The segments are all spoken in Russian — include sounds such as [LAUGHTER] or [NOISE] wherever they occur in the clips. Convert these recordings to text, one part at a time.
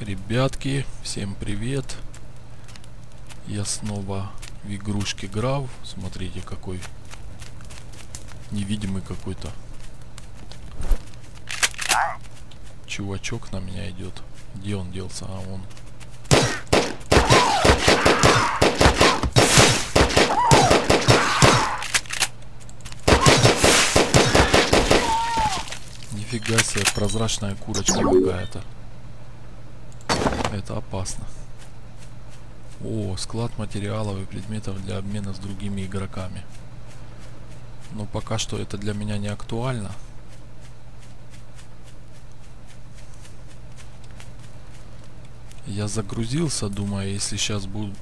Ребятки, всем привет. Я снова в игрушке Грав. Смотрите, какой невидимый какой-то чувачок на меня идет. Где он делся? А он. Нифига себе, прозрачная курочка какая-то. Это опасно. О, склад материалов и предметов для обмена с другими игроками. Но пока что это для меня не актуально. Я загрузился, думаю, если сейчас буду,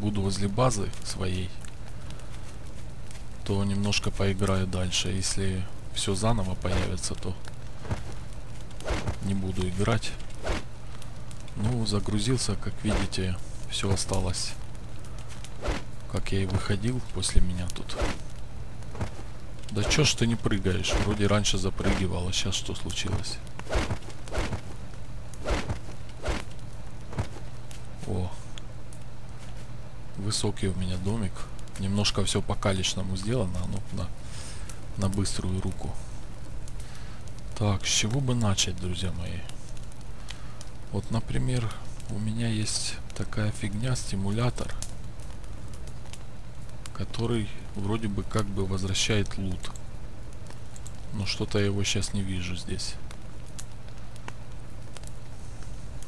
буду возле базы своей, то немножко поиграю дальше. Если все заново появится, то не буду играть. Ну, загрузился, как видите, все осталось, как я и выходил после меня тут. Да чё ж ты не прыгаешь? Вроде раньше запрыгивал, а сейчас что случилось? О, высокий у меня домик. Немножко все по калечному сделано, ну, на, на быструю руку. Так, с чего бы начать, друзья мои? Вот, например, у меня есть такая фигня, стимулятор, который вроде бы как бы возвращает лут. Но что-то я его сейчас не вижу здесь.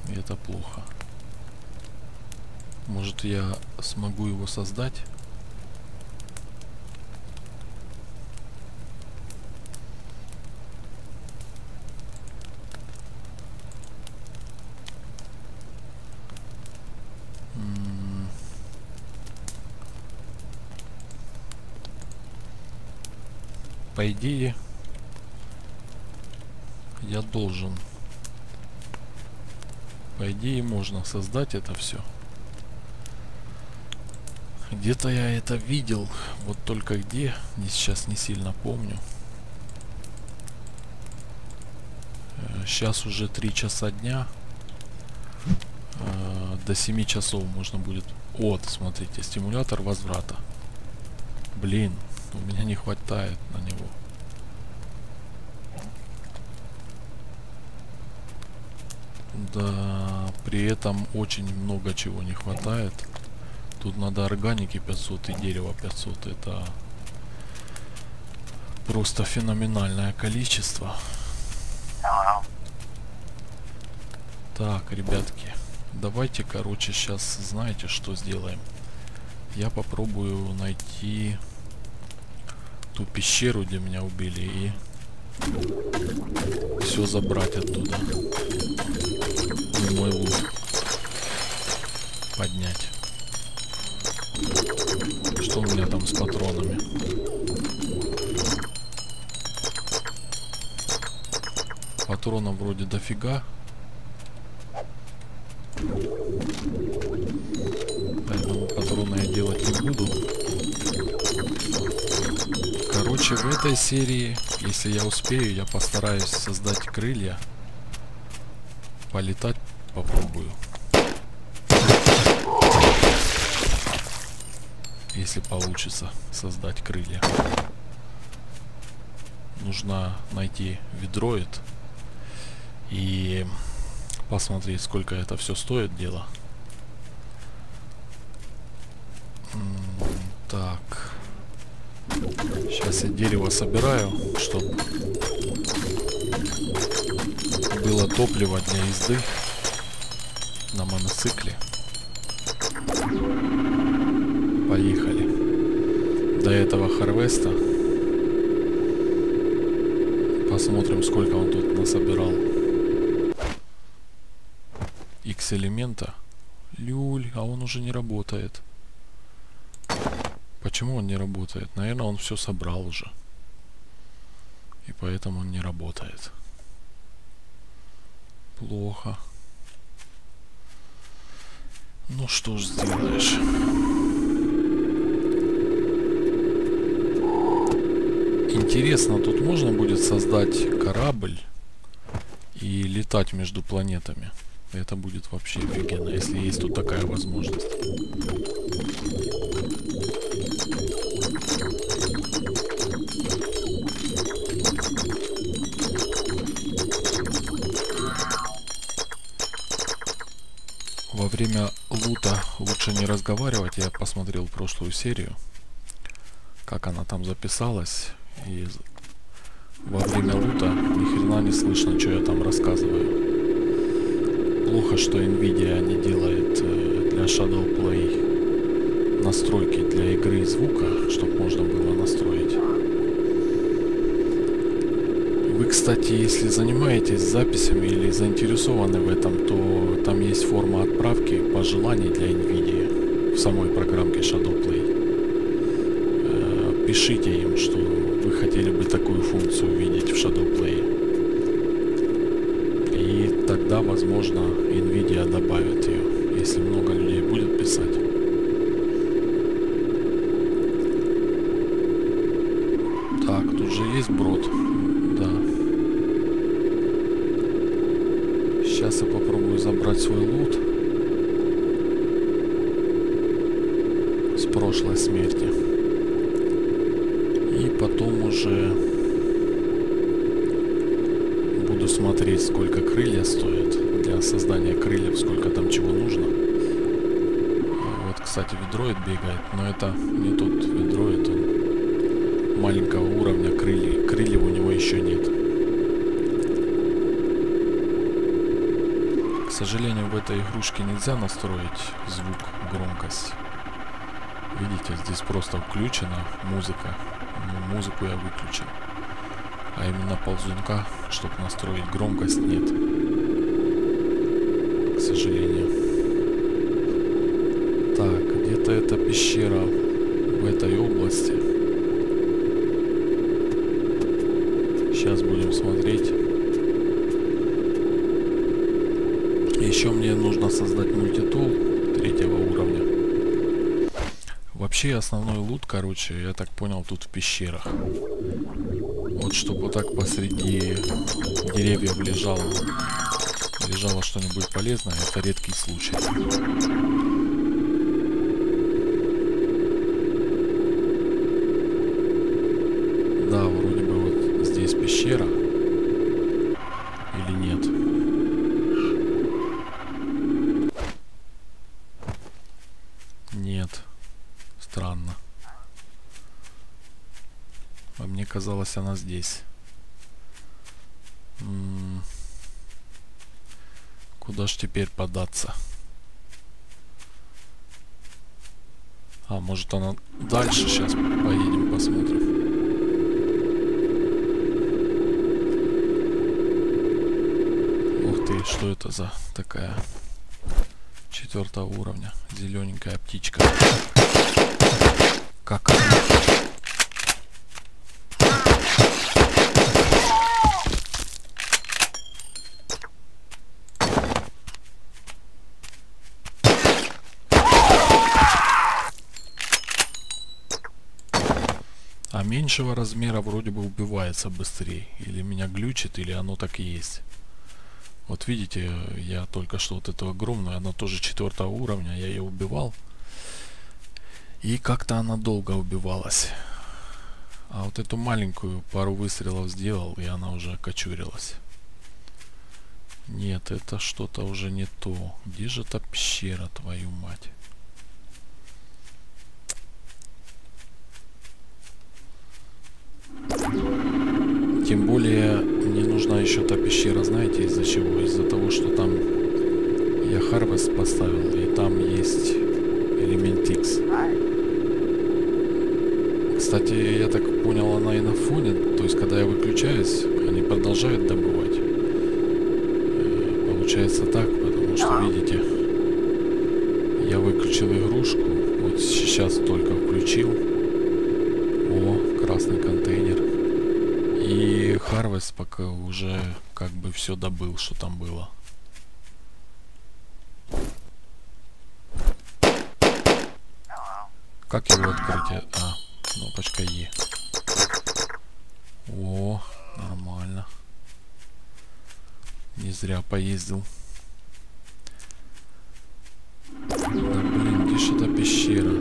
И это плохо. Может я смогу его создать? По идее, я должен. По идее, можно создать это все. Где-то я это видел, вот только где, не сейчас не сильно помню. Сейчас уже 3 часа дня. До 7 часов можно будет... Вот, смотрите, стимулятор возврата. Блин, у меня не хватает на него. Да, при этом очень много чего не хватает. Тут надо органики 500 и дерево 500. Это просто феноменальное количество. Так, ребятки, давайте, короче, сейчас знаете, что сделаем. Я попробую найти ту пещеру, где меня убили, и все забрать оттуда. И мой лук поднять. Что у меня там с патронами? Патронов вроде дофига. Поэтому патроны я делать не буду. Короче, в этой серии, если я успею, я постараюсь создать крылья. Полетать попробую. Если получится создать крылья. Нужно найти ведроид и посмотреть, сколько это все стоит дело. Так. Сейчас я дерево собираю, чтобы было топливо для езды на моноцикле. Поехали. До этого Харвеста. Посмотрим, сколько он тут насобирал. X элемента. Люль, а он уже не работает. Почему он не работает? Наверное, он все собрал уже. И поэтому он не работает. Плохо. Ну что ж сделаешь. Интересно, тут можно будет создать корабль и летать между планетами. Это будет вообще офигенно, если есть тут такая возможность. Во время лута лучше не разговаривать. Я посмотрел прошлую серию, как она там записалась. И во время лута ни хрена не слышно, что я там рассказываю. Плохо, что Nvidia не делает э, для Shadow Play настройки для игры звука, чтобы можно было настроить. Кстати, если занимаетесь записями или заинтересованы в этом, то там есть форма отправки пожеланий для NVIDIA в самой программке Shadowplay. Э, пишите им, что вы хотели бы такую функцию увидеть в Shadowplay. И тогда, возможно, NVIDIA добавит ее, если много людей будет писать. Так, тут же есть брод. Сейчас я попробую забрать свой лут с прошлой смерти. И потом уже буду смотреть, сколько крылья стоят для создания крыльев, сколько там чего нужно. Вот, кстати, ведроид бегает, но это не тот ведроид, он маленького уровня крылья, крыльев у него еще нет. К сожалению, в этой игрушке нельзя настроить звук, громкость. Видите, здесь просто включена музыка. Ну, музыку я выключил. А именно ползунка, чтобы настроить громкость, нет. К сожалению. Так, где-то эта пещера в этой области. Сейчас будем смотреть. Еще мне нужно создать мультитул третьего уровня. Вообще основной лут, короче, я так понял, тут в пещерах. Вот чтобы вот так посреди деревьев лежало, лежало что-нибудь полезное, это редкий случай. Да, вроде бы вот здесь пещера. Оказалась она здесь. Куда ж теперь податься? А, может она дальше сейчас поедем посмотрим. Ух ты, что это за такая четвертого уровня зелененькая птичка? Как она? Меньшего размера вроде бы убивается быстрее. Или меня глючит, или оно так и есть. Вот видите, я только что вот эту огромную, она тоже четвертого уровня, я ее убивал. И как-то она долго убивалась. А вот эту маленькую пару выстрелов сделал, и она уже окочурилась. Нет, это что-то уже не то. Где же та пещера, твою мать? Тем более мне нужна еще та пещера, знаете, из-за чего? Из-за того, что там я Harvest поставил, и там есть элемент X. Кстати, я так понял, она и на фоне, то есть когда я выключаюсь, они продолжают добывать. Э, получается так, потому что, видите, я выключил игрушку, вот сейчас только включил. О, красный контейнер. И Харвест пока уже как бы все добыл, что там было. Как его открыть? А, кнопочка Е. О, нормально. Не зря поездил. ж это пещера?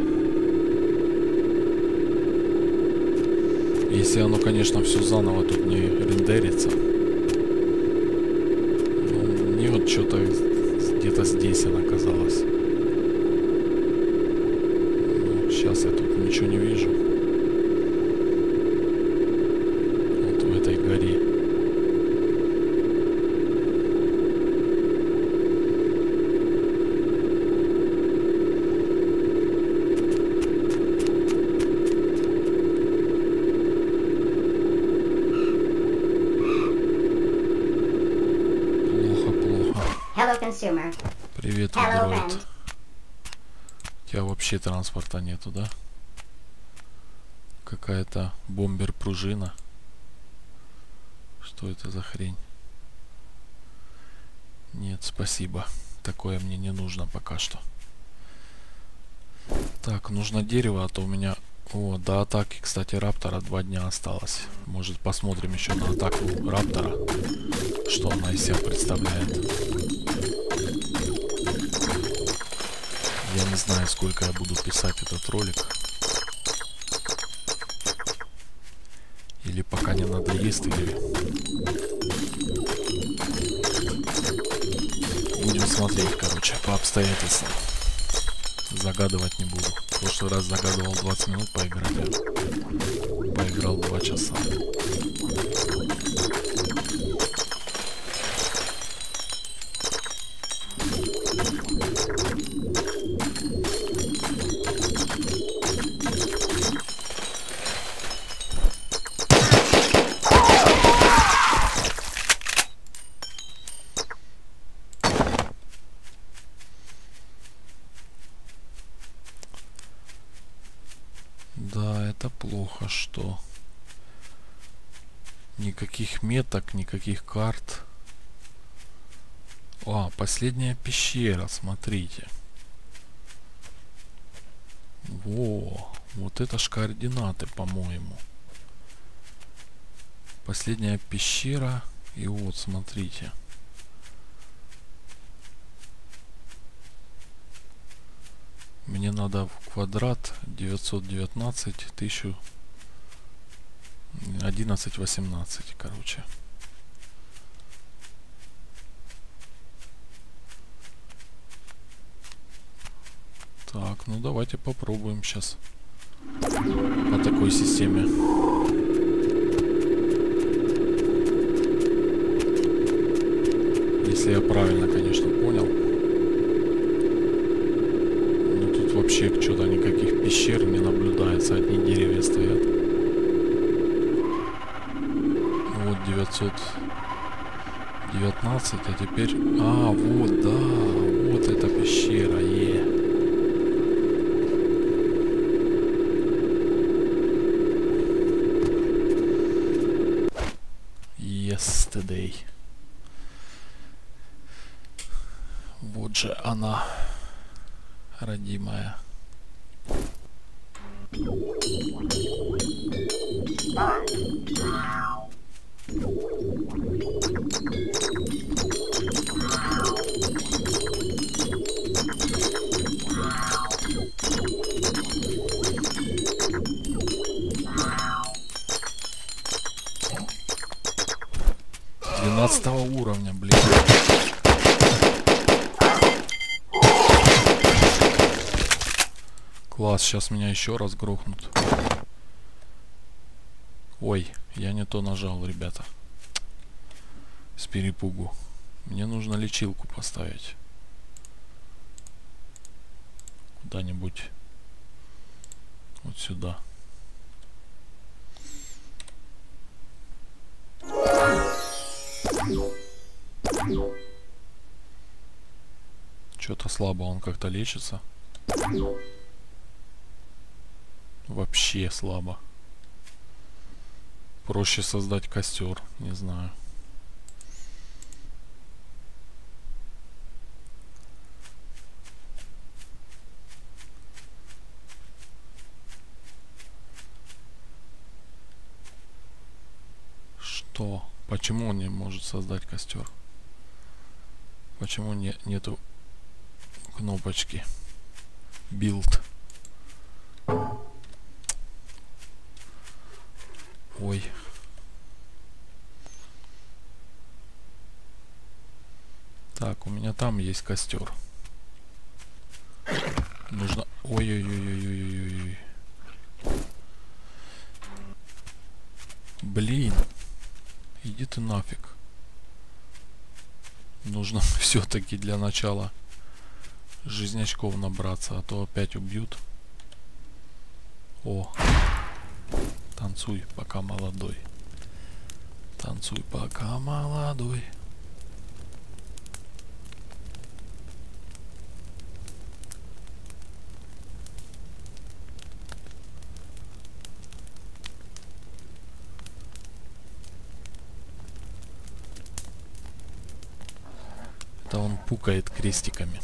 Если оно, конечно, все заново тут не рендерится. Ну, мне вот что-то где-то здесь она оказалась. Ну, сейчас я тут ничего не вижу. Вот в этой горе. Плохо, плохо. Hello, consumer. Привет, андроид. У тебя вообще транспорта нету, да? Какая-то бомбер-пружина. Что это за хрень? Нет, спасибо. Такое мне не нужно пока что. Так, нужно дерево, а то у меня... О, до атаки, кстати, Раптора два дня осталось. Может, посмотрим еще на атаку Раптора. Что она из себя представляет. Я не знаю, сколько я буду писать этот ролик. Или пока не надоест, или... Будем смотреть, короче, по обстоятельствам. Загадывать не буду. В прошлый раз загадывал 20 минут поиграть, поиграл 2 часа. Да, это плохо, что никаких меток, никаких карт. А, последняя пещера, смотрите. Во, вот это ж координаты, по-моему. Последняя пещера. И вот, смотрите. Мне надо в квадрат 919 тысячу 11 18 короче. Так ну давайте попробуем сейчас по такой системе. Если я правильно конечно понял. Ну тут вообще что-то никаких пещер не наблюдается, одни деревья стоят. 919, а теперь... А, вот, да, вот эта пещера, е. Yesterday. Вот же она родимая. Двенадцатого сейчас меня еще раз грохнут. Ой, я не то нажал, ребята. С перепугу. Мне нужно лечилку поставить. Куда-нибудь. Вот сюда. Что-то слабо он как-то лечится. Вообще слабо. Проще создать костер, не знаю. Что? Почему он не может создать костер? Почему не, нету кнопочки? build. Ой. Так, у меня там есть костер. Нужно... Ой-ой-ой-ой-ой-ой. Блин. Иди ты нафиг. Нужно [LAUGHS] все-таки для начала жизнячков набраться, а то опять убьют. О, танцуй, пока молодой. Танцуй, пока молодой. Это он пукает крестиками.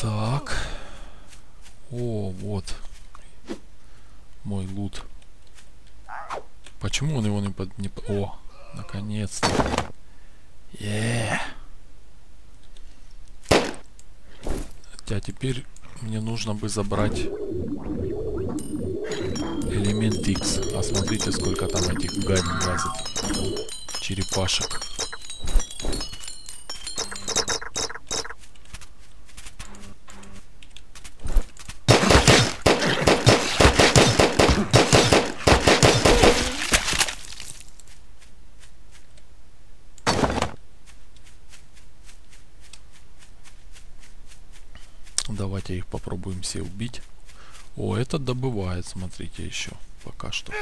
Так. О, вот. Мой лут. Почему он его не под... Не... О, наконец-то. Е. Хотя теперь мне нужно бы забрать элемент X. А смотрите, сколько там этих гадин лазит. Черепашек. Давайте попробуем все убить. О, этот добывает, смотрите, еще пока что.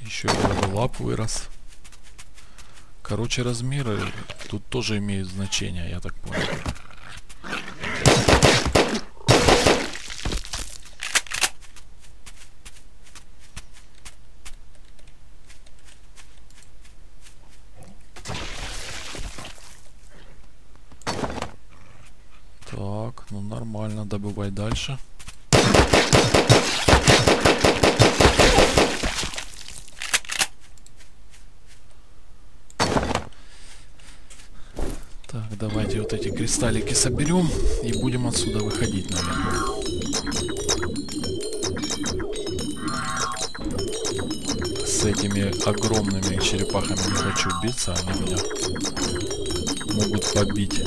Еще лап вырос. Короче, размеры тут тоже имеют значение, я так понял. Так, ну нормально, добывай дальше. Так, давайте вот эти кристаллики соберем и будем отсюда выходить, наверное. С этими огромными черепахами не хочу биться, они меня могут побить.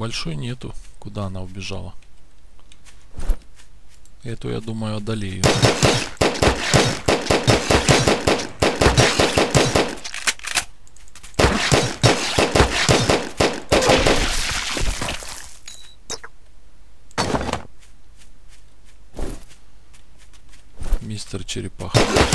Большой нету. Куда она убежала? Эту, я думаю, одолею. Мистер Черепаха.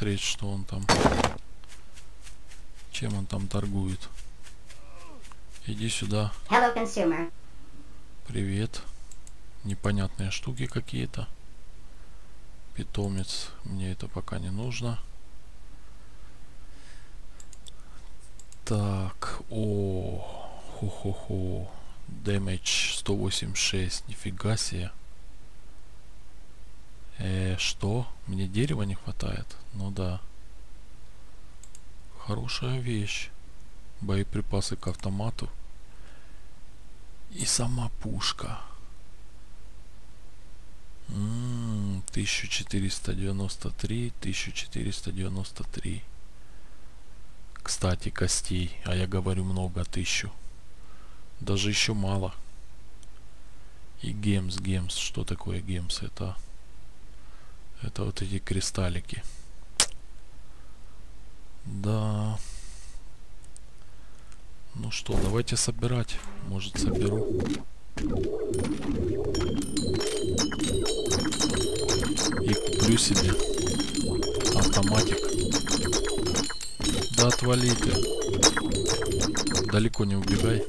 Посмотреть, что он там. Чем он там торгует. Иди сюда. Hello, consumer. Привет. Непонятные штуки какие-то. Питомец. Мне это пока не нужно. Так. О. Хо-хо-хо. Damage 186. Нифига себе. Э, что? Мне дерева не хватает? Ну да. Хорошая вещь. Боеприпасы к автомату. И сама пушка. М, 1493, 1493. Кстати, костей. А я говорю много, тысячу. Даже еще мало. И гемс, гемс. Что такое гемс? Это, это вот эти кристаллики. Да. Ну что, давайте собирать. Может соберу. И куплю себе автоматик. Да отвали ты. Далеко не убегай.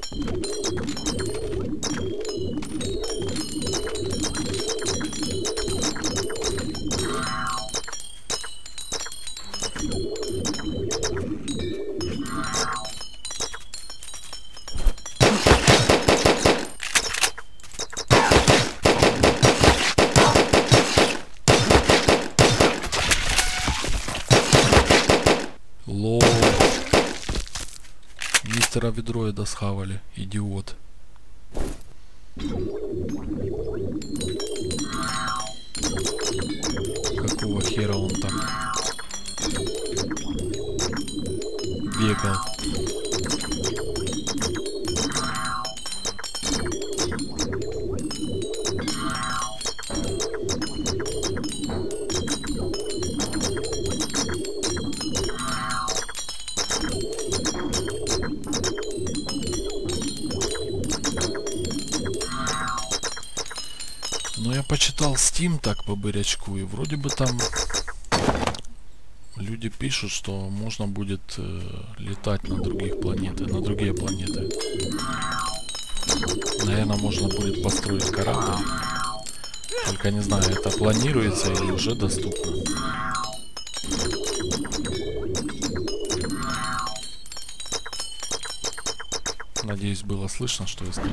Мистера Ведроида схавали, идиот. Бырячку, и вроде бы там люди пишут, что можно будет э, летать на других планеты, на другие планеты. Наверное, можно будет построить корабль. Только не знаю, это планируется или уже доступно. Надеюсь, было слышно, что я сказал.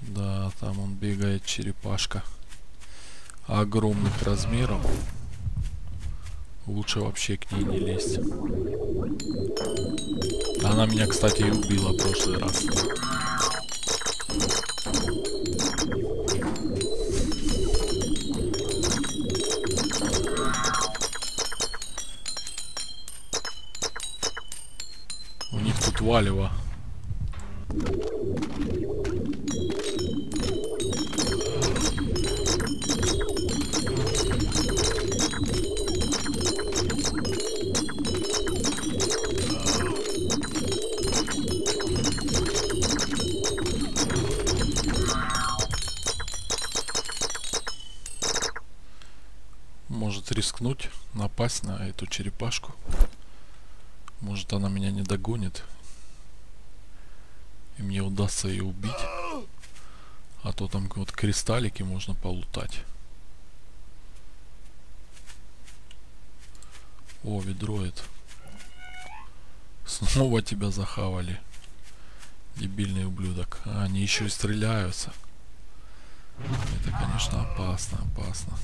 Да, там он бегает, черепашка. Огромных размеров. Лучше вообще к ней не лезть. Она меня, кстати, и убила в прошлый раз. Удастся ее убить. А то там вот кристаллики можно полутать. О, ведроид. Снова тебя захавали. Дебильный ублюдок. А, они еще и стреляются. Это, конечно, опасно, опасно.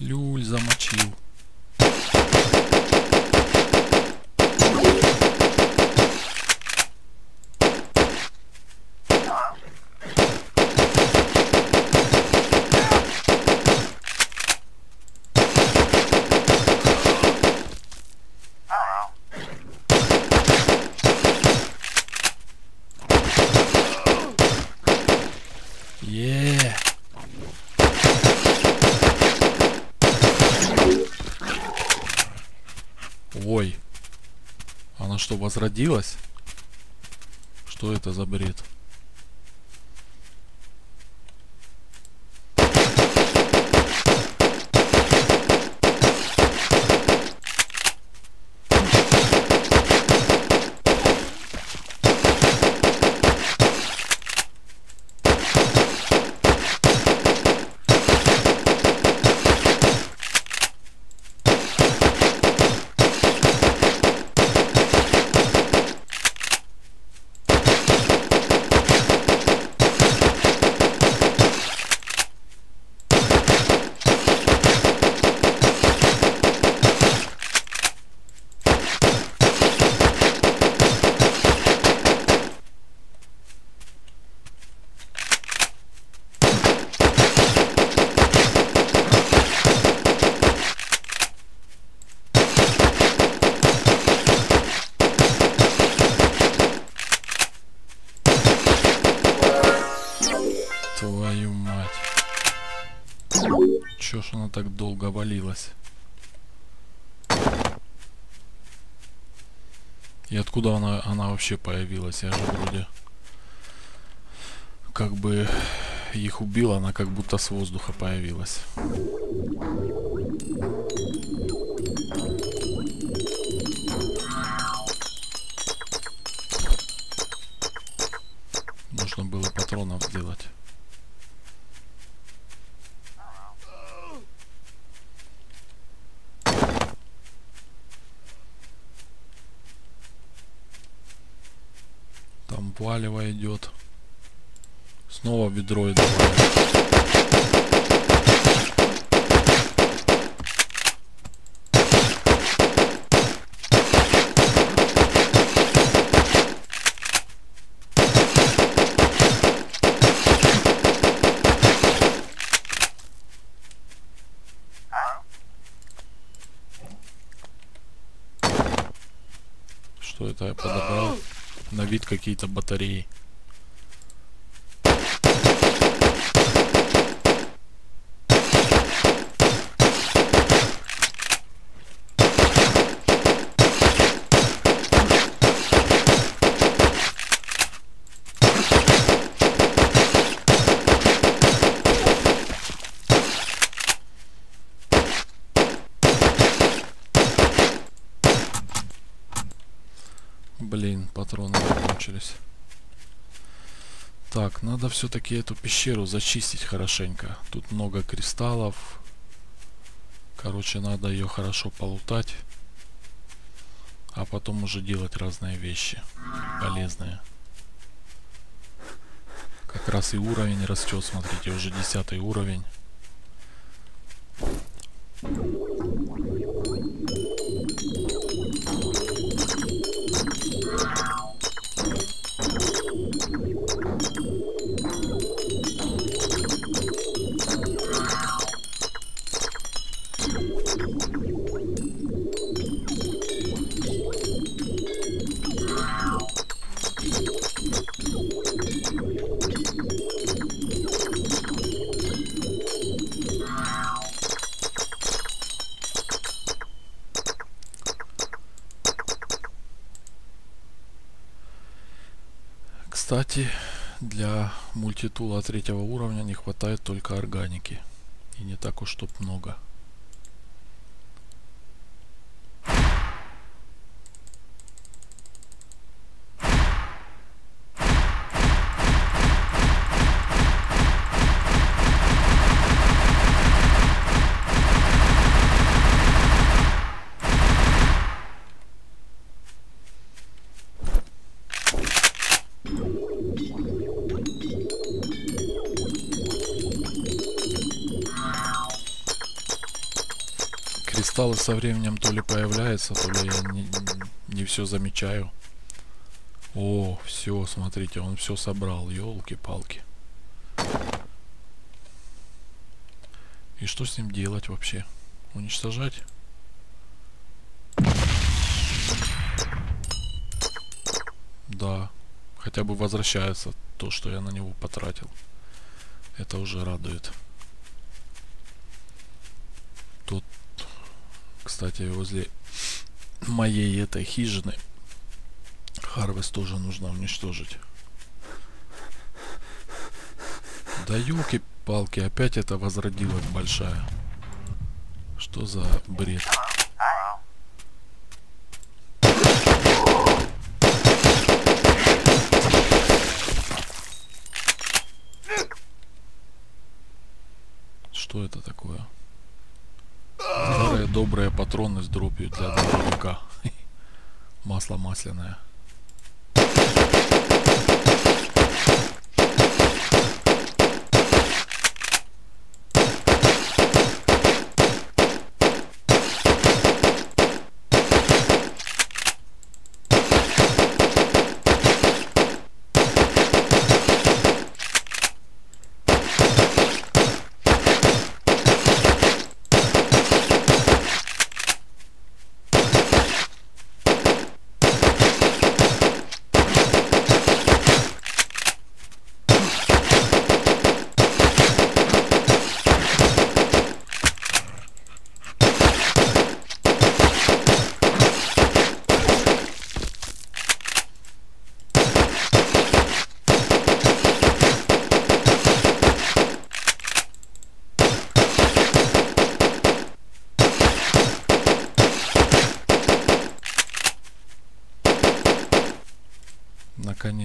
Люль замочил. Е. Ой. Она что, возродилась? Что это за бред? Твою мать. Чё ж она так долго валилась? И откуда она, она вообще появилась? Я же вроде как бы их убила, она как будто с воздуха появилась. Там валево идет. Снова ведро и давай. Что это я подобрал? На вид какие-то батареи. Блин, патроны закончились. Так, надо все-таки эту пещеру зачистить хорошенько. Тут много кристаллов. Короче, надо ее хорошо полутать. А потом уже делать разные вещи полезные. Как раз и уровень растет, смотрите, уже десятый уровень. Мультитула третьего уровня не хватает только органики. И не так уж чтоб много. Со временем то ли появляются, то ли я не, не все замечаю. О, все, смотрите, он все собрал, елки-палки. И что с ним делать вообще? Уничтожать? Да, хотя бы возвращается то, что я на него потратил. Это уже радует. Тут кстати, возле моей этой хижины Харвест тоже нужно уничтожить. Да елки-палки, опять это возродилась большая. Что за бред? Что это такое? Старые добрые патроны с дробью для дробовика. [LAUGHS] Масло масляное.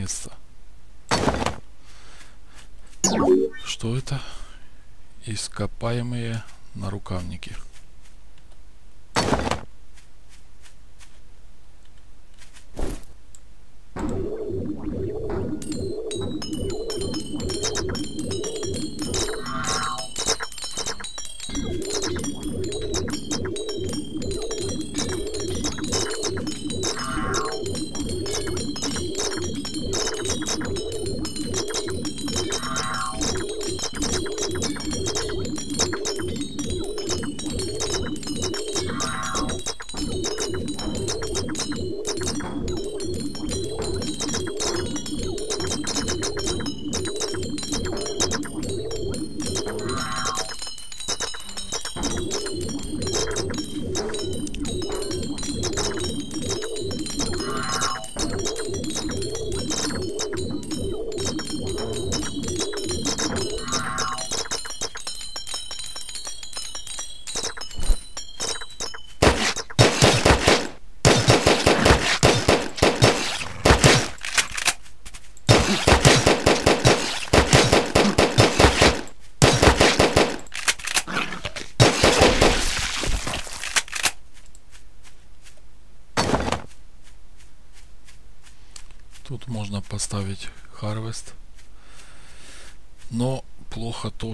Наконец-то. Что это? Ископаемые нарукавники.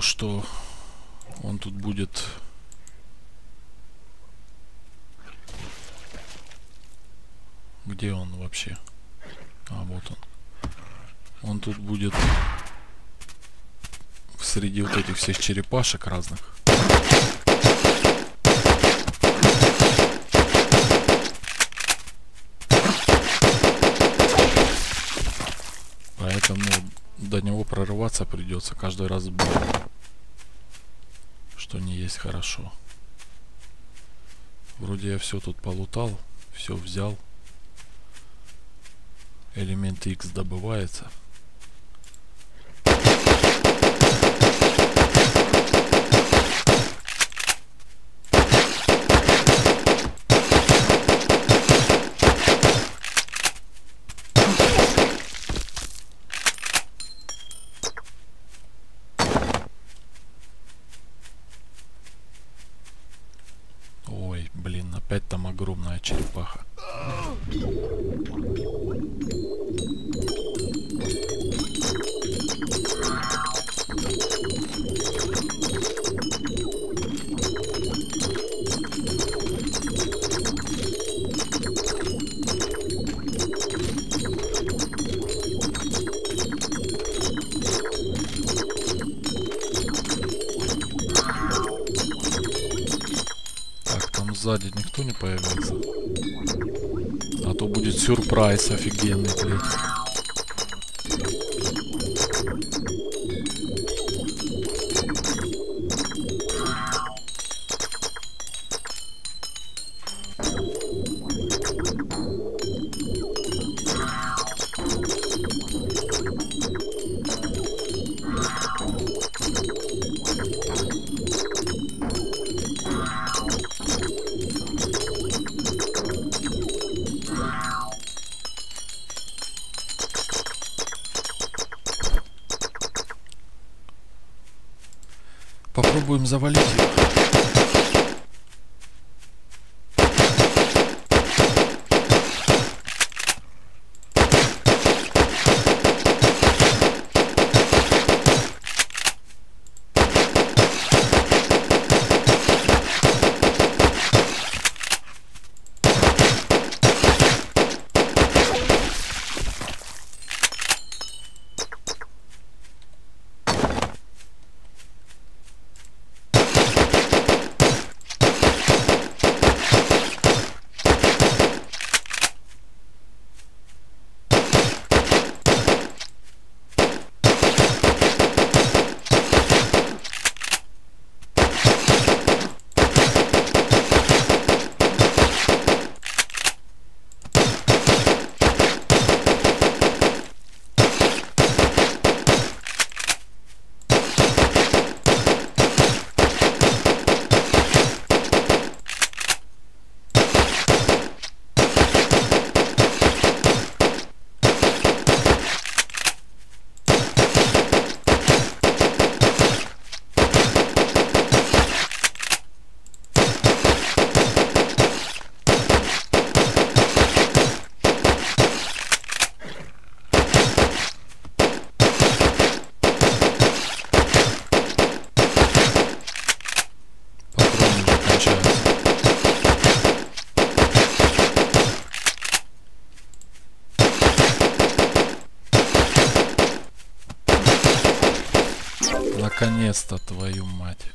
Что он тут будет Где он вообще? А, вот он. Он тут будет среди вот этих всех черепашек разных. Поэтому до него прорываться придется каждый раз есть хорошо. Вроде я все тут полутал, все взял. Элемент X добывается. офигенный, блядь. место, твою мать.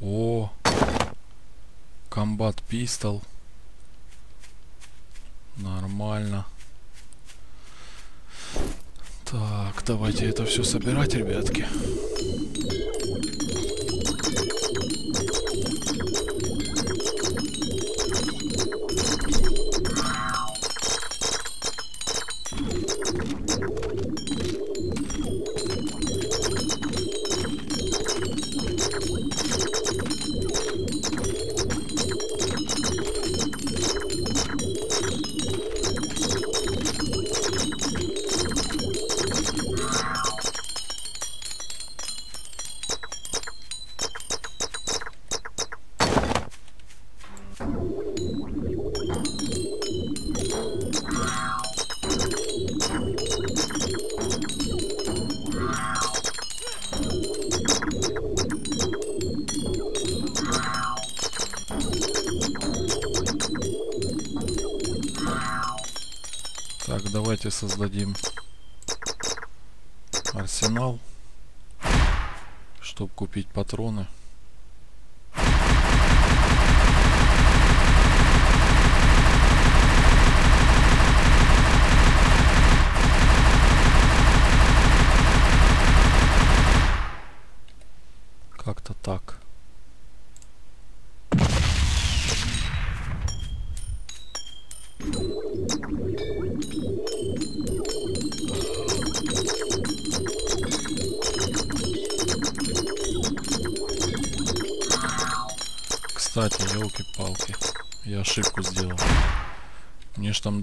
О, комбат пистол. Нормально. Так, давайте это все собирать, ребятки.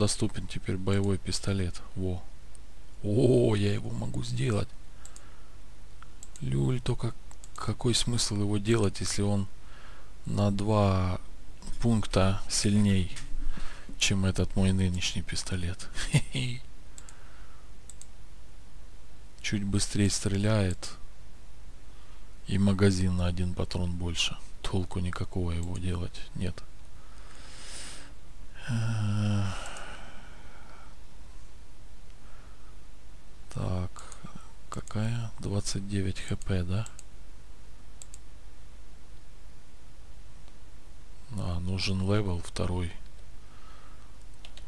доступен теперь боевой пистолет. Во. О, я его могу сделать. Люль, только какой смысл его делать, если он на два пункта сильней, чем этот мой нынешний пистолет. Чуть быстрее стреляет. И магазин на один патрон больше. Толку никакого его делать нет. Так, какая? 29 HP, да? А, нужен level второй.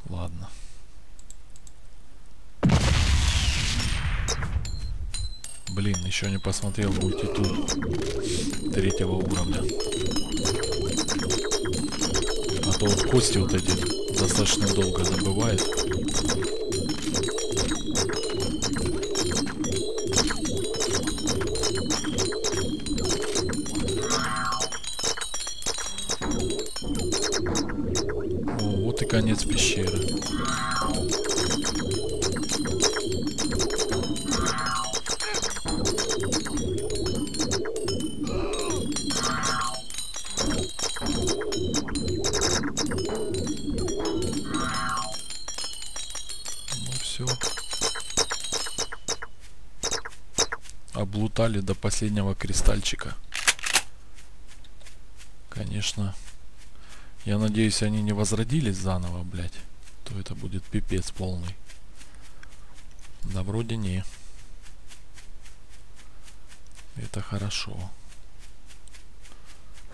Ладно. Блин, еще не посмотрел multitool третьего уровня. А то кости вот эти достаточно долго добывает. Конец пещеры. Ну. Облутали до последнего кристальчика. Конечно, я надеюсь, они не возродились заново, блядь. То это будет пипец полный. Да вроде не. Это хорошо.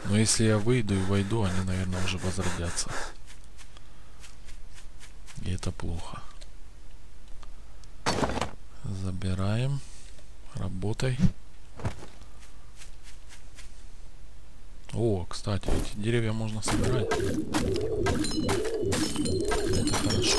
Но если я выйду и войду, они, наверное, уже возродятся. И это плохо. Забираем. Работай. О, кстати, эти деревья можно собирать. Это хорошо.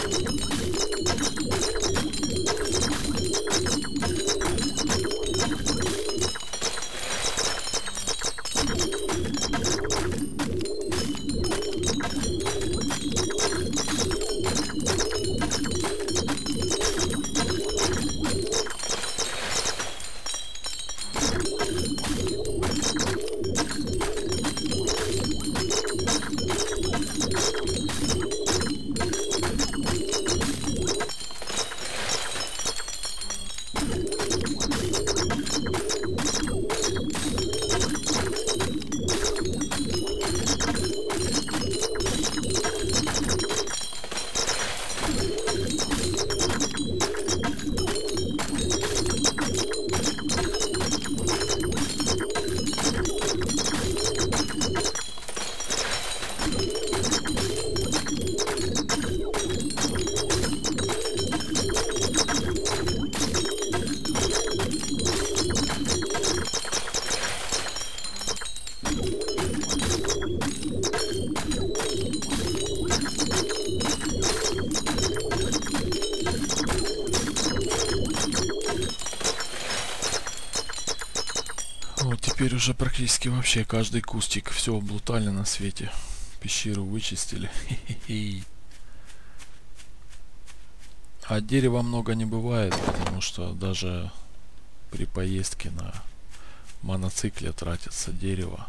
Уже практически вообще каждый кустик все облутали на свете. Пещеру вычистили. А дерева много не бывает, потому что даже при поездке на моноцикле тратится дерево.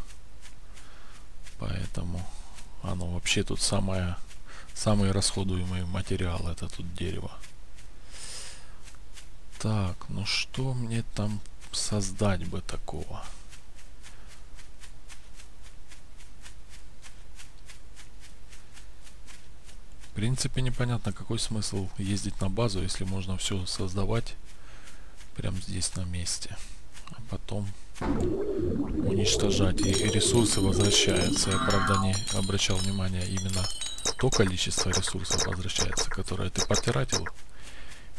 Поэтому оно вообще тут самое, самый расходуемый материал это тут дерево. Так, ну что мне там создать бы такого? В принципе, непонятно, какой смысл ездить на базу, если можно все создавать прямо здесь на месте. А потом уничтожать. И ресурсы возвращаются. Я, правда, не обращал внимания именно то количество ресурсов возвращается, которое ты потратил,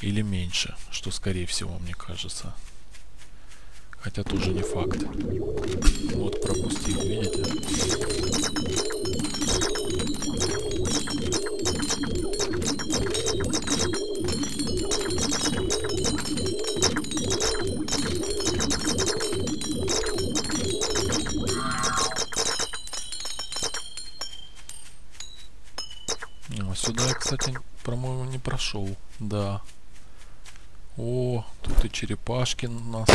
или меньше, что скорее всего, мне кажется. Хотя тоже не факт. Вот пропустил, видите? сюда я, кстати, по-моему, не прошел. Да. О, тут и черепашки у нас.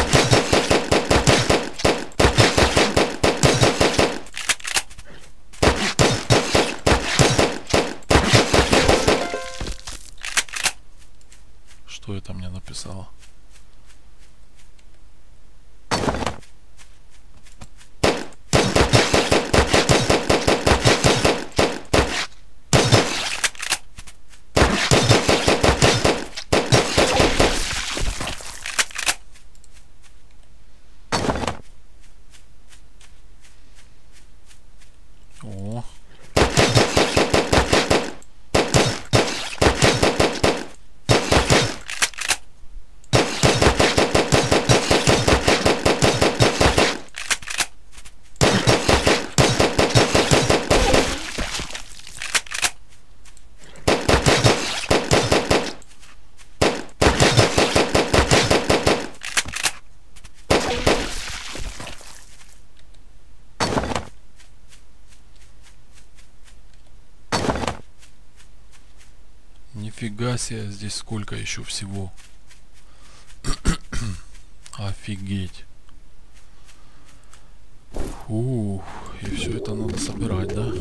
Что это мне написало? Себе, здесь сколько еще всего. [COUGHS] Офигеть. Ух, и все это надо собирать, да?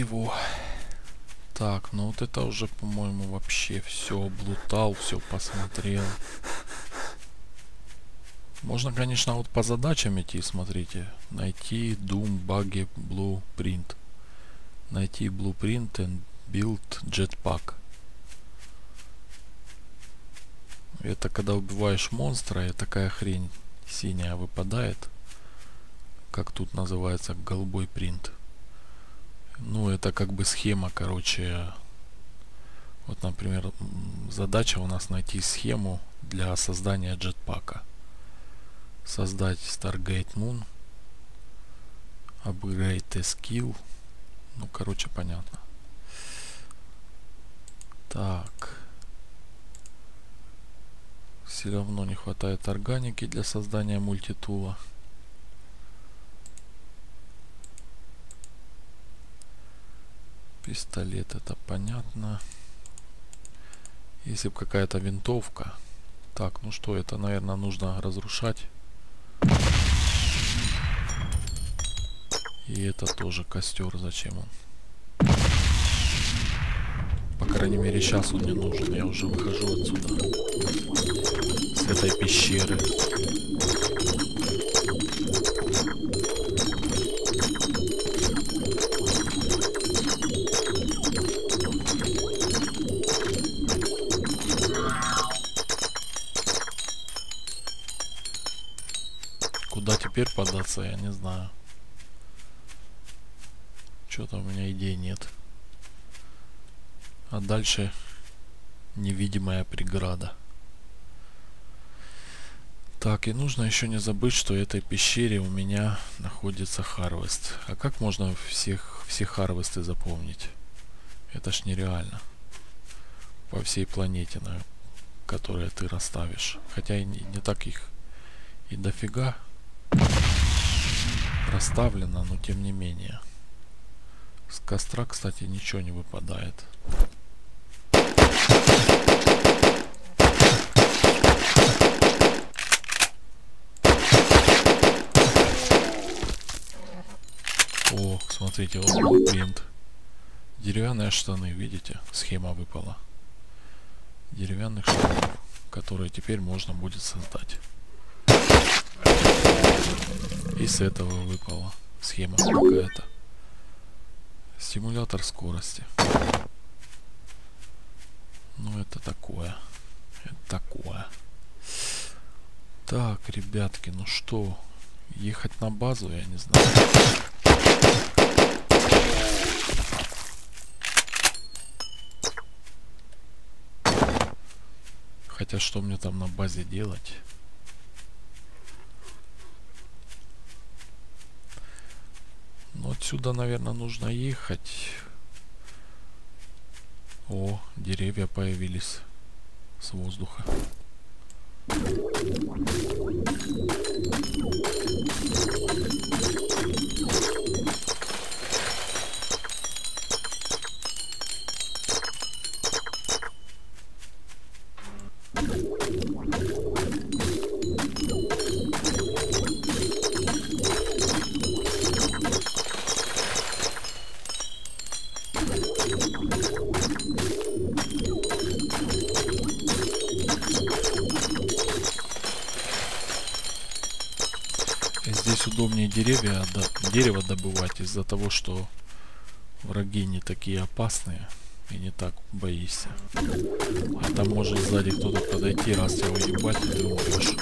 Всего. Так, ну вот это уже, по-моему, вообще все облутал, все посмотрел. Можно, конечно, вот по задачам идти, смотрите. Найти Doom Buggy Blueprint. Найти Blueprint and Build Jetpack. Это когда убиваешь монстра, и такая хрень синяя выпадает. Как тут называется, голубой принт. Ну, это как бы схема, короче. Вот, например, задача у нас найти схему для создания джетпака. Создать Stargate Moon. Upgrade skill. Ну, короче, понятно. Так. Все равно не хватает органики для создания мультитула. Пистолет это понятно. Если бы какая-то винтовка. Так, ну что, это, наверное, нужно разрушать. И это тоже костер. Зачем он? По крайней мере, сейчас он мне нужен. Я уже выхожу отсюда. С этой пещеры. Теперь податься, я не знаю. Что-то у меня идей нет. А дальше невидимая преграда. Так, и нужно еще не забыть, что в этой пещере у меня находится Харвест. А как можно всех, все Харвесты запомнить? Это ж нереально. По всей планете, на которые ты расставишь. Хотя и не, не так их и дофига расставлено, но тем не менее. С костра, кстати, ничего не выпадает. О, смотрите, вот принт. Деревянные штаны, видите? Схема выпала. Деревянных штанов, которые теперь можно будет создать. И с этого выпала схема какая-то. Симулятор скорости. Ну это такое. Это такое. Так, ребятки, ну что, ехать на базу, я не знаю. Хотя что мне там на базе делать? Ну, отсюда, наверное, нужно ехать. О, деревья появились с воздуха. Деревья, дерево добывать из-за того, что враги не такие опасные и не так боишься. А там может сзади кто-то подойти, раз тебя уебать, ты умрешь.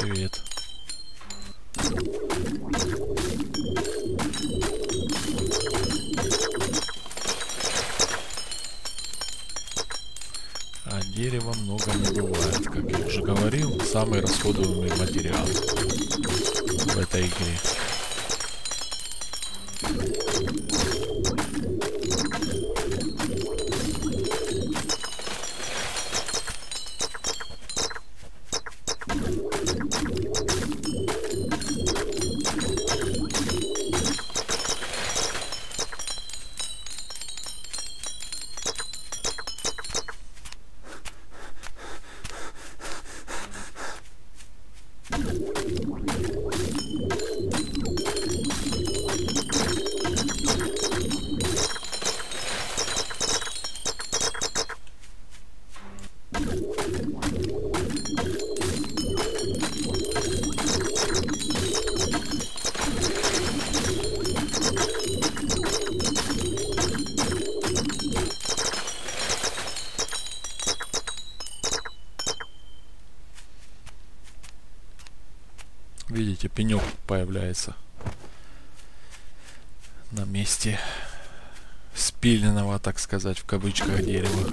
Привет. Дерева много не бывает. Как я уже говорил, самый расходуемый материал в этой игре. Спиленного, так сказать, в кавычках дерева.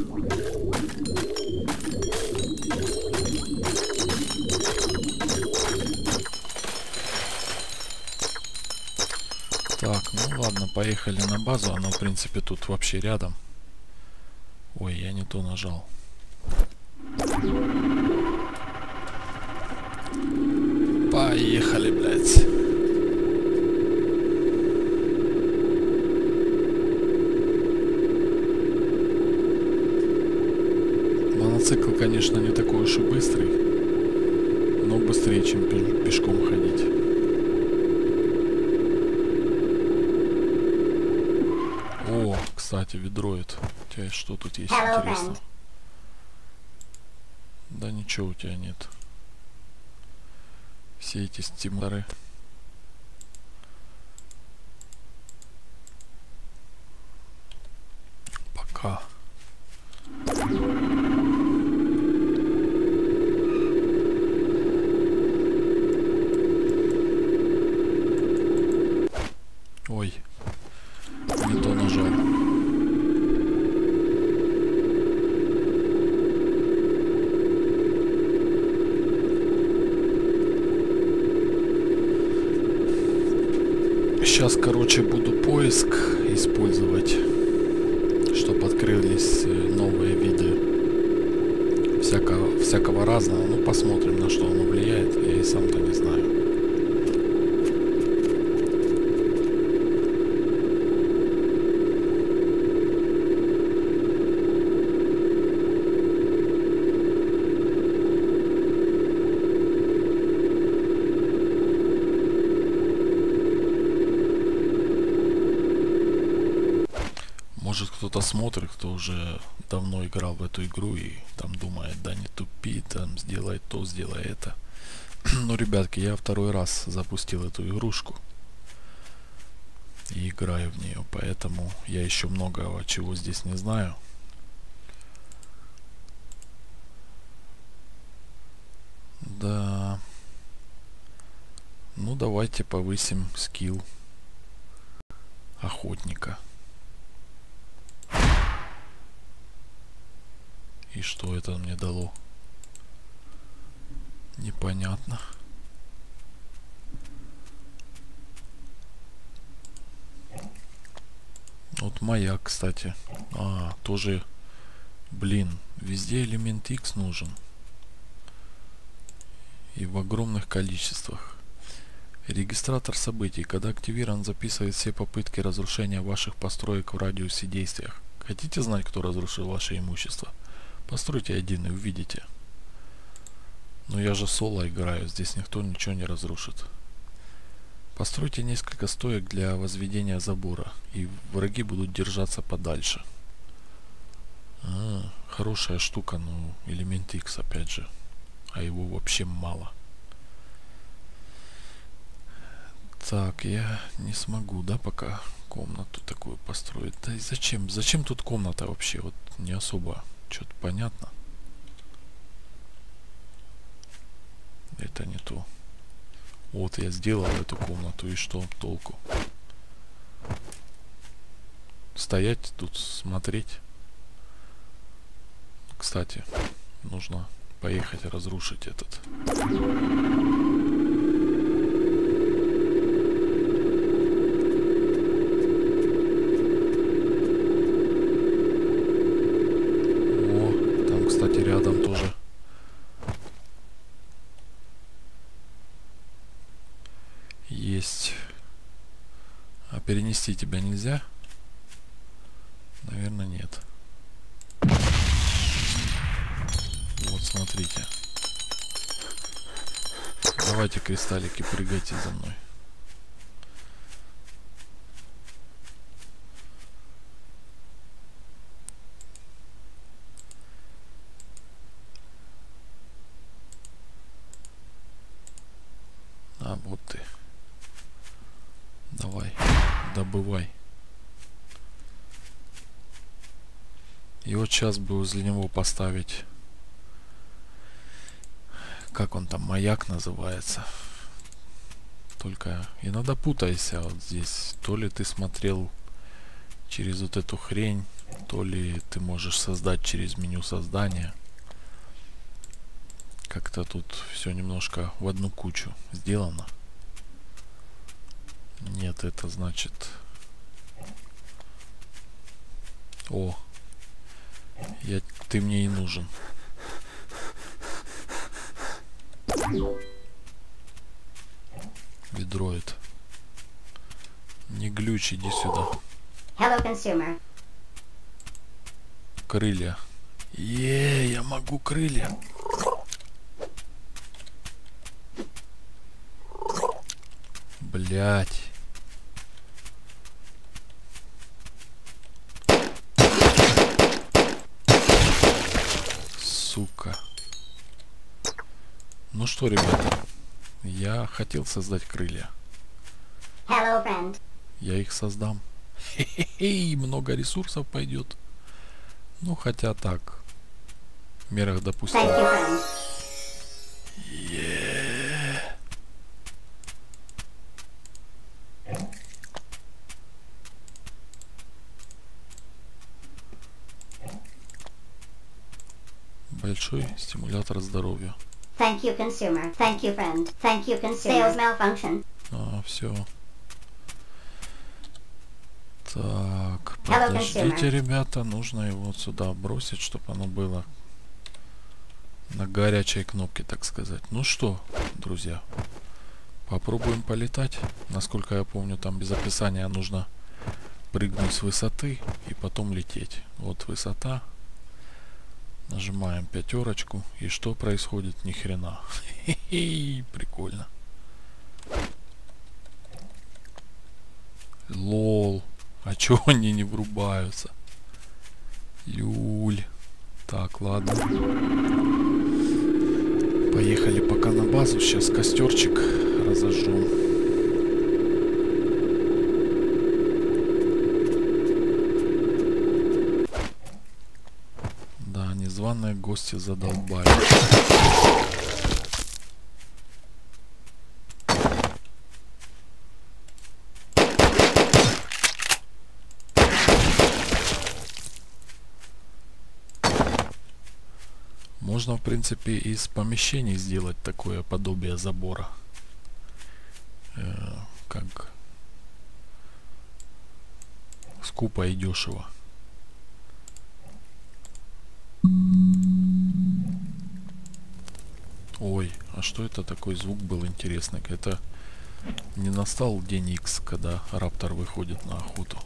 Так, ну ладно, поехали на базу. Она, в принципе, тут вообще рядом. Ой, я не то нажал. Поехали, блядь. Моноцикл, конечно, не такой уж и быстрый, но быстрее, чем пешком ходить. О, кстати, ведроид. У тебя что тут есть интересно? Да ничего у тебя нет все эти стимуляры. Пока. сейчас, короче, буду поиск использовать, чтобы открылись э, новые виды всякого, всякого разного. Ну, посмотрим, на что оно влияет. Я и сам-то не знаю. кто-то смотрит, кто уже давно играл в эту игру и там думает, да не тупи, там сделай то, сделай это. [CLEARS THROAT] Но, ребятки, я второй раз запустил эту игрушку и играю в нее, поэтому я еще много чего здесь не знаю. Да. Ну, давайте повысим скилл охотника. И что это мне дало? Непонятно. Вот маяк, кстати. А, тоже, блин, везде элемент X нужен. И в огромных количествах. Регистратор событий. Когда активирован, записывает все попытки разрушения ваших построек в радиусе действиях. Хотите знать, кто разрушил ваше имущество? Постройте один и увидите. Но я же соло играю, здесь никто ничего не разрушит. Постройте несколько стоек для возведения забора, и враги будут держаться подальше. А, хорошая штука, ну, элемент X опять же. А его вообще мало. Так, я не смогу, да, пока комнату такую построить. Да и зачем? Зачем тут комната вообще? Вот не особо что-то понятно. Это не то. Вот я сделал эту комнату и что толку? Стоять тут, смотреть. Кстати, нужно поехать разрушить этот. Перенести тебя нельзя? Наверное, нет. Вот, смотрите. Давайте, кристаллики, прыгайте за мной. добывай. И вот сейчас бы возле него поставить... Как он там, маяк называется. Только иногда путайся вот здесь. То ли ты смотрел через вот эту хрень, то ли ты можешь создать через меню создания. Как-то тут все немножко в одну кучу сделано. Нет, это значит... О, я, ты мне и нужен. Ведроид. Не глючь, иди сюда. Hello, consumer. Крылья. Е, я могу крылья. Блять. Сука. Ну что, ребята, я хотел создать крылья. Hello, friend. Я их создам. Хе-хе-хе, много ресурсов пойдет. Ну, хотя так. В мерах допустим. большой стимулятор здоровья. Thank you, consumer. Thank you, friend. Thank you, consumer. Sales malfunction. А, все. Так, подождите, ребята, нужно его сюда бросить, чтобы оно было на горячей кнопке, так сказать. Ну что, друзья, попробуем полетать. Насколько я помню, там без описания нужно прыгнуть с высоты и потом лететь. Вот высота. Нажимаем пятерочку. И что происходит? Ни хрена. [LAUGHS] Прикольно. Лол. А чё они не врубаются? Люль. Так, ладно. Поехали пока на базу. Сейчас костерчик разожжем. Да, незваные гости задолбали. Можно, в принципе, из помещений сделать такое подобие забора. Э, как скупо и дешево. Ой, а что это такой звук был интересный? Это не настал день X, когда раптор выходит на охоту.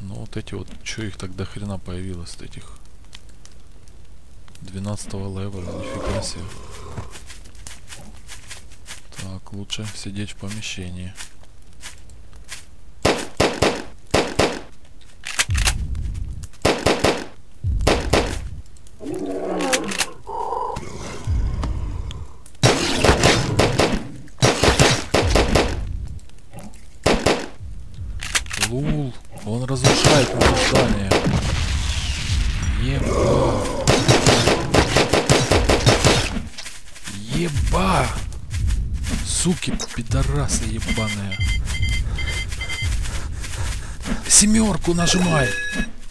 Ну вот эти вот, что их до хрена появилось, этих 12 левела, нифига себе. Так, лучше сидеть в помещении. Семерку нажимай.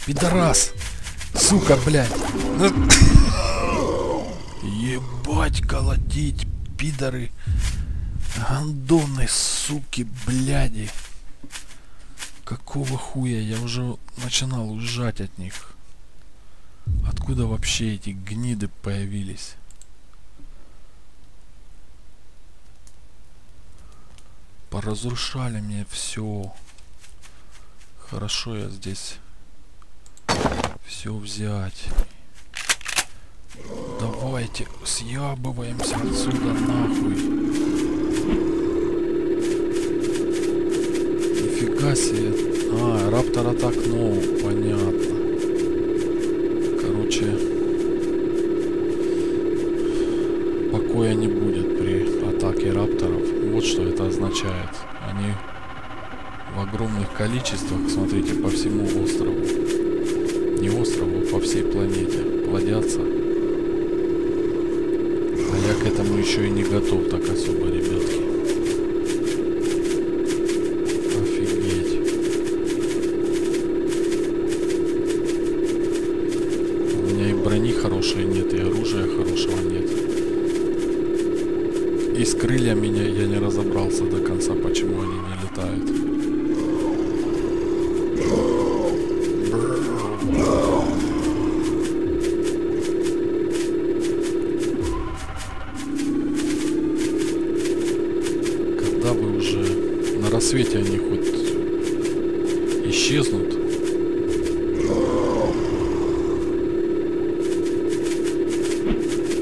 Пидорас. Сука, блядь. Ебать, колотить, пидоры. Гандоны, суки, бляди. Какого хуя? Я уже начинал уезжать от них. Откуда вообще эти гниды появились? Поразрушали мне все. Хорошо я здесь все взять. Давайте съябываемся отсюда нахуй. Нифига себе. А, Раптор атак ну, понятно. Короче, покоя не будет при атаке рапторов. Вот что это означает. Они в огромных количествах, смотрите, по всему острову. Не острову, по всей планете плодятся. А я к этому еще и не готов так особо, ребятки. На рассвете они хоть исчезнут?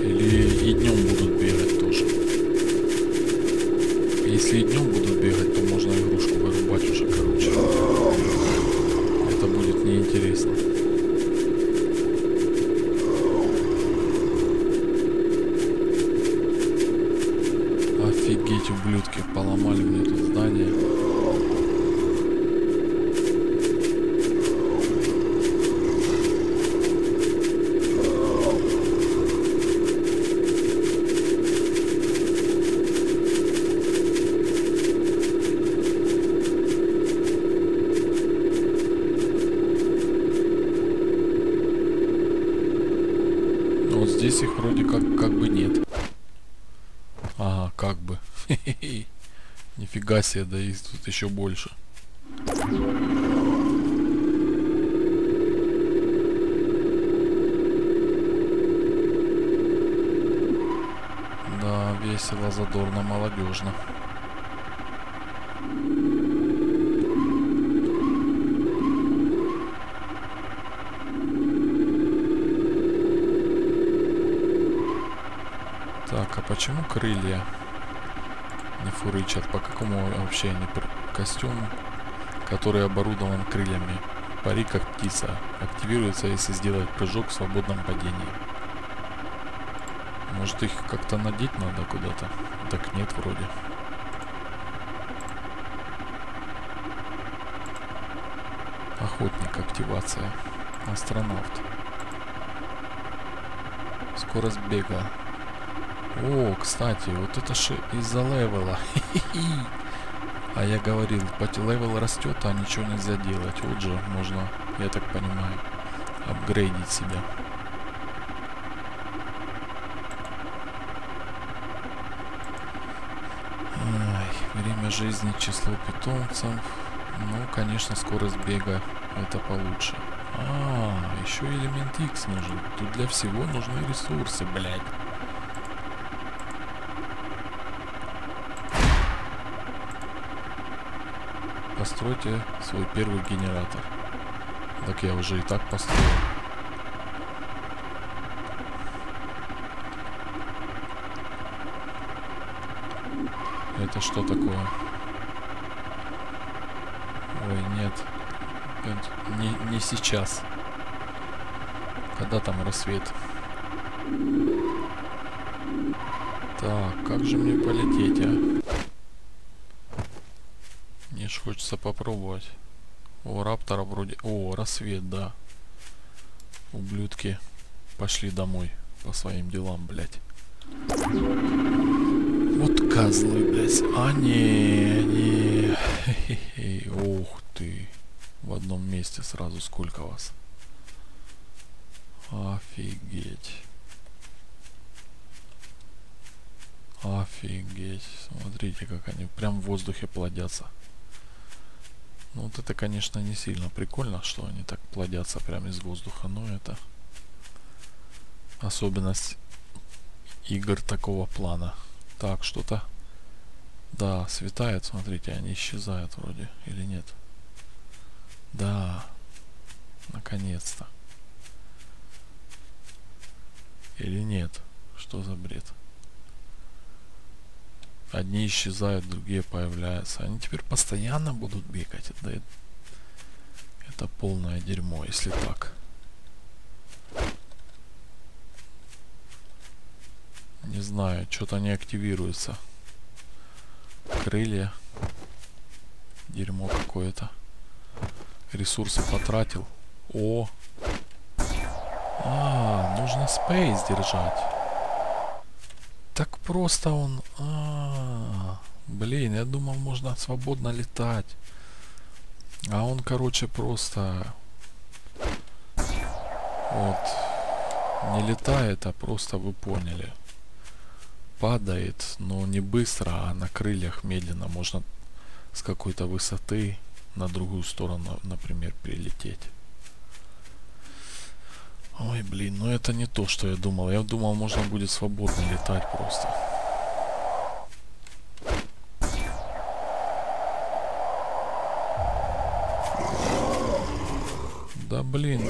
Или и днем будут бегать тоже? Если и днем будут бегать, то можно игрушку вырубать уже, короче. Это будет неинтересно. Офигеть, ублюдки, поломали мне тут здание. Ну, Вот здесь их вроде как, как бы нет. Ага, как бы. [LAUGHS] Нифига себе, да их тут еще больше. Да, весело, задорно, молодежно. Крылья не фурычат? По какому вообще они костюм, который оборудован крыльями? Пари как птица. Активируется, если сделать прыжок в свободном падении. Может их как-то надеть надо куда-то? Так нет вроде. Охотник активация. Астронавт. Скорость бега. О, кстати, вот это же из-за level а. [LAUGHS] А я говорил, level растет, а ничего нельзя делать. Вот же можно, я так понимаю, апгрейдить себя. Ай, время жизни, число питомцев. Ну, конечно, скорость бега это получше. А, еще элемент X нужен. Тут для всего нужны ресурсы, блядь. Постройте свой первый генератор. Так я уже и так построил. Это что такое? Ой, нет. Не, не сейчас. Когда там рассвет? Так, как же мне полететь, а? Хочется попробовать. О, раптора вроде... О, рассвет, да. Ублюдки пошли домой по своим делам, блядь. Вот козлы, блядь. А, не, не. [LAUGHS] Ух ты. В одном месте сразу сколько вас. Офигеть. Офигеть. Смотрите, как они прям в воздухе плодятся. Ну вот это, конечно, не сильно прикольно, что они так плодятся прямо из воздуха, но это особенность игр такого плана. Так, что-то... Да, светает, смотрите, они исчезают вроде, или нет? Да, наконец-то. Или нет? Что за бред? Одни исчезают, другие появляются. Они теперь постоянно будут бегать. Это, это полное дерьмо, если так. Не знаю, что-то не активируется. Крылья. Дерьмо какое-то. Ресурсы потратил. О! А, нужно спейс держать. Так просто он... А -а -а. Блин, я думал, можно свободно летать. А он, короче, просто... Вот. Не летает, а просто вы поняли. Падает, но не быстро, а на крыльях медленно. Можно с какой-то высоты на другую сторону, например, прилететь. Ой, блин, ну это не то, что я думал. Я думал, можно будет свободно летать просто. Да блин.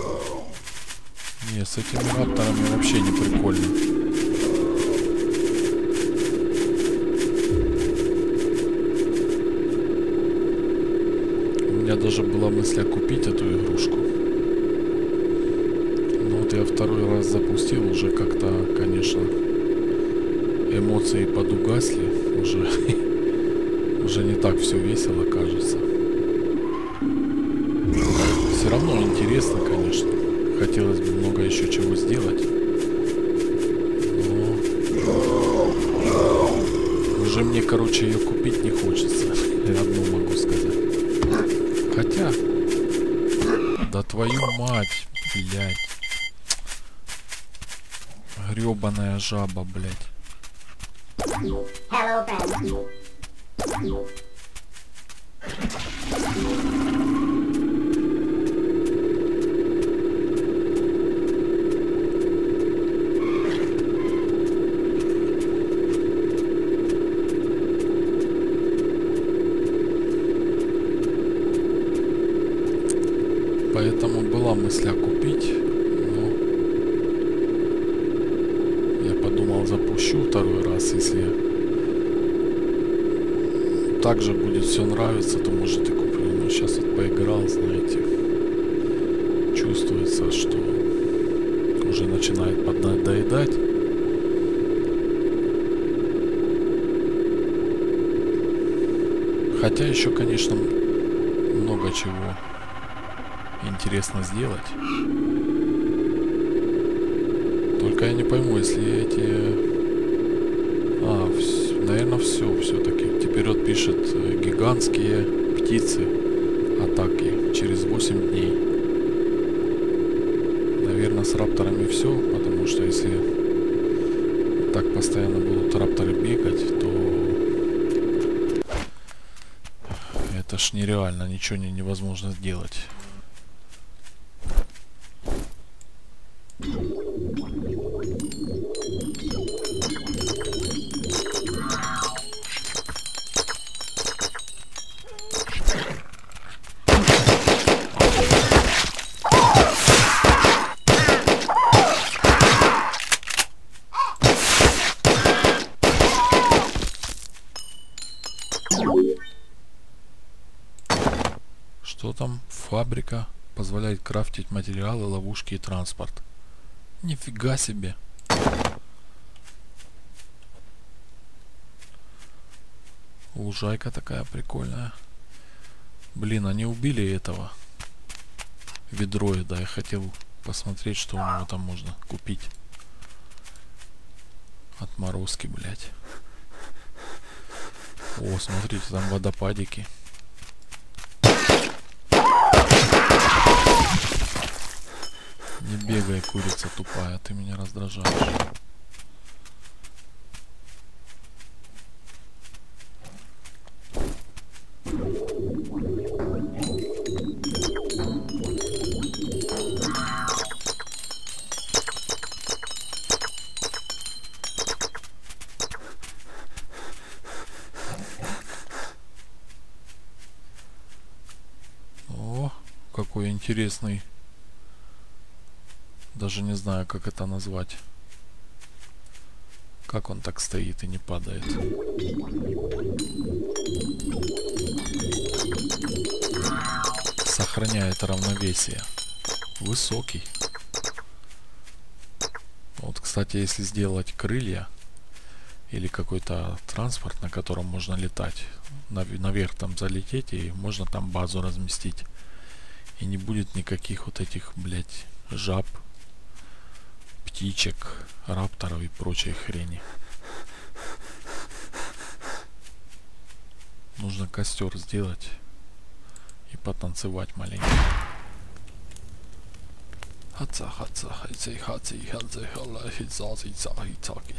Не, с этими рапторами вообще не прикольно. У меня даже была мысль купить эту игрушку я второй раз запустил, уже как-то, конечно, эмоции подугасли. Уже, [LAUGHS] уже не так все весело кажется. Все равно интересно, конечно. Хотелось бы много еще чего сделать. Но уже мне, короче, ее купить не хочется. [LAUGHS] Одно могу сказать. Хотя, да твою мать, блядь гребаная жаба, блядь. Поэтому была мысль окупить, но я подумал, запущу второй раз, если также будет все нравиться, то может и куплю. Но сейчас вот поиграл, знаете, чувствуется, что уже начинает поднадоедать. Хотя еще, конечно, много чего интересно сделать. Только я не пойму, если эти... А, вс... наверное, все все-таки. Теперь вот пишет э, гигантские птицы атаки через 8 дней. Наверное, с рапторами все, потому что если так постоянно будут рапторы бегать, то это ж нереально, ничего не, невозможно сделать. Материалы, ловушки и транспорт. Нифига себе. Лужайка такая прикольная. Блин, они убили этого ведроида. Я хотел посмотреть, что у него там можно купить. Отморозки, блядь. О, смотрите, там водопадики. Не бегай, курица тупая, ты меня раздражаешь. Даже не знаю, как это назвать. Как он так стоит и не падает? Сохраняет равновесие. Высокий. Вот, кстати, если сделать крылья или какой-то транспорт, на котором можно летать, наверх там залететь и можно там базу разместить. И не будет никаких вот этих, блядь, жаб, птичек, рапторов и прочей хрени. Нужно костер сделать и потанцевать маленько. Хаца, хаца, хайцей, хацей, хадзей, халла, хидзазей, цахи, цахи,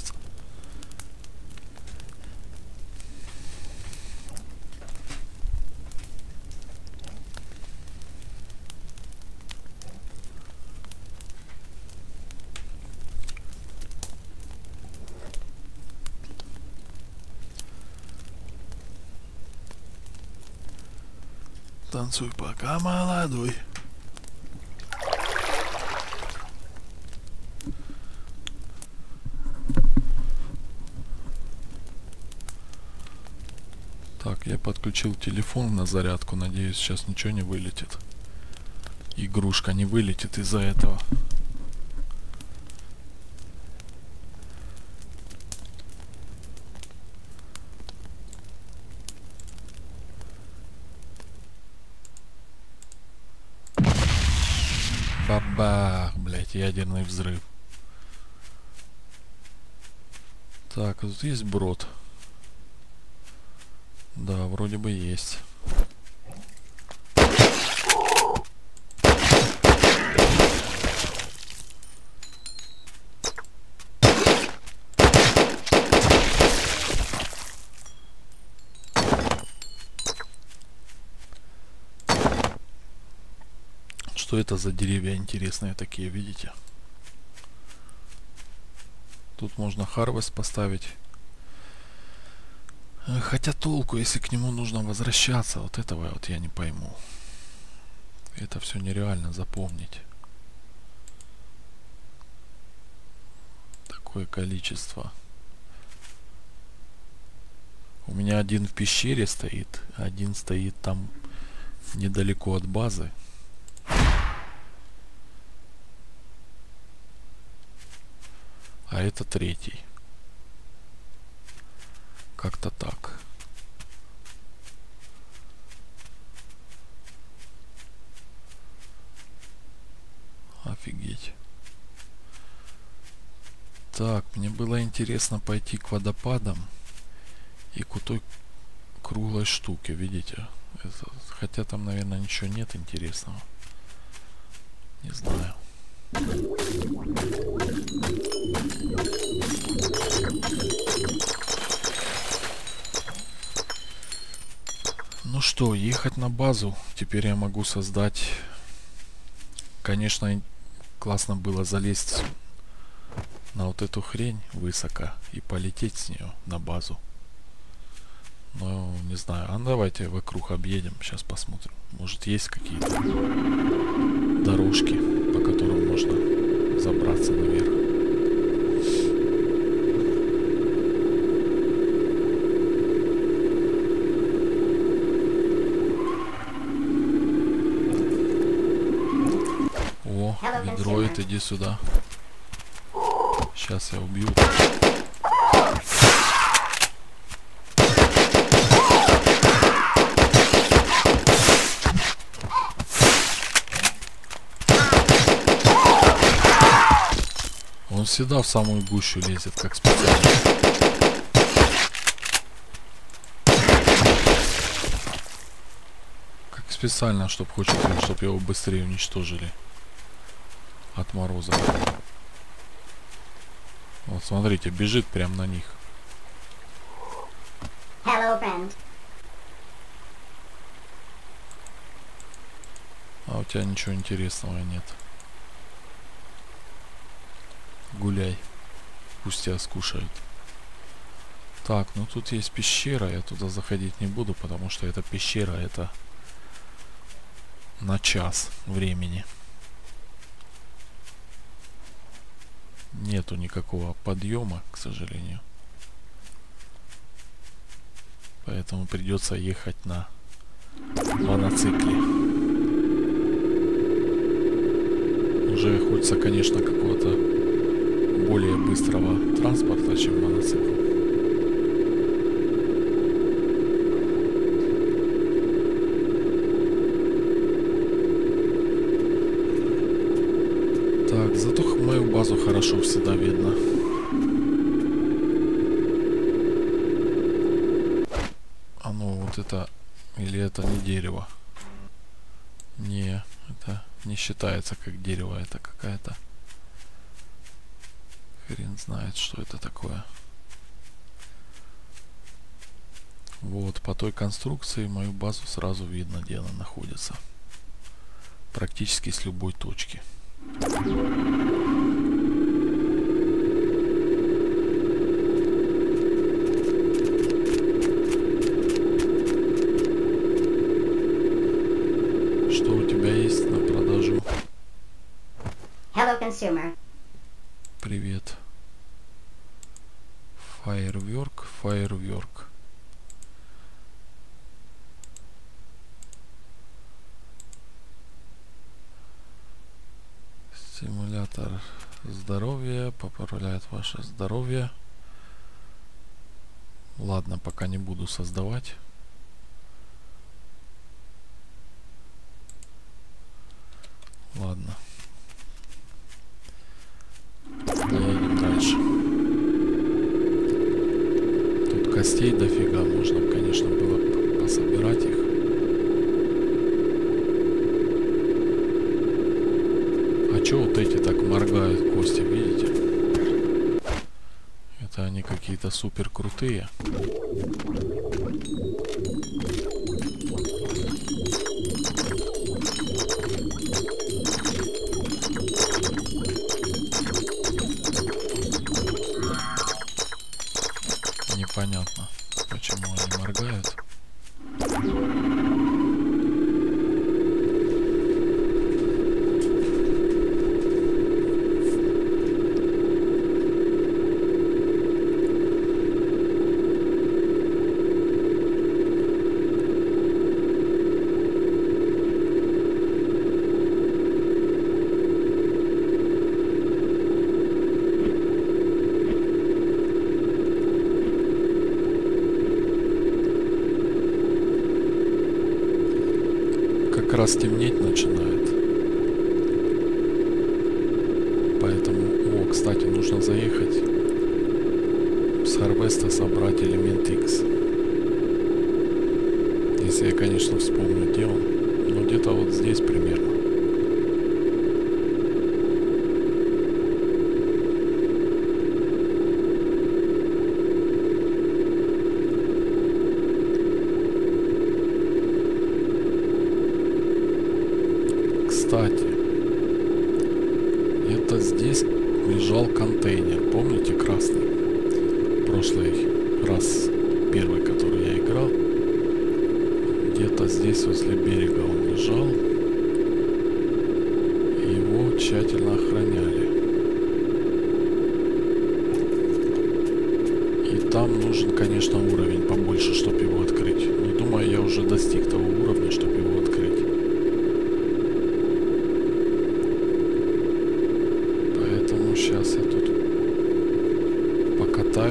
Танцуй пока молодой. Так, я подключил телефон на зарядку. Надеюсь, сейчас ничего не вылетит. Игрушка не вылетит из-за этого. Бабах, блять, ядерный взрыв. Так, тут есть брод. Да, вроде бы есть. Что это за деревья интересные такие, видите? Тут можно harvest поставить. Э, хотя толку, если к нему нужно возвращаться, вот этого вот я не пойму. Это все нереально запомнить. Такое количество. У меня один в пещере стоит, один стоит там недалеко от базы. А это третий. Как-то так. Офигеть. Так, мне было интересно пойти к водопадам и к той круглой штуке, видите? Это, хотя там, наверное, ничего нет интересного. Не знаю. Ну что, ехать на базу. Теперь я могу создать... Конечно, классно было залезть на вот эту хрень высоко и полететь с нее на базу. Ну, не знаю. А давайте вокруг объедем. Сейчас посмотрим. Может есть какие-то дорожки, по которым можно забраться наверх. О, ведроид, иди сюда. Сейчас я убью. Всегда в самую гущу лезет, как специально. Как специально, чтобы хочет, чтобы его быстрее уничтожили. От мороза. Вот смотрите, бежит прям на них. Hello, friend. А у тебя ничего интересного нет. Гуляй. Пусть тебя скушают. Так, ну тут есть пещера. Я туда заходить не буду, потому что эта пещера это на час времени. Нету никакого подъема, к сожалению. Поэтому придется ехать на моноцикле. Уже хочется, конечно, какого-то более быстрого транспорта, чем моноцикл. Так, зато мою базу хорошо всегда видно. А ну вот это... Или это не дерево? Не, это не считается как дерево, это какая-то Хрен знает, что это такое. Вот, по той конструкции мою базу сразу видно, где она находится. Практически с любой точки. Что у тебя есть на продажу? Hello, consumer. Привет. Firework, Firework. Симулятор здоровья ваше здоровье. Ладно, пока не буду создавать. Ладно. Поедем дальше костей дофига. Можно, конечно, было пособирать их. А чё вот эти так моргают кости, видите? Это они какие-то супер крутые. понятно, почему они моргают. как раз темнеть начинает. Поэтому, о, кстати, нужно заехать с Харвеста собрать элемент X. Если я, конечно, вспомню, он. Но где-то вот здесь примерно. Кстати, это здесь лежал контейнер, помните, красный? Прошлый раз, первый, который я играл. Где-то здесь возле берега он лежал. Его тщательно охраняли. И там нужен, конечно, уровень побольше, чтобы его открыть. Но думаю, я уже достиг того уровня, чтобы его открыть. Поэтому сейчас я тут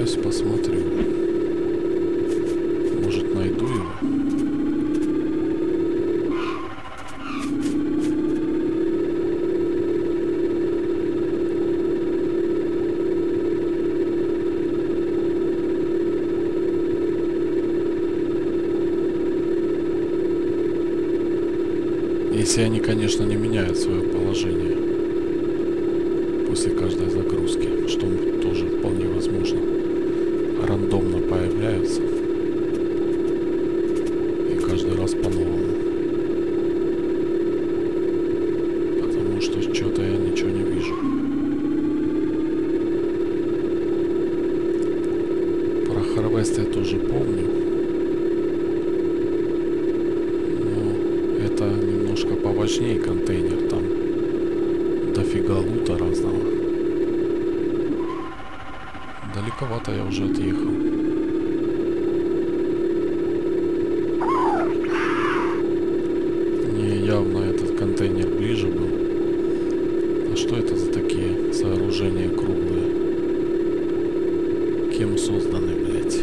покатаюсь, посмотрю. Может найду его? Если они, конечно, не меняют свое положение после каждой загрузки, что тоже вполне возможно. Рандомно появляются. И каждый раз по-новому. Потому что что-то я ничего не вижу. Про Харвест я тоже помню. Но это немножко поважнее контейнер там дофига лута разного. Далековато я уже отъехал. Не, явно этот контейнер ближе был. А что это за такие сооружения круглые? Кем созданы, блядь?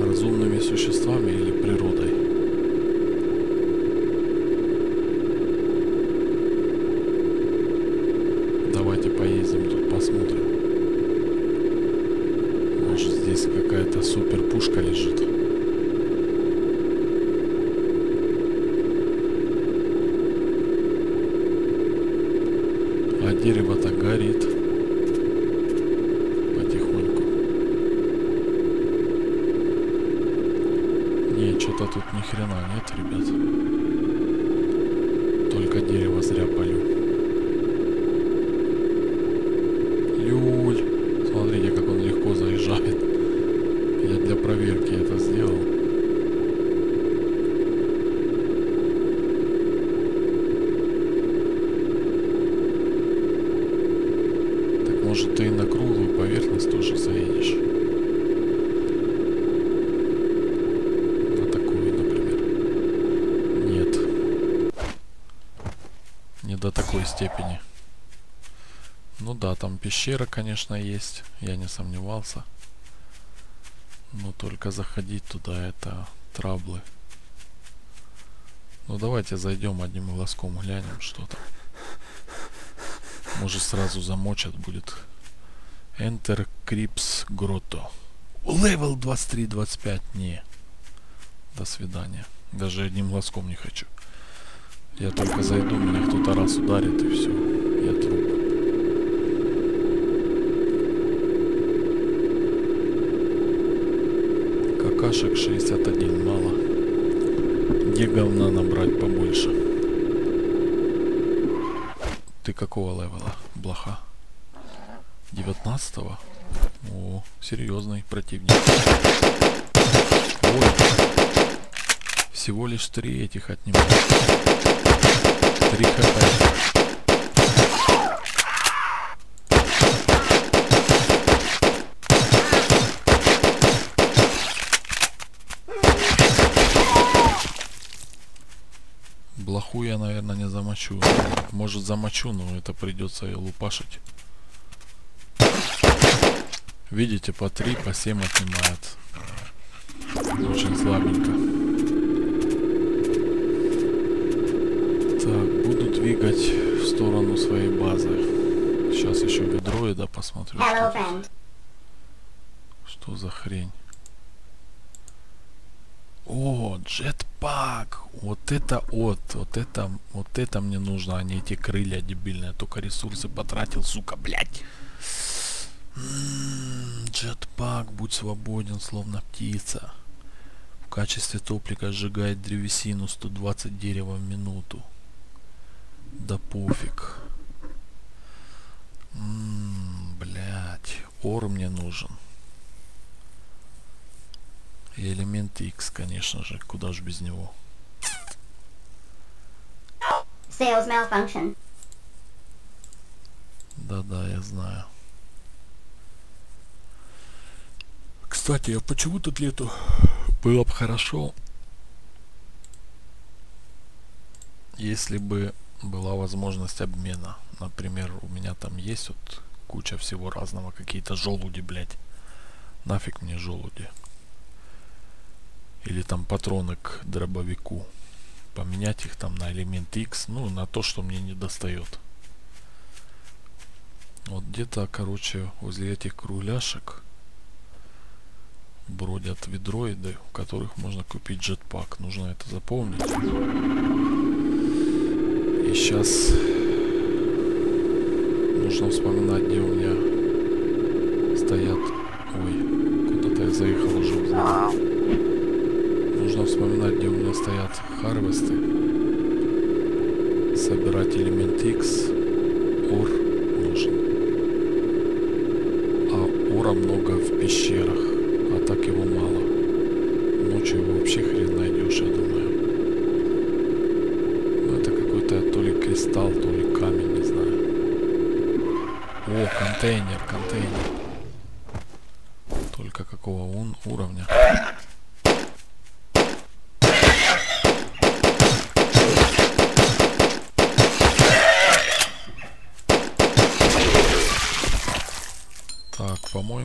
Разумными существами или природой? Давайте поездим тут посмотрим. Может здесь какая-то супер пушка лежит. А дерево-то горит. Потихоньку. Не, что-то тут ни хрена нет, ребят. Только дерево зря полю. Люль. Смотрите, как он легко заезжает. Я для проверки это сделал. Так может ты и на круглую поверхность тоже заедешь? На такую, например. Нет. Не до такой степени. Ну да, там пещера, конечно, есть. Я не сомневался. Только заходить туда это траблы. Ну давайте зайдем одним глазком, глянем, что там. Может сразу замочат будет. Enter Crips Grotto. Левел 23-25. Не. До свидания. Даже одним глазком не хочу. Я только зайду, меня кто-то раз ударит и все. Я труп. Какашек 61 мало. Где говна набрать побольше? Ты какого левела, блоха? 19 -го. О, серьезный противник. Ой. Всего лишь три этих отнимают. Три хп. Блоху я, наверное, не замочу. Может замочу, но это придется и лупашить. Видите, по 3, по 7 отнимает. Очень слабенько. Так, буду двигать в сторону своей базы. Сейчас еще ведроида посмотрю. Что, что за хрень? О, джетпак! Вот это вот, вот это, вот это мне нужно, а не эти крылья дебильные. Только ресурсы потратил, сука, блядь. М-м, джетпак, будь свободен, словно птица. В качестве топлика сжигает древесину 120 дерева в минуту. Да пофиг. М-м, блядь, ор мне нужен. И элемент X, конечно же, куда же без него. Sales malfunction. Да-да, я знаю. Кстати, а почему тут лету? Было бы хорошо, если бы была возможность обмена. Например, у меня там есть вот куча всего разного, какие-то желуди, блядь. Нафиг мне желуди или там патроны к дробовику поменять их там на элемент X ну на то что мне не достает. Вот где-то короче возле этих кругляшек бродят ведроиды у которых можно купить джетпак. Нужно это запомнить и сейчас нужно вспоминать где у меня стоят. Ой куда-то я заехал уже. В воду нужно вспоминать, где у меня стоят харвесты. Собирать элемент X. Ор нужен. А ора много в пещерах, а так его мало. Ночью его вообще хрен найдешь, я думаю. Ну это какой-то то ли кристалл, то ли камень, не знаю. О, контейнер, контейнер. Только какого он уровня?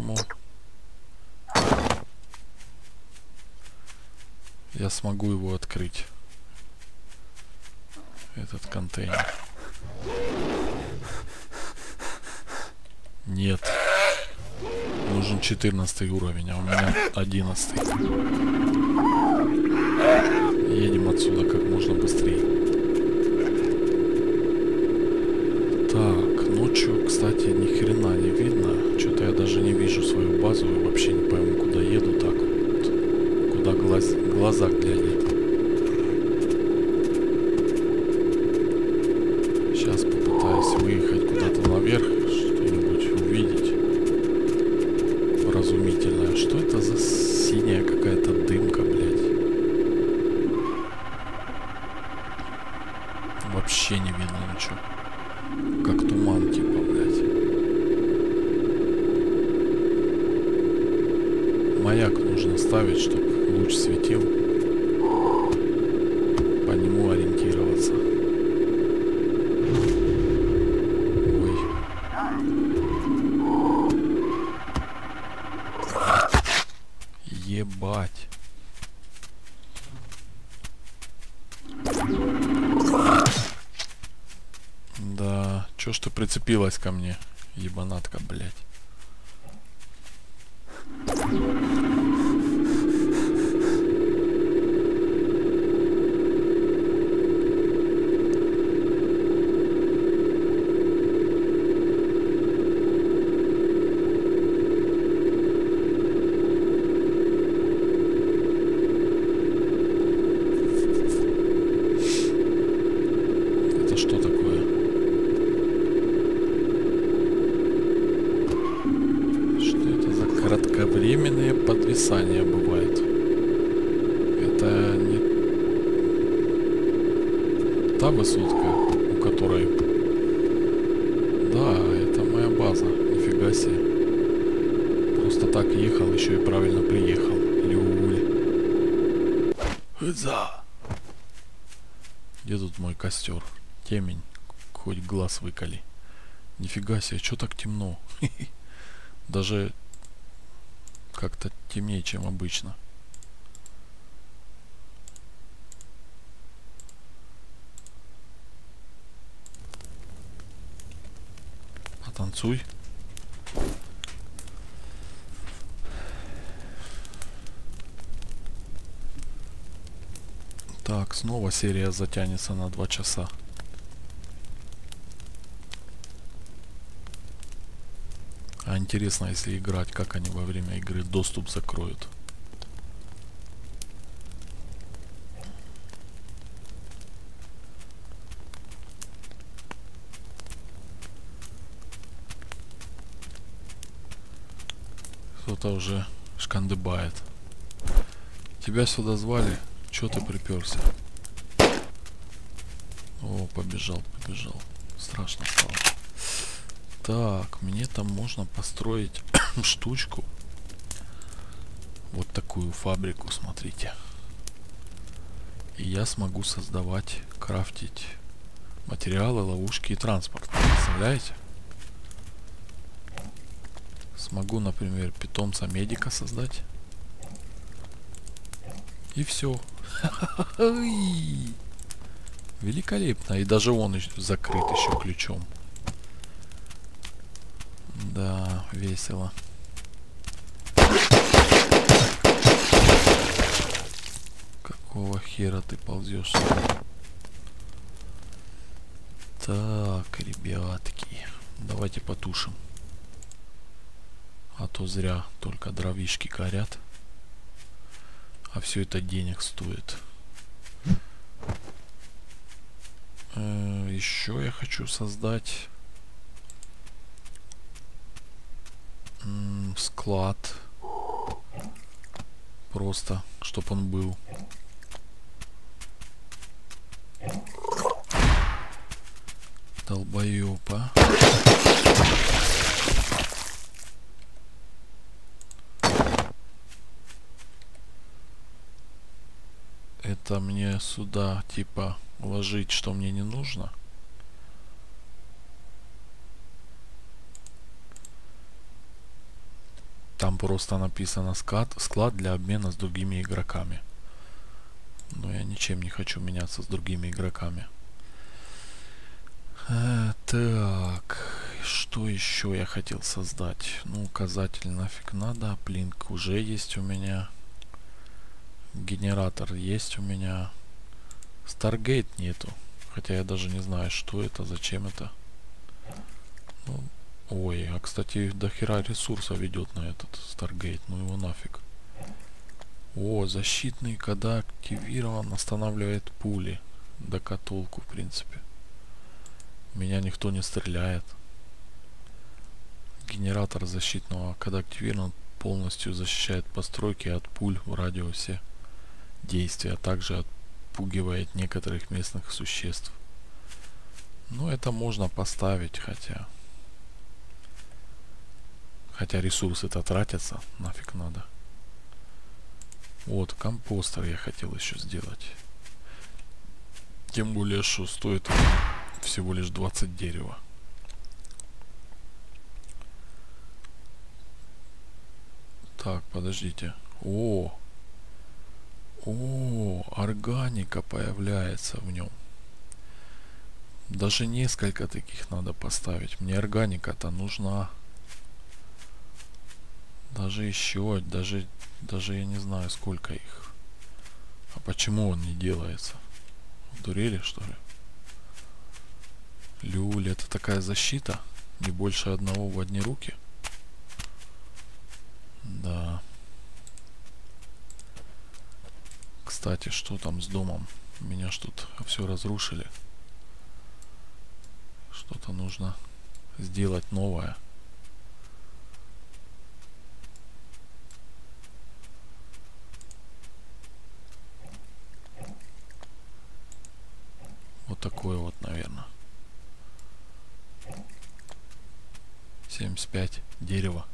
По-моему, я смогу его открыть. Этот контейнер. Нет. Нужен 14 уровень, а у меня 11. Едем отсюда как можно быстрее. Так, ночью, кстати, ни хрена не видно что я даже не вижу свою базу и вообще не пойму, куда еду так вот. Куда глаз, глаза глядят. Сейчас попытаюсь выехать куда-то наверх, что-нибудь увидеть. Вразумительное. Что это за синяя какая-то дымка, блядь? Вообще не видно ничего. Как туман типа, блядь. маяк нужно ставить, чтобы луч светил. По нему ориентироваться. Ой. Ебать. Да, чё ж ты прицепилась ко мне, ебанатка, блядь. Та высотка, у которой... Да, это моя база. Нифига себе. Просто так ехал, еще и правильно приехал. Люль. За. Где тут мой костер? Темень. Хоть глаз выколи. Нифига себе, что так темно? [LAUGHS] Даже как-то темнее, чем обычно. Потанцуй. Так, снова серия затянется на два часа. А интересно, если играть, как они во время игры доступ закроют. Кто-то уже шкандыбает. Тебя сюда звали? Чё ты приперся? О, побежал, побежал. Страшно стало. Так, мне там можно построить [CLEARS THROAT] штучку. Вот такую фабрику, смотрите. И я смогу создавать, крафтить материалы, ловушки и транспорт. Представляете? Смогу, например, питомца медика создать. И все. [LAUGHS] Великолепно. И даже он закрыт еще ключом. Да, весело. Какого хера ты ползешь? Так, ребятки, давайте потушим. А то зря только дровишки горят. А все это денег стоит. Э, еще я хочу создать склад. Просто, чтобы он был. Долбоёба. Это мне сюда, типа, вложить, что мне не нужно. Там просто написано склад, склад для обмена с другими игроками. Но я ничем не хочу меняться с другими игроками. Э, так, что еще я хотел создать? Ну, указатель нафиг надо. Плинк уже есть у меня. Генератор есть у меня. Старгейт нету. Хотя я даже не знаю, что это, зачем это. Ну, Ой, а кстати, до хера ресурса ведет на этот Старгейт, ну его нафиг. О, защитный, когда активирован, останавливает пули. До катулку, в принципе. Меня никто не стреляет. Генератор защитного, когда активирован, полностью защищает постройки от пуль в радиусе действия, а также отпугивает некоторых местных существ. Ну, это можно поставить, хотя... Хотя ресурсы-то тратятся, нафиг надо. Вот, компостер я хотел еще сделать. Тем более, что стоит всего лишь 20 дерева. Так, подождите. О! О, органика появляется в нем. Даже несколько таких надо поставить. Мне органика-то нужна. Даже еще, даже, даже я не знаю сколько их. А почему он не делается? Дурели что ли? Люль, это такая защита? Не больше одного в одни руки? Да. Кстати, что там с домом? Меня что-то все разрушили. Что-то нужно сделать новое. Вот такое вот, наверное. 75 дерево.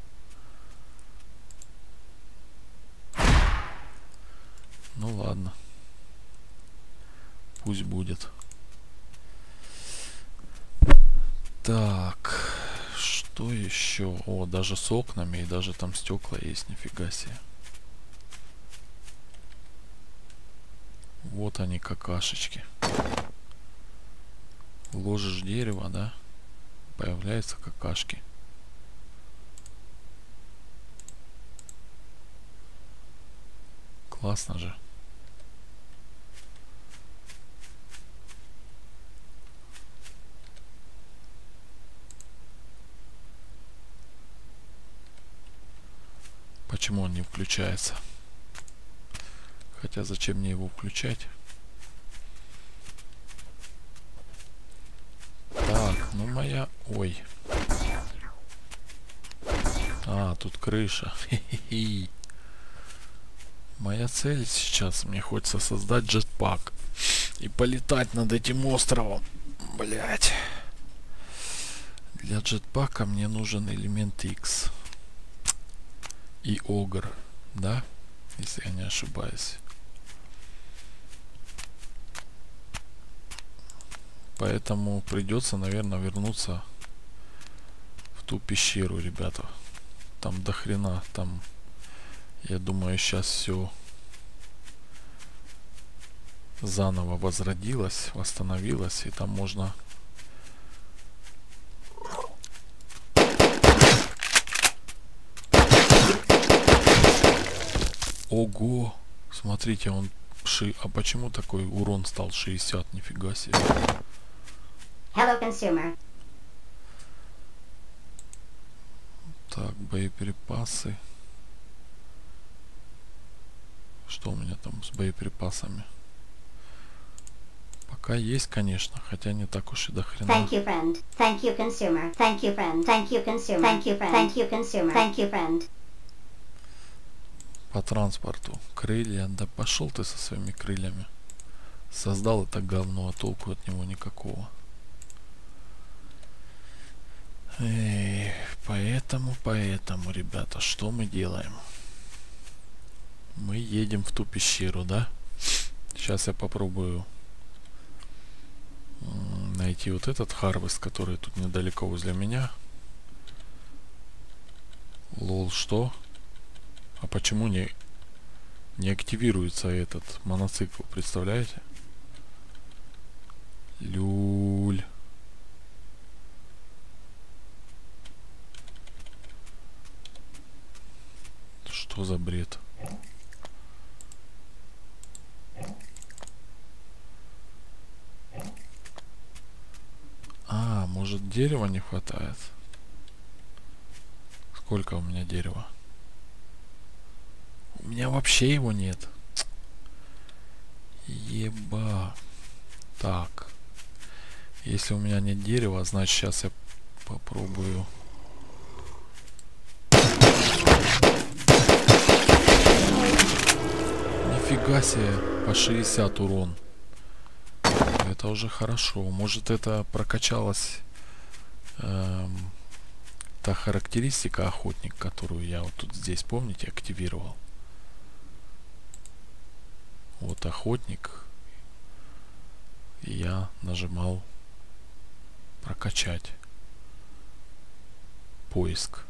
Ну ладно. Пусть будет. Так, что еще? О, даже с окнами и даже там стекла есть, нифига себе. Вот они, какашечки. Ложишь дерево, да? Появляются какашки. Классно же. Почему он не включается? Хотя зачем мне его включать? Так, ну моя... Ой. А, тут крыша. Моя цель сейчас, мне хочется создать джетпак. И полетать над этим островом. Блять. Для джетпака мне нужен элемент X. И огр. Да? Если я не ошибаюсь. Поэтому придется, наверное, вернуться в ту пещеру, ребята. Там до хрена, там, я думаю, сейчас все заново возродилось, восстановилось, и там можно Ого! Смотрите, он... Ши... А почему такой урон стал 60? Нифига себе. Hello, consumer. Так, боеприпасы. Что у меня там с боеприпасами? Пока есть, конечно, хотя не так уж и до хрена. Thank you, friend. Thank you, consumer. Thank you, friend. Thank you, consumer. Thank you, friend. Thank you, consumer. Thank you, friend. По транспорту. Крылья. Да пошел ты со своими крыльями. Создал это говно, а толку от него никакого. Эй, поэтому, поэтому, ребята, что мы делаем? Мы едем в ту пещеру, да? Сейчас я попробую найти вот этот harvest, который тут недалеко возле меня. LOL, что? А почему не, не активируется этот моноцикл, представляете? Люль. Что за бред? А, может дерева не хватает? Сколько у меня дерева? У меня вообще его нет. Еба. Так. Если у меня нет дерева, значит сейчас я попробую Нифига себе, по 60 урон. Это уже хорошо. Может это прокачалась эм, та характеристика охотник, которую я вот тут здесь, помните, активировал. Вот охотник. И я нажимал прокачать. Поиск.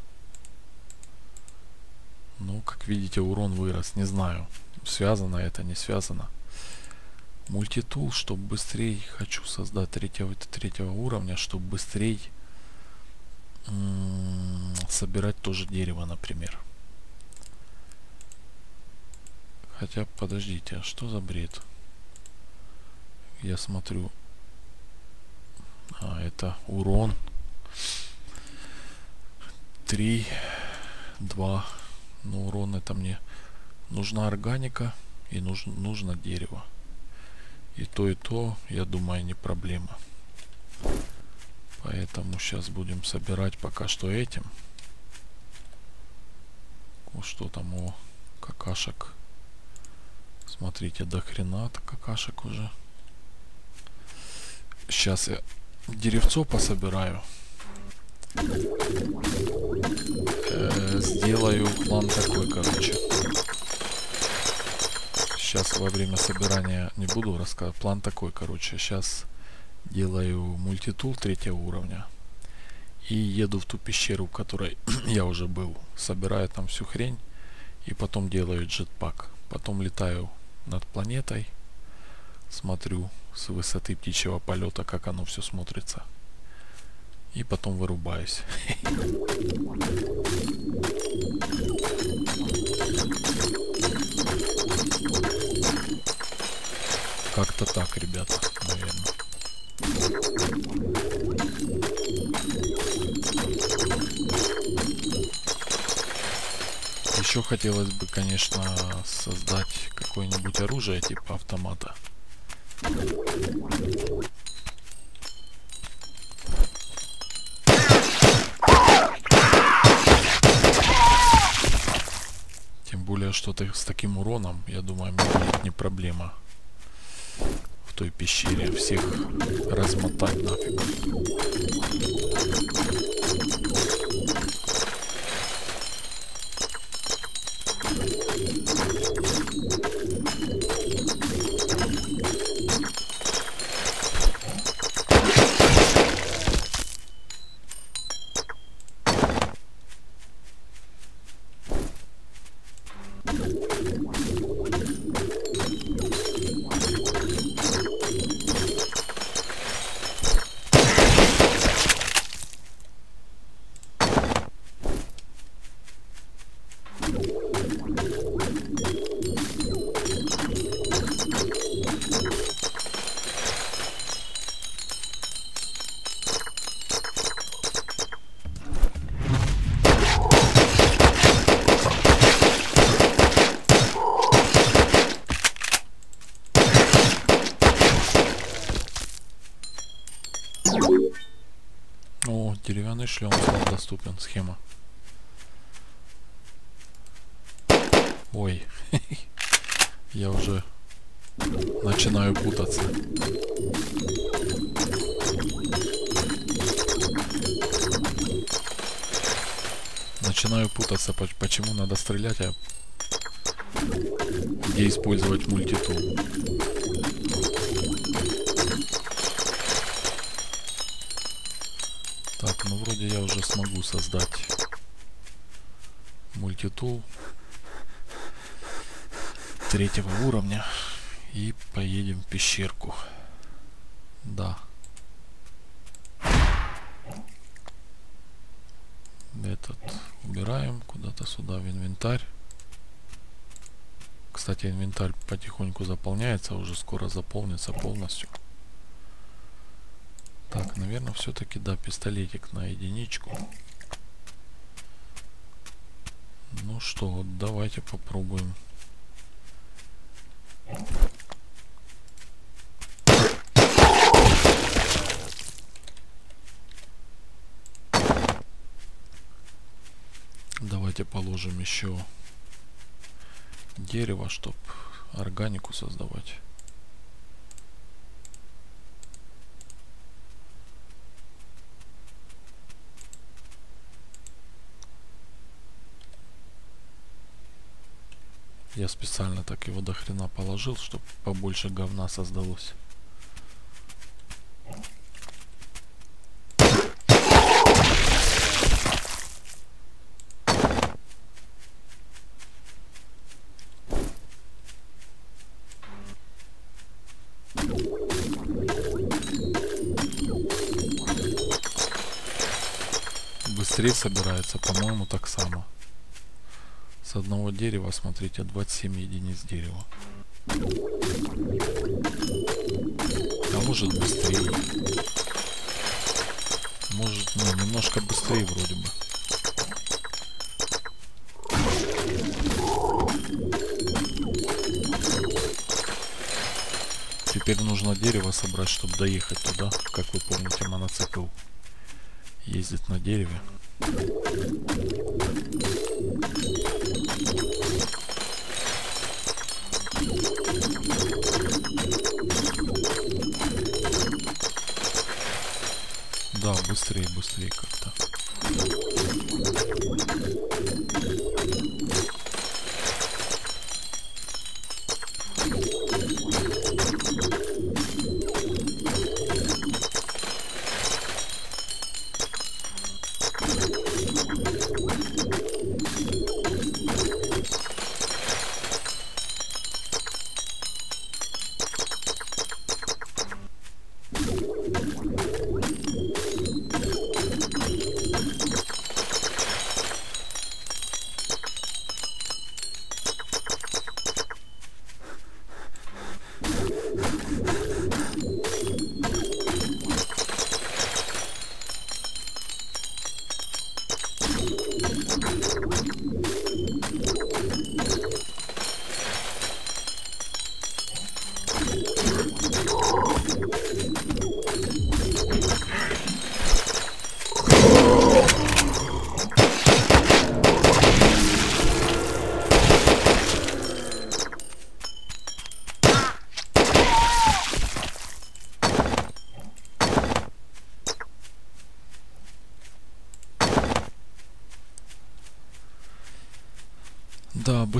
Ну, как видите, урон вырос. Не знаю связано это, не связано. Мультитул, чтобы быстрее хочу создать третьего, третьего уровня, чтобы быстрее собирать тоже дерево, например. Хотя, подождите, а что за бред? Я смотрю. А, это урон. 3, 2. Ну, урон это мне нужна органика и нужно, нужно дерево. И то, и то, я думаю, не проблема. Поэтому сейчас будем собирать пока что этим. Что там у какашек. Смотрите, до хрена какашек уже. Сейчас я деревцо пособираю. Э, сделаю план такой, короче. Сейчас во время собирания не буду рассказывать. План такой, короче. Сейчас делаю мультитул третьего уровня. И еду в ту пещеру, в которой [CLEARS THROAT] я уже был. Собираю там всю хрень. И потом делаю джетпак. Потом летаю над планетой. Смотрю с высоты птичьего полета, как оно все смотрится. И потом вырубаюсь. Как-то так, ребята, наверное. Еще хотелось бы, конечно, создать какое-нибудь оружие типа автомата. Тем более, что ты с таким уроном, я думаю, будет не проблема в той пещере всех размотать нафиг. Третьего уровня и поедем в пещерку. Да. Этот убираем куда-то сюда в инвентарь. Кстати, инвентарь потихоньку заполняется, уже скоро заполнится полностью. Так, наверное, все-таки да, пистолетик на единичку. Ну что, давайте попробуем. Давайте положим еще дерево, чтобы органику создавать. Я специально так его до хрена положил, чтобы побольше говна создалось. Быстрее собирается, по-моему, так само. С одного дерева, смотрите, 27 единиц дерева. А может быстрее. Может, ну, немножко быстрее вроде бы. Теперь нужно дерево собрать, чтобы доехать туда. Как вы помните, моноцикл ездит на дереве. Да, быстрее, быстрее как-то.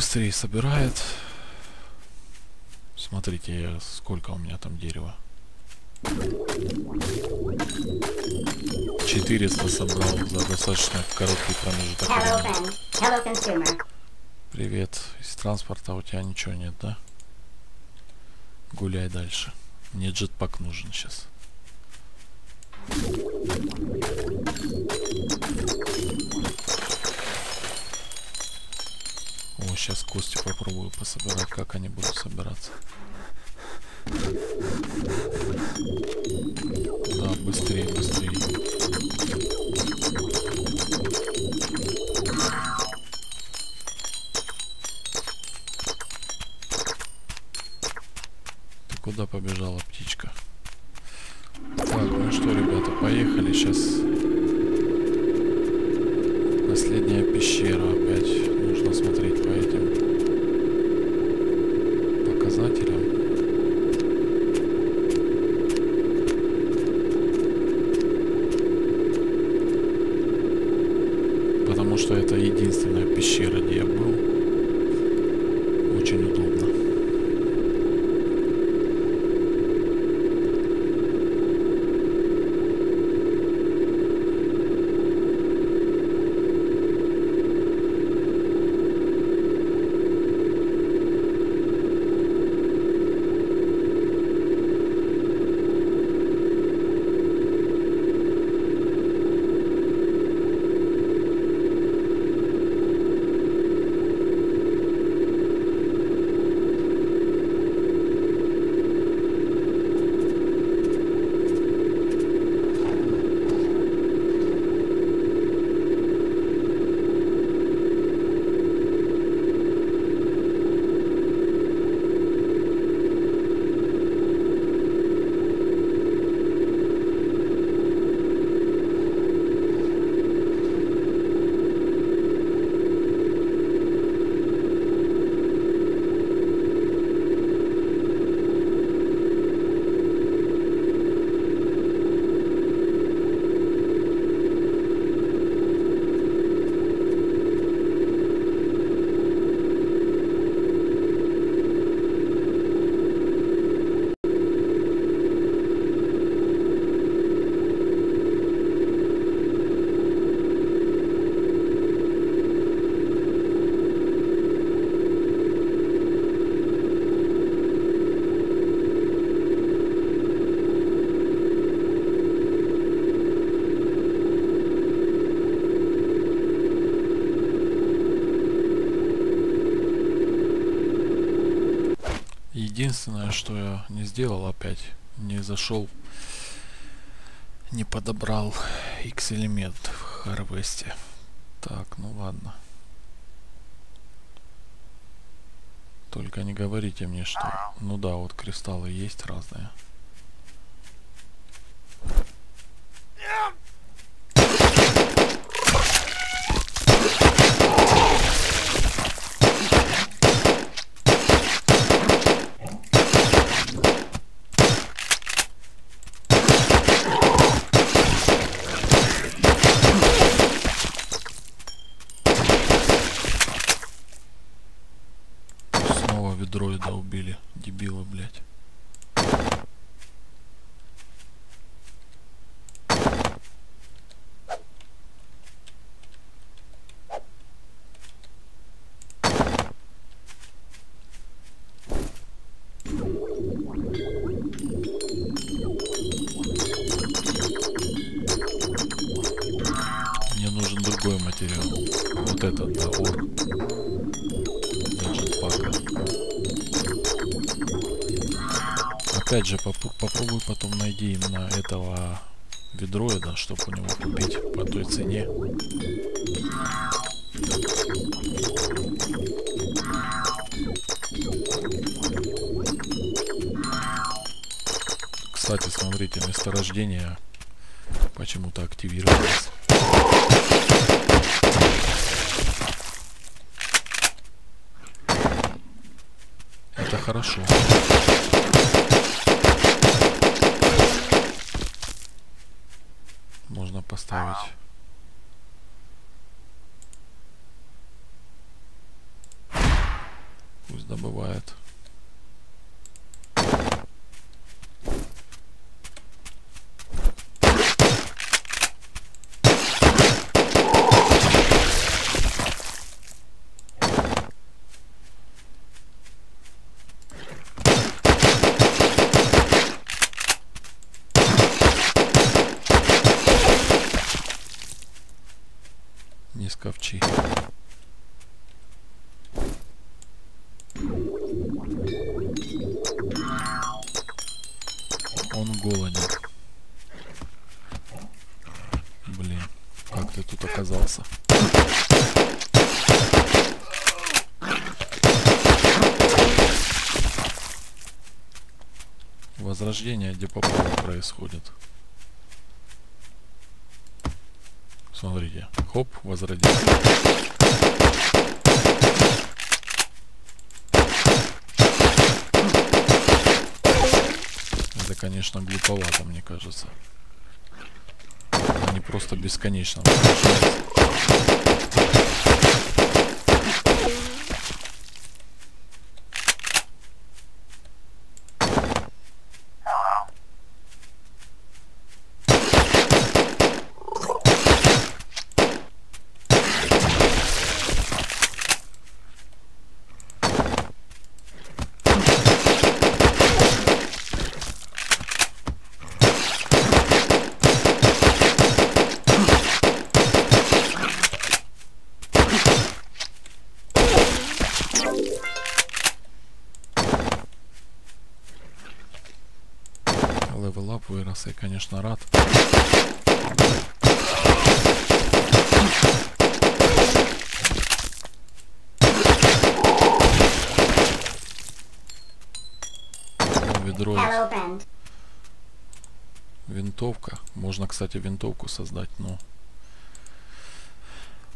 Быстрее собирает. Смотрите, сколько у меня там дерева. 400 собрал за достаточно короткий промежуток времени. Hello. Привет. Из транспорта у тебя ничего нет, да? Гуляй дальше. Мне джетпак нужен сейчас. О, сейчас кости попробую пособирать, как они будут собираться. Единственное, что я не сделал опять, не зашел, не подобрал X элемент в Харвесте. Так, ну ладно. Только не говорите мне, что... Ну да, вот кристаллы есть разные. Чтобы у него купить по той цене. Кстати, смотрите, месторождение почему-то активировалось. Это хорошо. Можно поставить. Пусть добывает. Не сковчи. Он голоден. Блин, как ты тут оказался? Возрождение где попало происходит. Смотрите, хоп, возродился. Это, конечно, глуповато, мне кажется. Они просто бесконечно возвращаются. Левел ап вырос, я, конечно, рад. Ведро. Винтовка. Можно, кстати, винтовку создать, но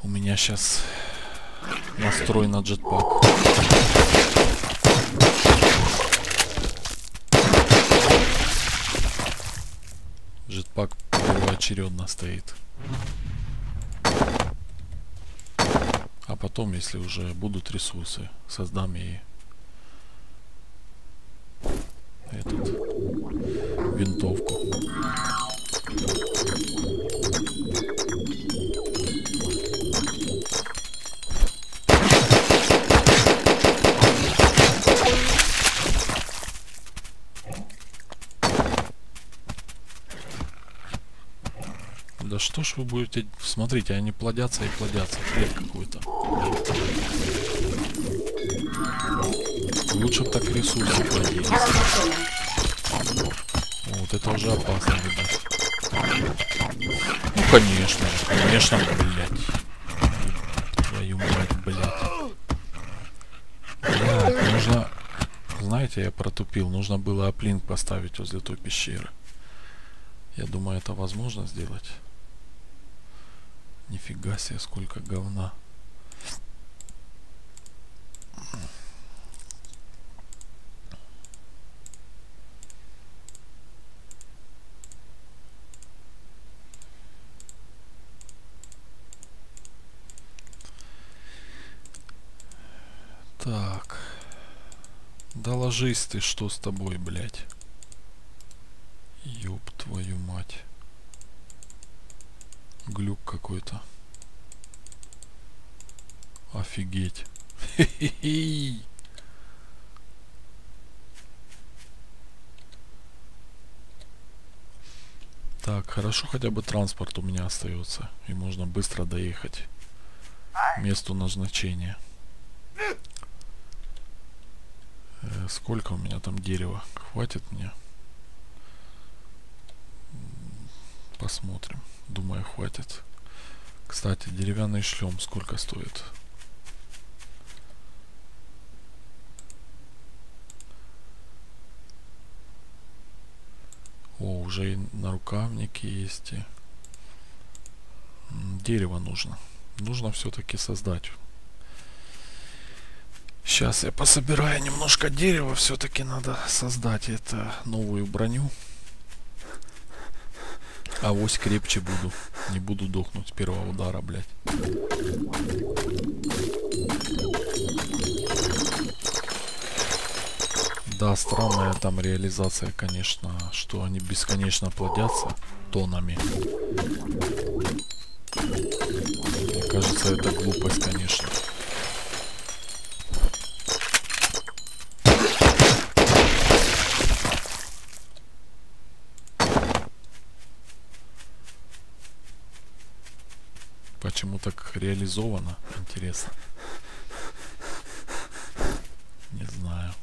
у меня сейчас настрой на. Джетпак стоит. А потом, если уже будут ресурсы, создам и что ж вы будете... Смотрите, они плодятся и плодятся. Бред какой-то. Лучше бы так ресурсы плодились. Вот это уже опасно, ребят. Ну, конечно конечно, блядь. Твою мать, блядь. Блядь, нужно... Знаете, я протупил. Нужно было оплинк поставить возле той пещеры. Я думаю, это возможно сделать. Нифига себе, сколько говна. Так. Да ложись ты, что с тобой, блядь? Ёб твою мать. Глюк какой-то. Офигеть. [LAUGHS] Так, хорошо хотя бы транспорт у меня остается. И можно быстро доехать к месту назначения. Э, сколько у меня там дерева? Хватит мне? Посмотрим. Думаю, хватит. Кстати, деревянный шлем сколько стоит? О, уже и нарукавники есть. И... Дерево нужно. Нужно все-таки создать. Сейчас я пособираю немножко дерева. Все-таки надо создать это новую броню. А вось крепче буду. Не буду дохнуть с первого удара, блядь. Да, странная там реализация, конечно, что они бесконечно плодятся тонами. Мне кажется, это глупость, конечно. Почему так реализовано? Интересно. Не знаю.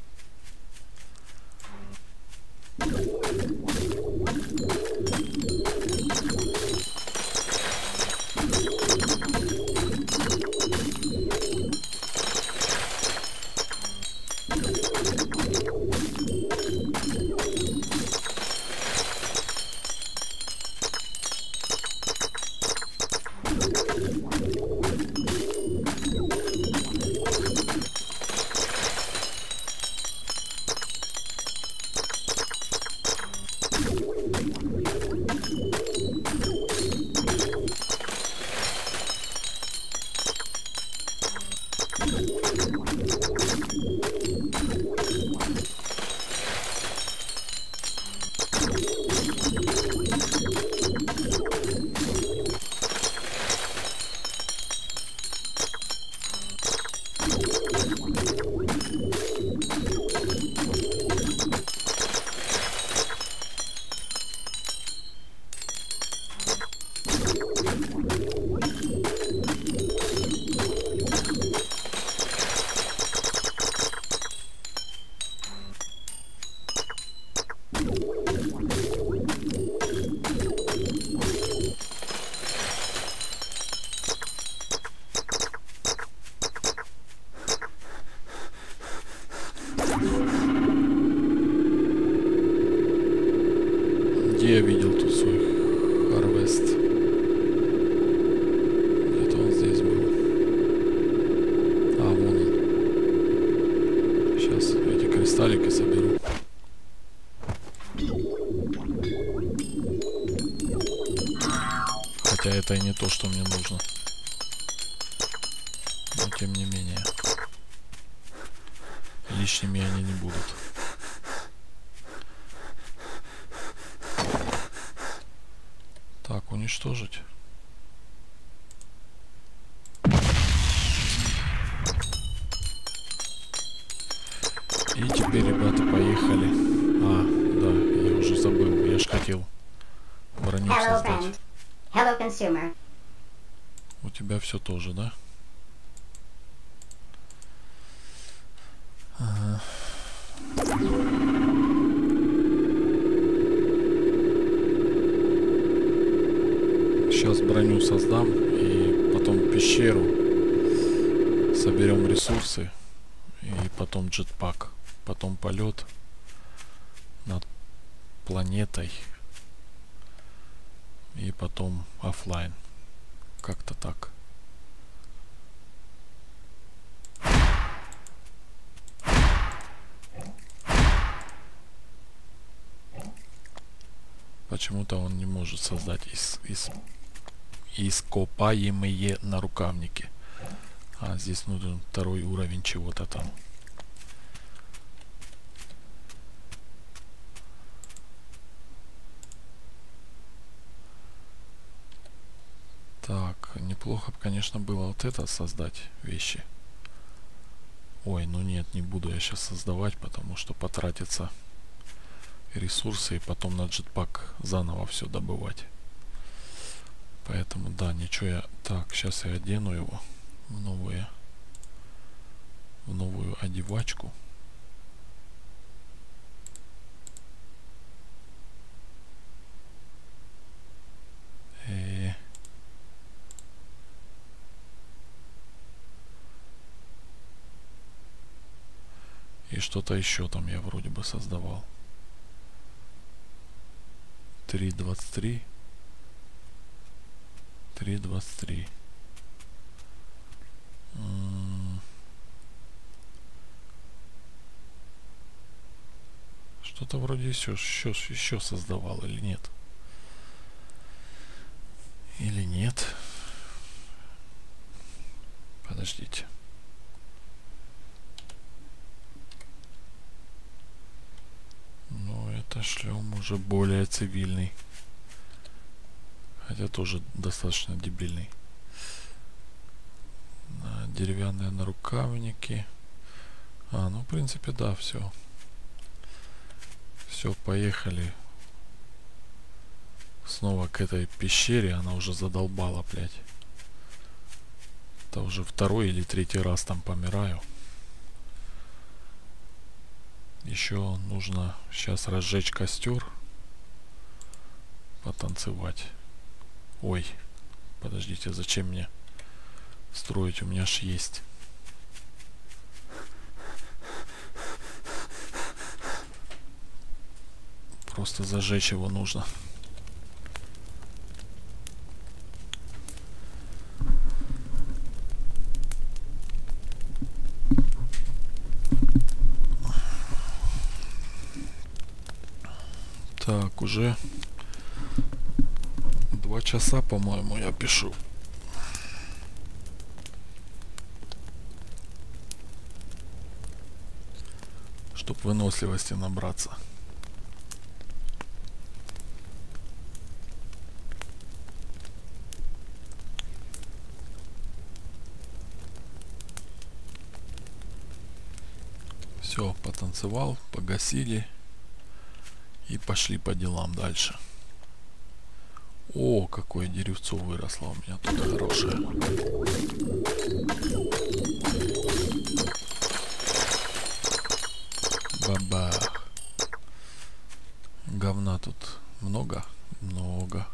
Что мне нужно. Но тем не менее. Лишними они не будут. Так, уничтожить. И теперь, ребята, поехали. А, да, я уже забыл. Я ж хотел броню создать. Hello, consumer. У тебя все тоже, да? Ага. Сейчас броню создам и потом пещеру. Соберем ресурсы и потом джетпак. Потом полет над планетой и потом оффлайн. Как-то так. Почему-то он не может создать из, из, ископаемые нарукавники. А здесь нужен второй уровень чего-то там. Так, неплохо, бы, конечно, было вот это создать вещи. Ой, ну нет, не буду я сейчас создавать, потому что потратятся ресурсы и потом на джетпак заново все добывать. Поэтому, да, ничего я... Так, сейчас я одену его в новые... В новую одевачку. И что-то еще там я вроде бы создавал. 3.23. 3.23. Что-то вроде еще, еще, еще создавал или нет? Или нет? Подождите. Отошлем уже более цивильный. Хотя тоже достаточно дебильный. Деревянные нарукавники. А, ну в принципе да, все. Все, поехали. Снова к этой пещере. Она уже задолбала, блядь. Это уже второй или третий раз там помираю. Еще нужно сейчас разжечь костер. Потанцевать. Ой, подождите, зачем мне строить? У меня ж есть. Просто зажечь его нужно. уже часа, по-моему, я пишу. Чтоб выносливости набраться. Все, потанцевал, погасили. И пошли по делам дальше. О, какое деревцо выросло у меня тут хорошее. Бабах. Говна тут много? Много.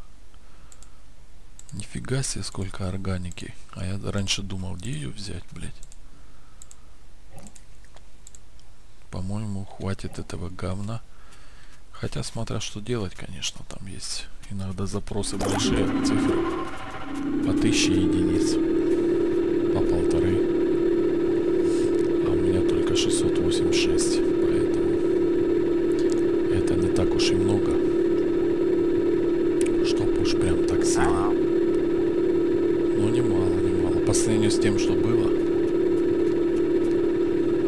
Нифига себе, сколько органики. А я раньше думал, где ее взять, блядь. По-моему, хватит этого говна. Хотя, смотря что делать, конечно, там есть иногда запросы большие, цифры по тысяче единиц, по полторы. А у меня только 686, поэтому это не так уж и много, чтоб уж прям так сильно. Но немало, немало. По сравнению с тем, что было,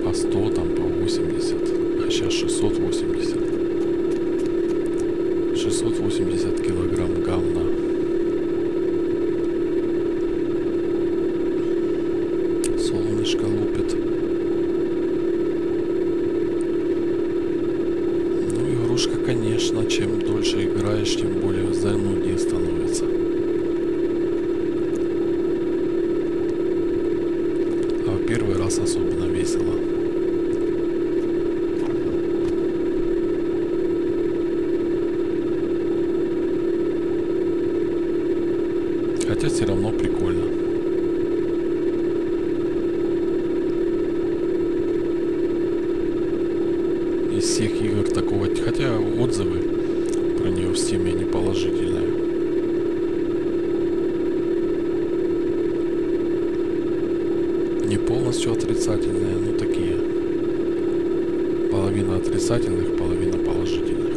по 100, там, по 80, а сейчас 680. 680 килограмм говна. Солнышко лупит. Ну, игрушка, конечно, чем дольше играешь, тем более зануднее становится. А первый раз особенно весело. Хотя все равно прикольно. Из всех игр такого... Хотя отзывы про нее в Steam не положительные. Не полностью отрицательные, но такие. Половина отрицательных, половина положительных.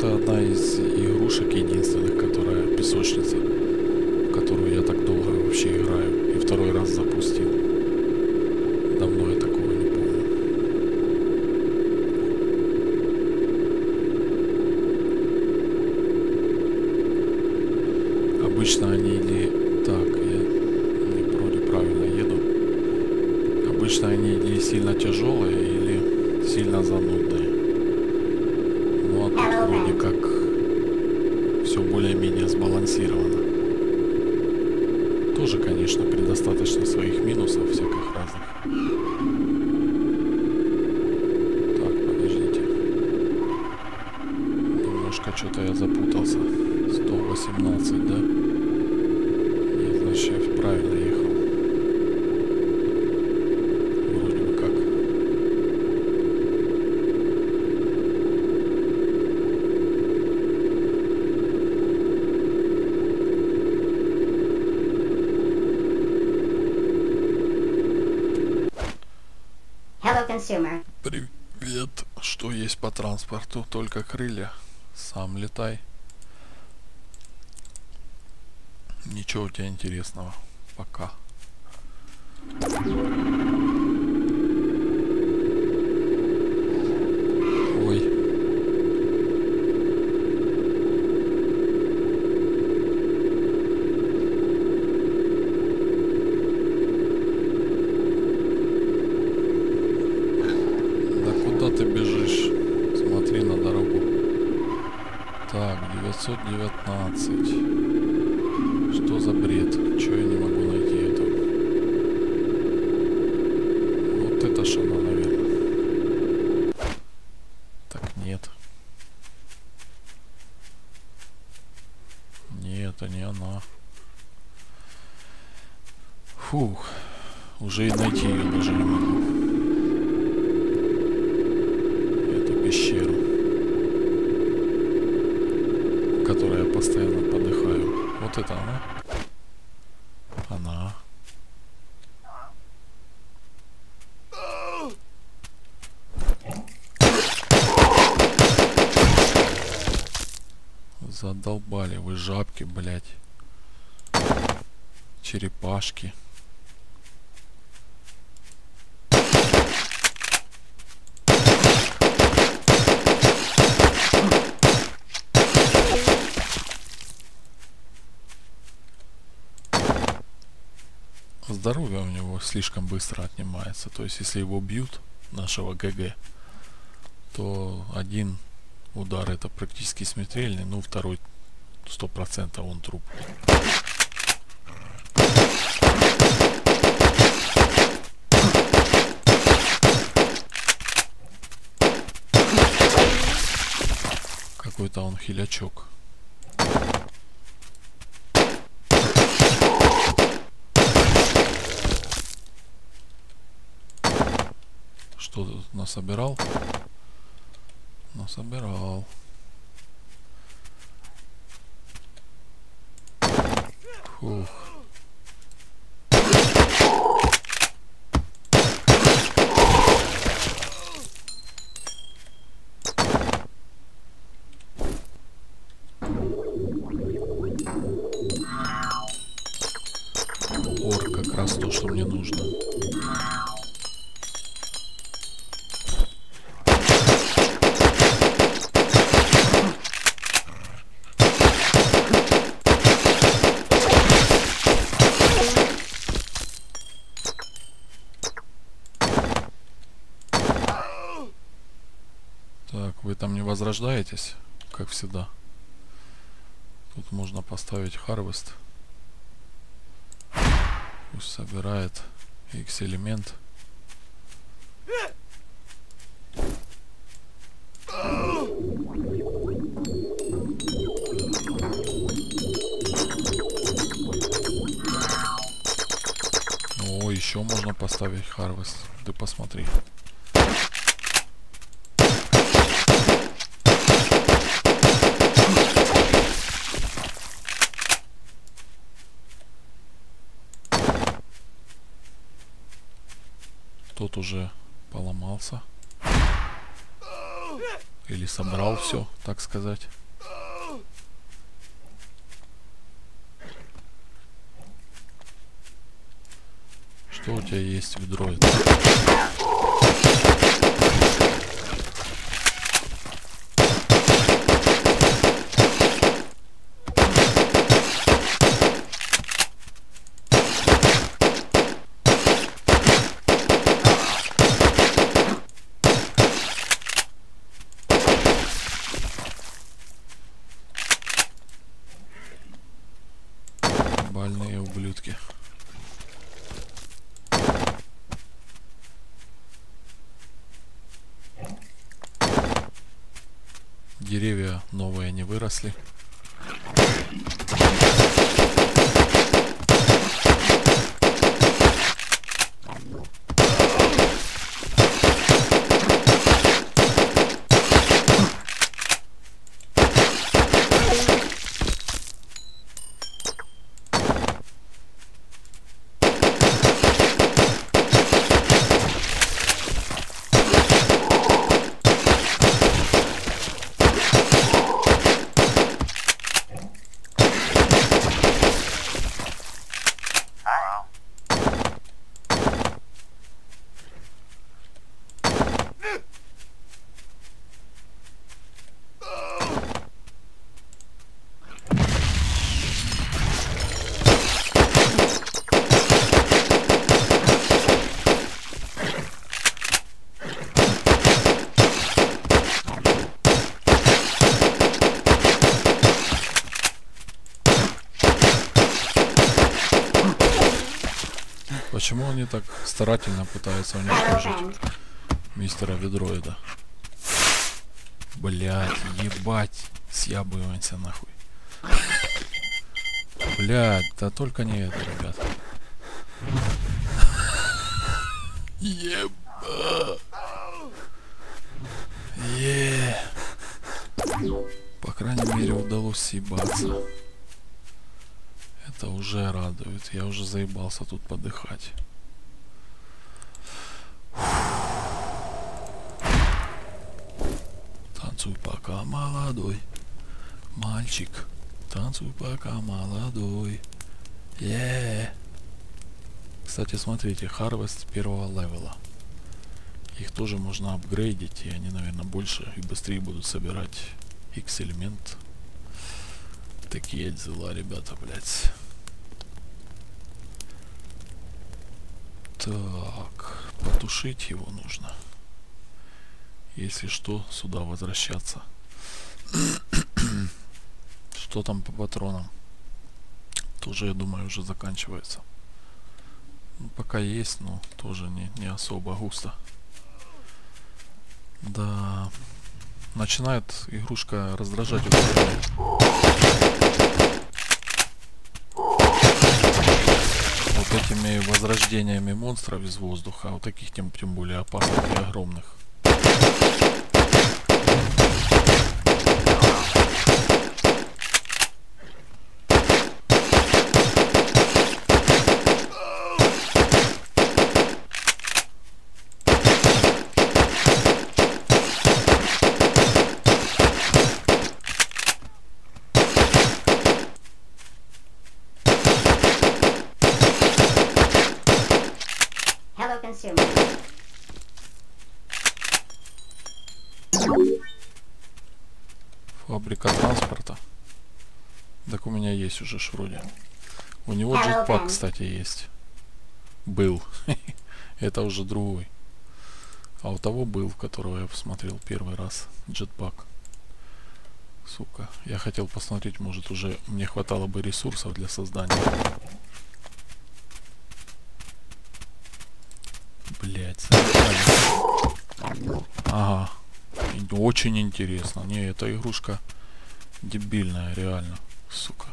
это одна из игрушек единственных, которая песочница, в которую я так долго вообще играю. И второй раз запустил. Давно я такого не помню. Обычно они или... Так, я не вроде правильно еду. Обычно они или сильно тяжелые, или сильно занудные. Ну а тут вроде как все более-менее сбалансировано. Тоже, конечно, предостаточно своих минусов всяких разных. Так, подождите. Немножко что-то я запутался. 118, да? Я правильно ехал. Вроде бы как. Hello. Привет. Что есть по транспорту? Только крылья. Сам летай. Ничего у тебя интересного. Пока. Ой. Да куда ты бежишь? Смотри на дорогу. Так, 919. Что за бред? Чего я не могу найти это? Она, наверное. Так, нет. Нет, это не она. Фух. Уже и найти ее даже не могу. Эту пещеру. В которой я постоянно подыхаю. Вот это? Она. Задолбали жабки, блядь. Черепашки. Здоровье у него слишком быстро отнимается. То есть, если его бьют, нашего ГГ, то один удар это практически смертельный, ну второй сто процентов он труп. Какой-то он хилячок. Что тут насобирал? Насобирал. Фух. Ор возрождаетесь, как всегда. Тут можно поставить Harvest. Пусть собирает X элемент. О, еще можно поставить Harvest. Ты посмотри. Тот уже поломался. Или собрал все, так сказать. Что у тебя есть в дроид? Деревья новые не выросли. Почему они так старательно пытаются Hello, уничтожить мистера Ведроида? Блять, ебать, съябываемся нахуй. Блять, да только не это, ребят. Еба. Е. По крайней мере удалось съебаться. Это уже радует. Я уже заебался тут подыхать. Танцуй пока молодой. Мальчик. Танцуй пока молодой. Е. Кстати, смотрите, Харвест первого левела. Их тоже можно апгрейдить, и они, наверное, больше и быстрее будут собирать X-элемент. Такие дела, ребята, блядь. Так, потушить его нужно. Если что, сюда возвращаться. [COUGHS] что там по патронам? Тоже, я думаю, уже заканчивается. Ну, пока есть, но тоже не, не особо густо. Да. Начинает игрушка раздражать. Вот этими возрождениями монстров из воздуха, а вот таких тем, тем более опасных и огромных. Hello, consumer. Фабрика транспорта. Так у меня есть уже ж вроде. У него Hello, джетпак, кстати, есть. Был. [LAUGHS] Это уже другой. А у того был, которого я посмотрел первый раз. Джетпак. Сука. Я хотел посмотреть, может уже мне хватало бы ресурсов для создания. Блять, Ага. Очень интересно. Не, эта игрушка дебильная, реально. Сука.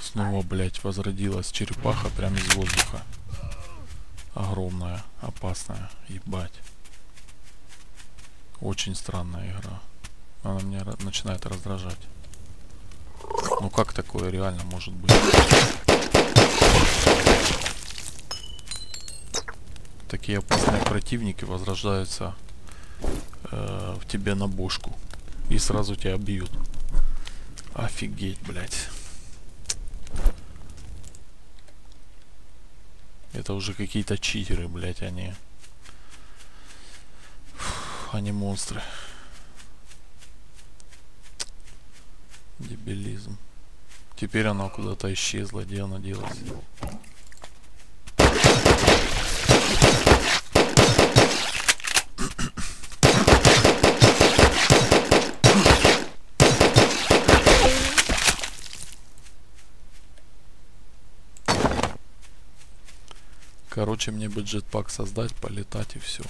Снова, блять, возродилась черепаха прямо из воздуха. Огромная, опасная, ебать. Очень странная игра. Она меня начинает раздражать. Ну как такое реально может быть? Такие опасные противники возрождаются э, в тебе на бошку. И сразу тебя бьют. Офигеть, блядь. Это уже какие-то читеры, блядь, они. Фу, Они монстры. Дебилизм. Теперь она куда-то исчезла, где она делась. Короче, мне бы джетпак создать, полетать и все.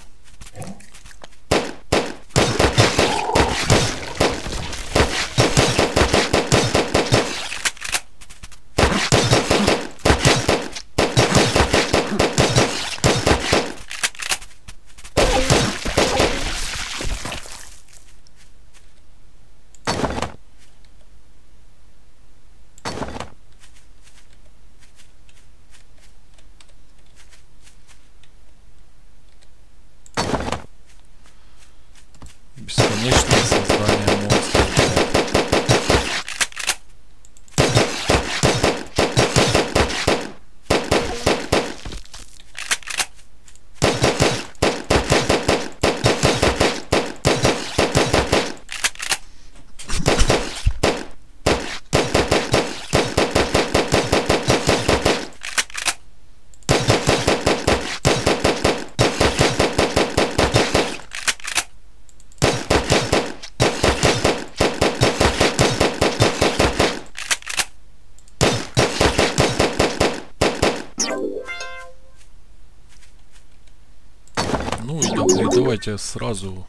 Давайте сразу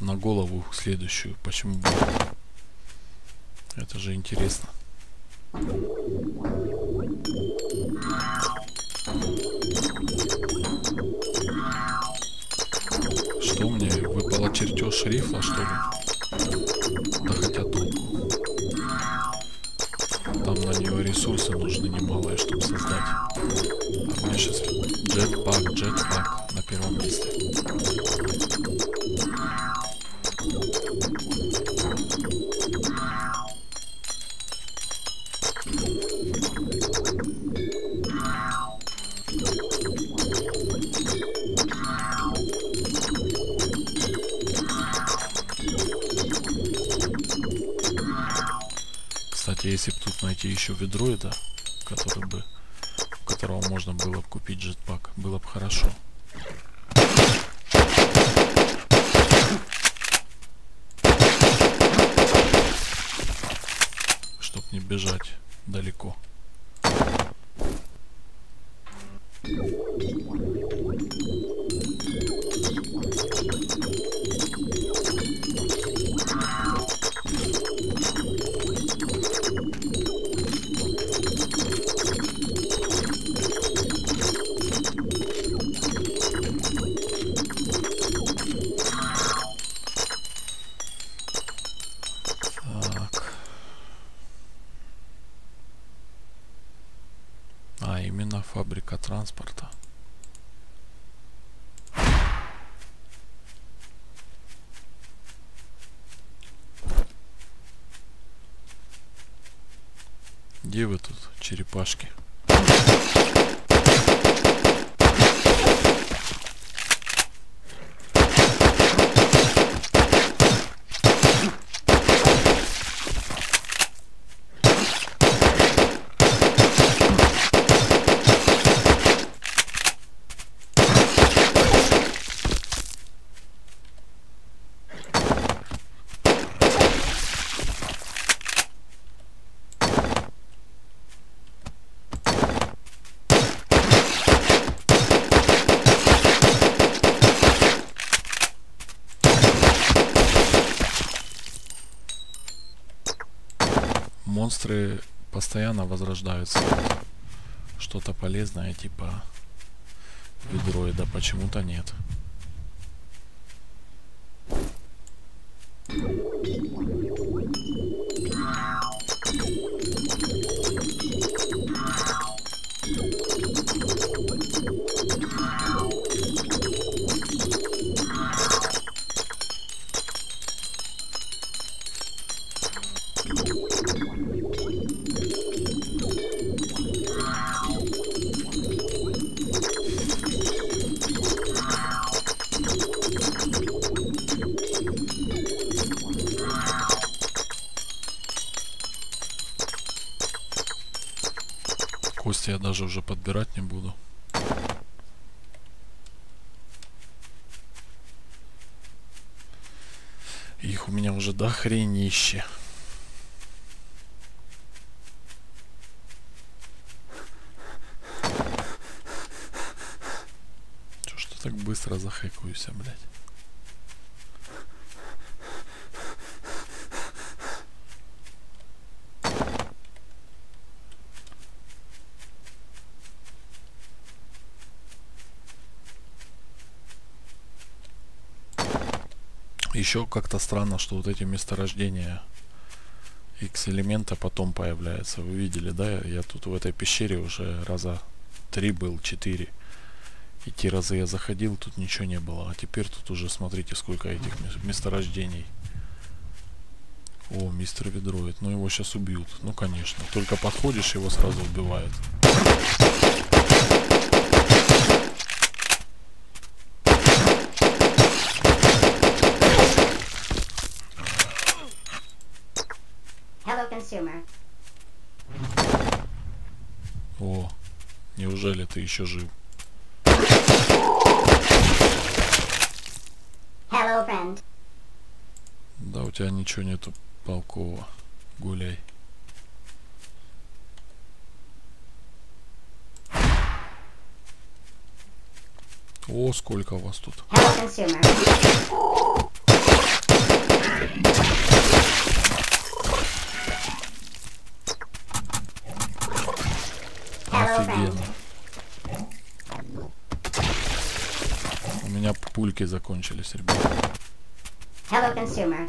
на голову следующую. Почему? Это же интересно. Что мне выпало чертеж шрифта, что ли? Монстры постоянно возрождаются. Что-то полезное, типа ведроида, почему-то нет. Хренище. Чё ты так быстро захекаюсь, блядь? Еще как-то странно, что вот эти месторождения X элемента потом появляются. Вы видели, да? Я тут в этой пещере уже раза три был, четыре. И те разы я заходил, тут ничего не было. А теперь тут уже смотрите, сколько этих мес- месторождений. О, мистер Ведроид. Ну его сейчас убьют. Ну конечно. Только подходишь, его сразу убивают. Hello, consumer. О, неужели ты еще жив? Hello, friend. Да, у тебя ничего нету толкового. Гуляй. О, сколько у вас тут. Hello, Офигенно. friend. У меня пульки закончились, ребята. Hello, consumer.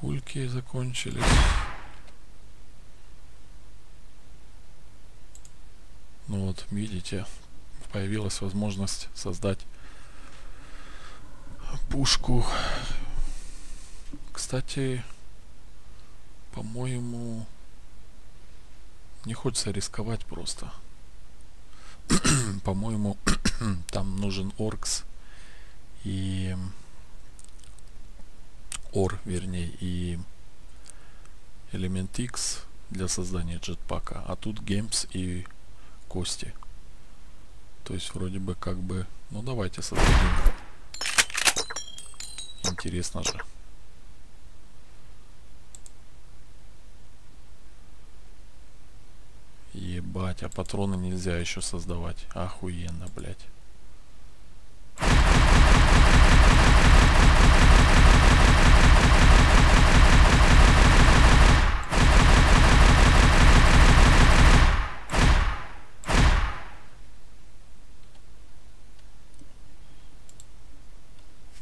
Пульки закончились. Ну вот, видите, появилась возможность создать пушку. Кстати, по-моему, не хочется рисковать просто. [CLEARS THROAT] по-моему, [CLEARS THROAT] там нужен оркс и ор, вернее, и элемент X для создания джетпака, а тут геймс и кости. То есть вроде бы как бы, ну давайте создадим. Интересно же. Ебать, а патроны нельзя еще создавать. Охуенно, блядь.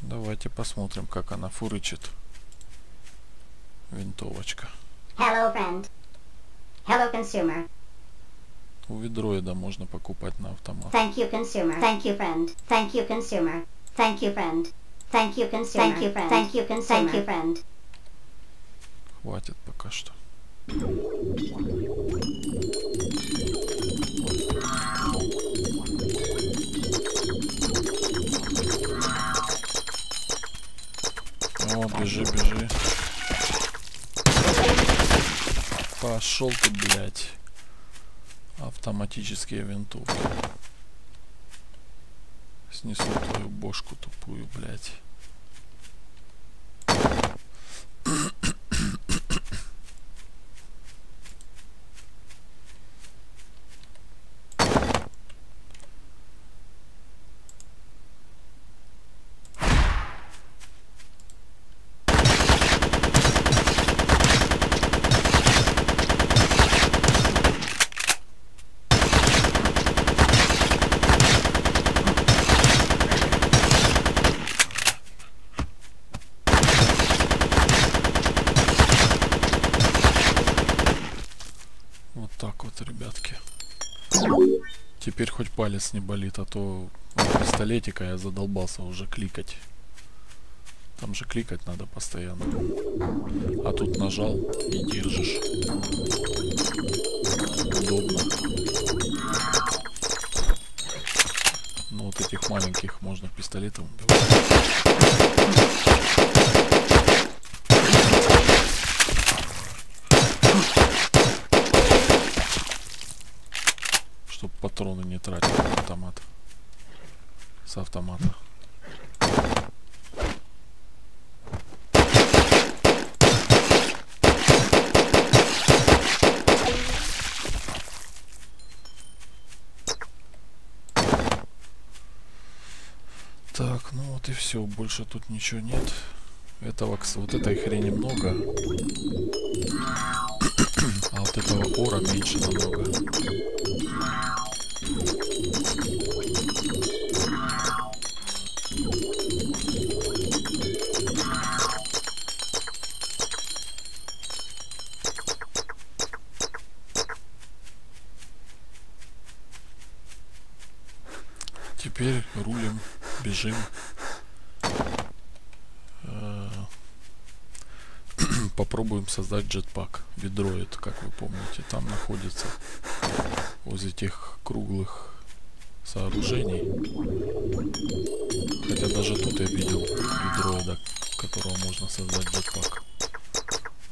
Давайте посмотрим, как она фурычит. Винтовочка. Hello, friend. Hello, consumer. У ведроида можно покупать на автомат. Thank you, consumer. Thank you, friend. Thank you, consumer. Thank you, friend. Thank you, consumer. Thank you, friend. Thank you, consumer. Thank you, friend. Хватит пока что. О, бежи, бежи. Пошел ты, блядь. Автоматические винтовки. Снесу твою бошку тупую, блядь. Вот так вот, ребятки. Теперь хоть палец не болит, а то пистолетика я задолбался уже кликать. Там же кликать надо постоянно. А тут нажал и держишь. Удобно. Ну вот этих маленьких можно пистолетом убивать. Чтоб патроны не тратить автомат. С автомата. Так, ну вот и все, больше тут ничего нет. Этого, вот этой хрени много. [CLEARS THROAT] А вот этого ора меньше намного. Бежим. Э, [CLEARS THROAT] Попробуем создать джетпак. Ведроид, как вы помните, там находится возле тех круглых сооружений. Хотя даже тут я видел ведроида, которого можно создать джетпак.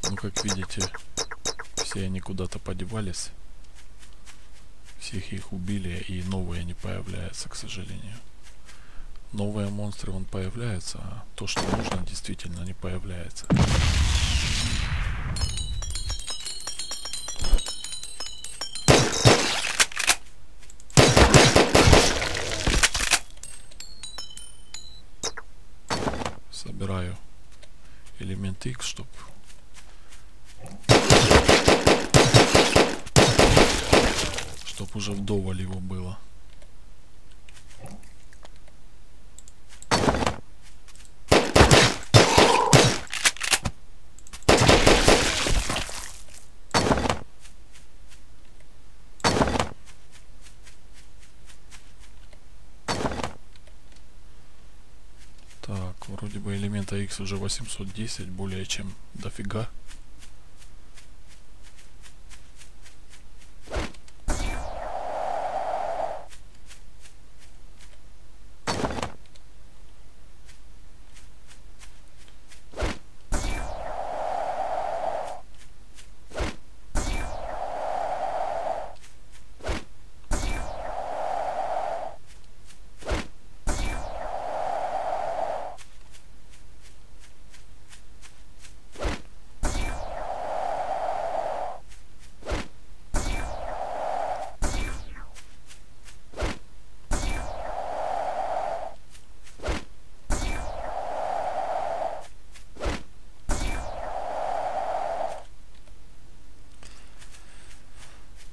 Ну, как видите, все они куда-то подевались. Всех их убили, и новые не появляются, к сожалению. Новые монстры вон появляются, а то, что нужно, действительно не появляется. Собираю элемент X, чтобы чтоб уже вдоволь его было. Так, элемента X уже 810, более чем дофига.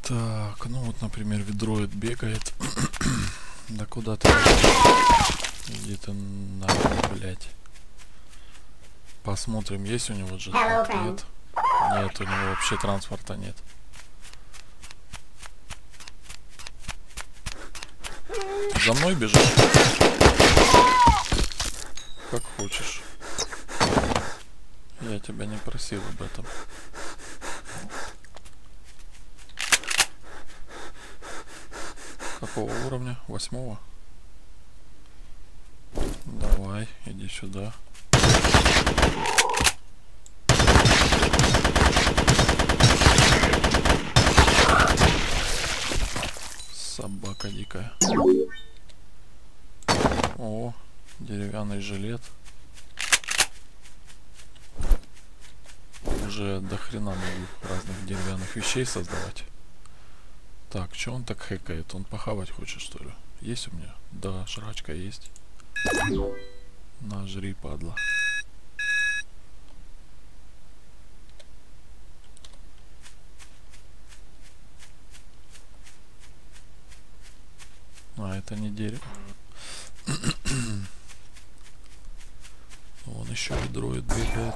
Так, ну вот, например, ведроид бегает. да куда ты? Иди ты нахуй, блядь. Посмотрим, есть у него джетпак? Нет. Нет, у него вообще транспорта нет. За мной бежишь? Как хочешь. Я тебя не просил об этом. Какого уровня? Восьмого? Давай, иди сюда. Собака дикая. О, деревянный жилет. Уже до хрена могу разных деревянных вещей создавать. Так, что он так хэкает? Он похавать хочет, что ли? Есть у меня? Да, жрачка есть. На, жри, падла. А, это не дерево. Вон еще дроид бегает.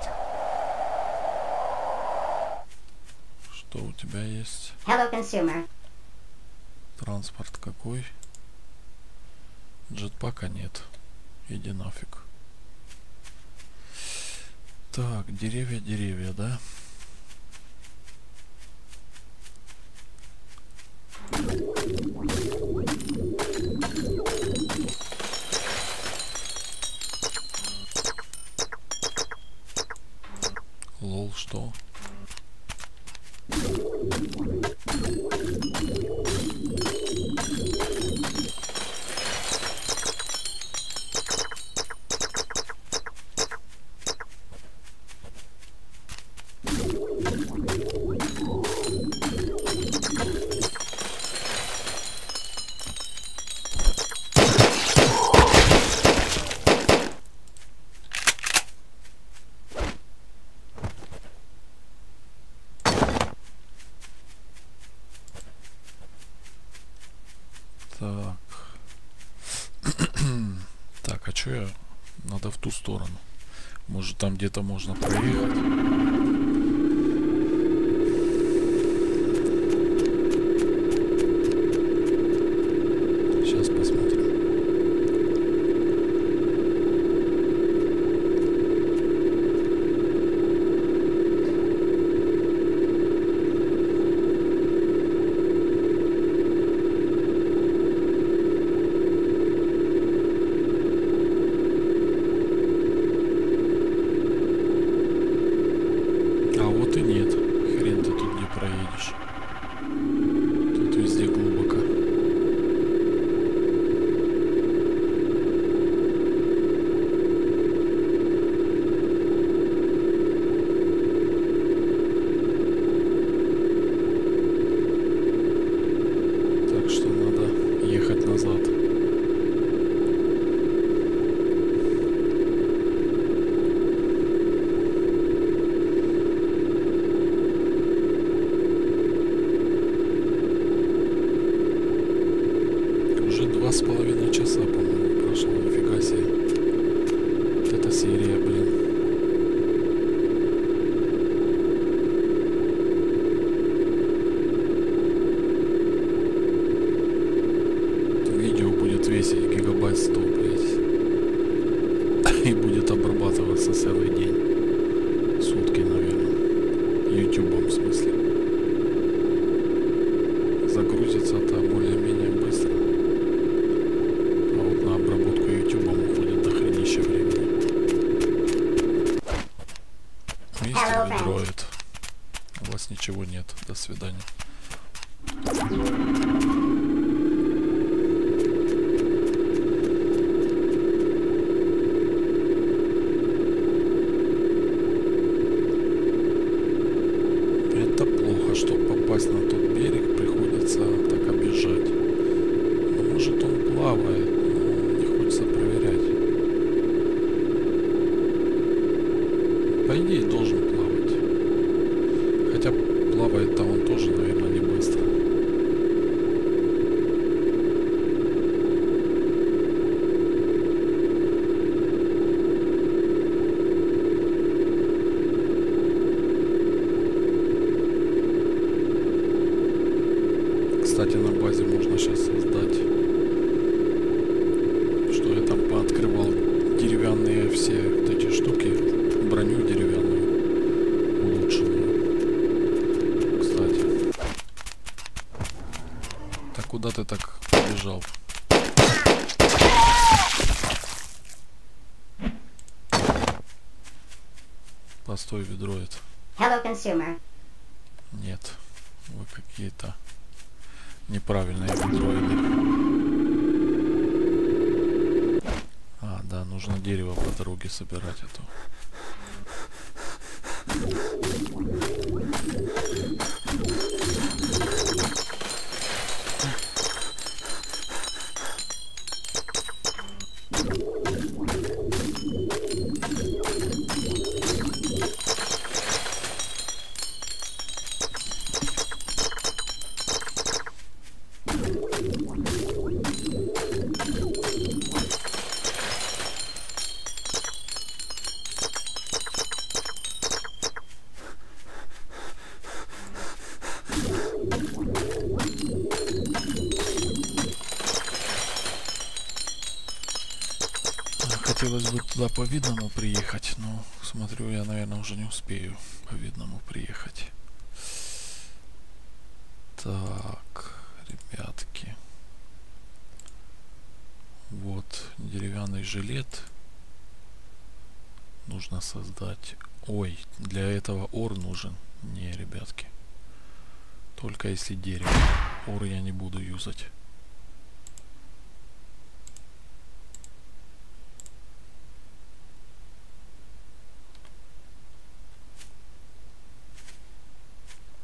Что у тебя есть? Hello, consumer. Транспорт какой? Джетпака нет. Иди нафиг. Так, деревья, деревья, да? Лол, что? Так. так, а чё я? Надо в ту сторону. Может там Friend. Ведроид. У вас ничего нет. До свидания. Это плохо, чтобы попасть на тот берег, приходится так обижать. Но может он плавает, но не хочется проверять. По идее должен плавать. Хотя плавает-то он тоже, наверное, не быстро. Кстати, на базе можно сейчас создать, что я там пооткрывал деревянные все вот эти штуки, броню деревянную, улучшенную. Кстати. Так куда ты так побежал? Постой, ведроид. Consumer. Нет, вы какие-то неправильные ведроиды. А, да, нужно дерево по дороге собирать, а то. Смотрю, я, наверное, уже не успею по видному приехать. Так, ребятки. Вот деревянный жилет нужно создать. Ой, для этого ор нужен. Не, ребятки. Только если дерево. Ор я не буду юзать.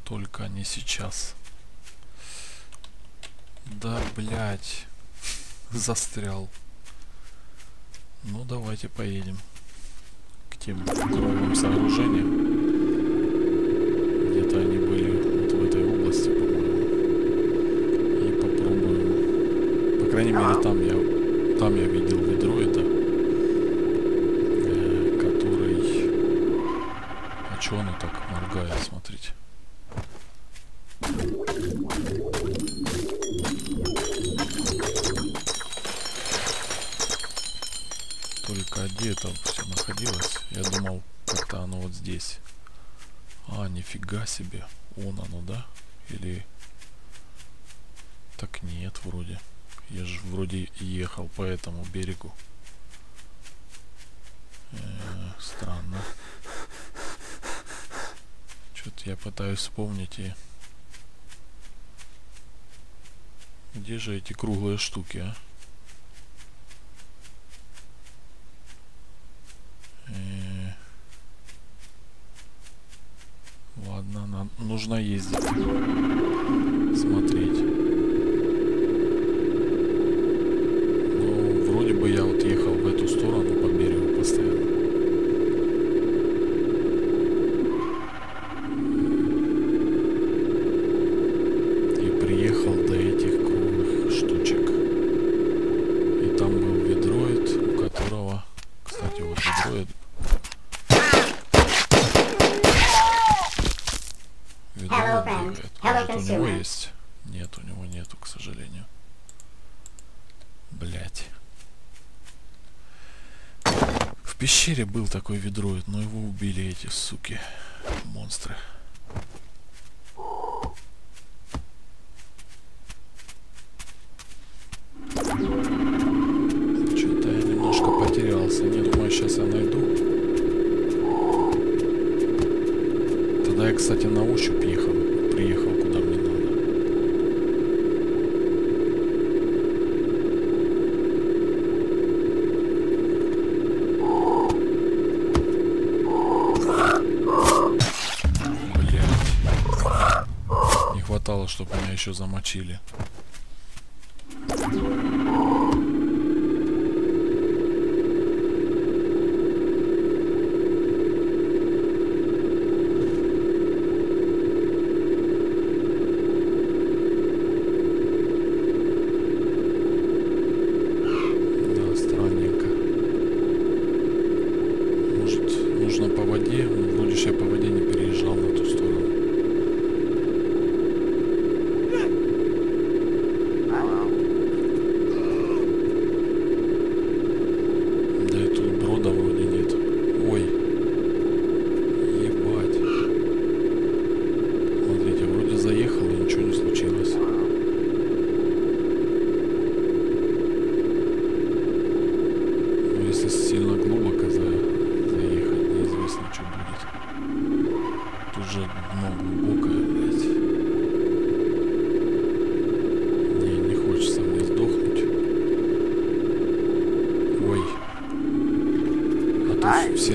Только не сейчас. Да, блять. Застрял. Ну, давайте поедем к тем кровым сооружениям. Где-то они были вот в этой области, по-моему. И попробуем. По крайней мере, там я, там я видел ведроида, э, вроде ехал по этому берегу. Э, странно. Что-то я пытаюсь вспомнить и... Где же эти круглые штуки, а? Э, Ладно, нам нужно ездить. Смотреть. мире был такой ведроид, но его убили эти суки, монстры. еще замочили.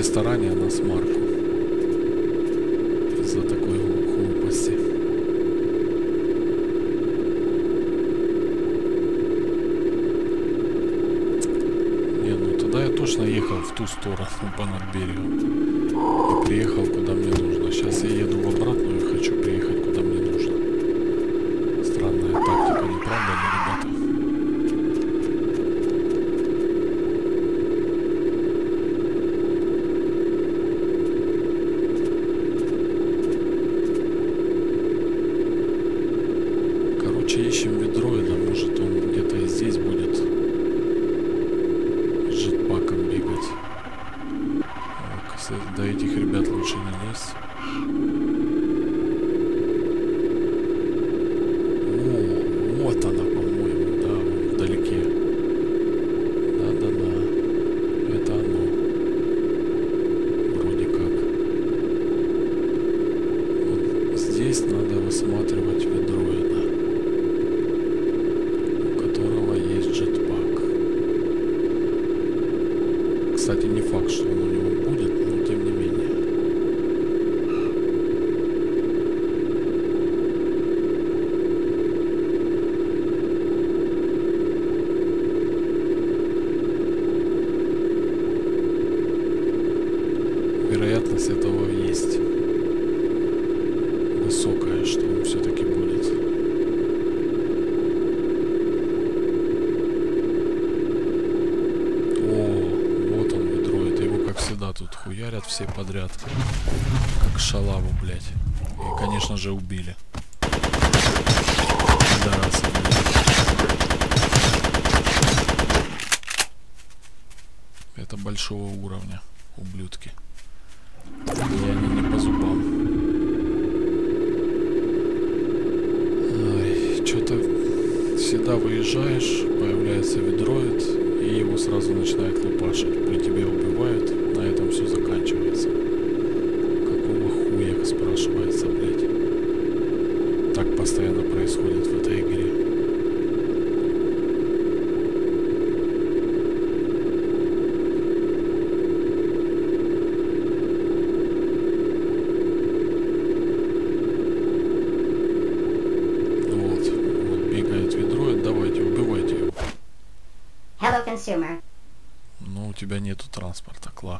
все старания а на смарку. за такой глупости. Не, ну туда я точно ехал в ту сторону, по надберегу. И приехал куда мне нужно. Сейчас я еду в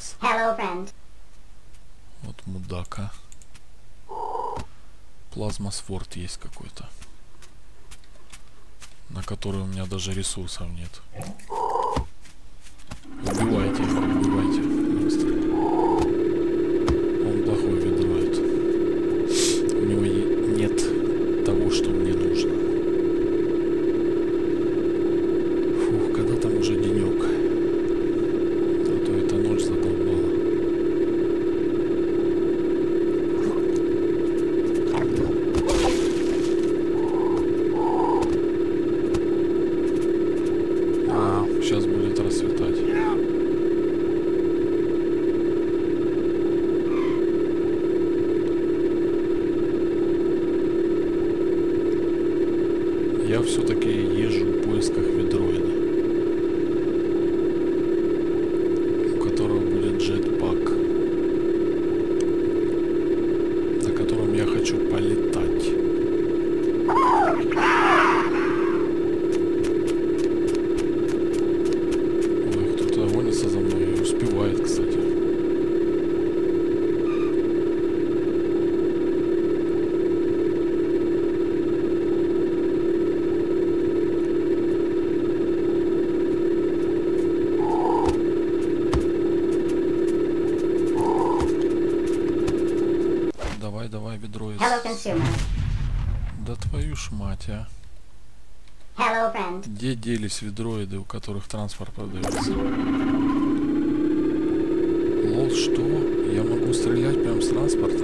нас. Hello, friend. Вот мудака. Плазмосфорд есть какой-то. На который у меня даже ресурсов нет. мать, а. Hello. Где делись ведроиды, у которых транспорт продается? Лол, что? Я могу стрелять прямо с транспорта?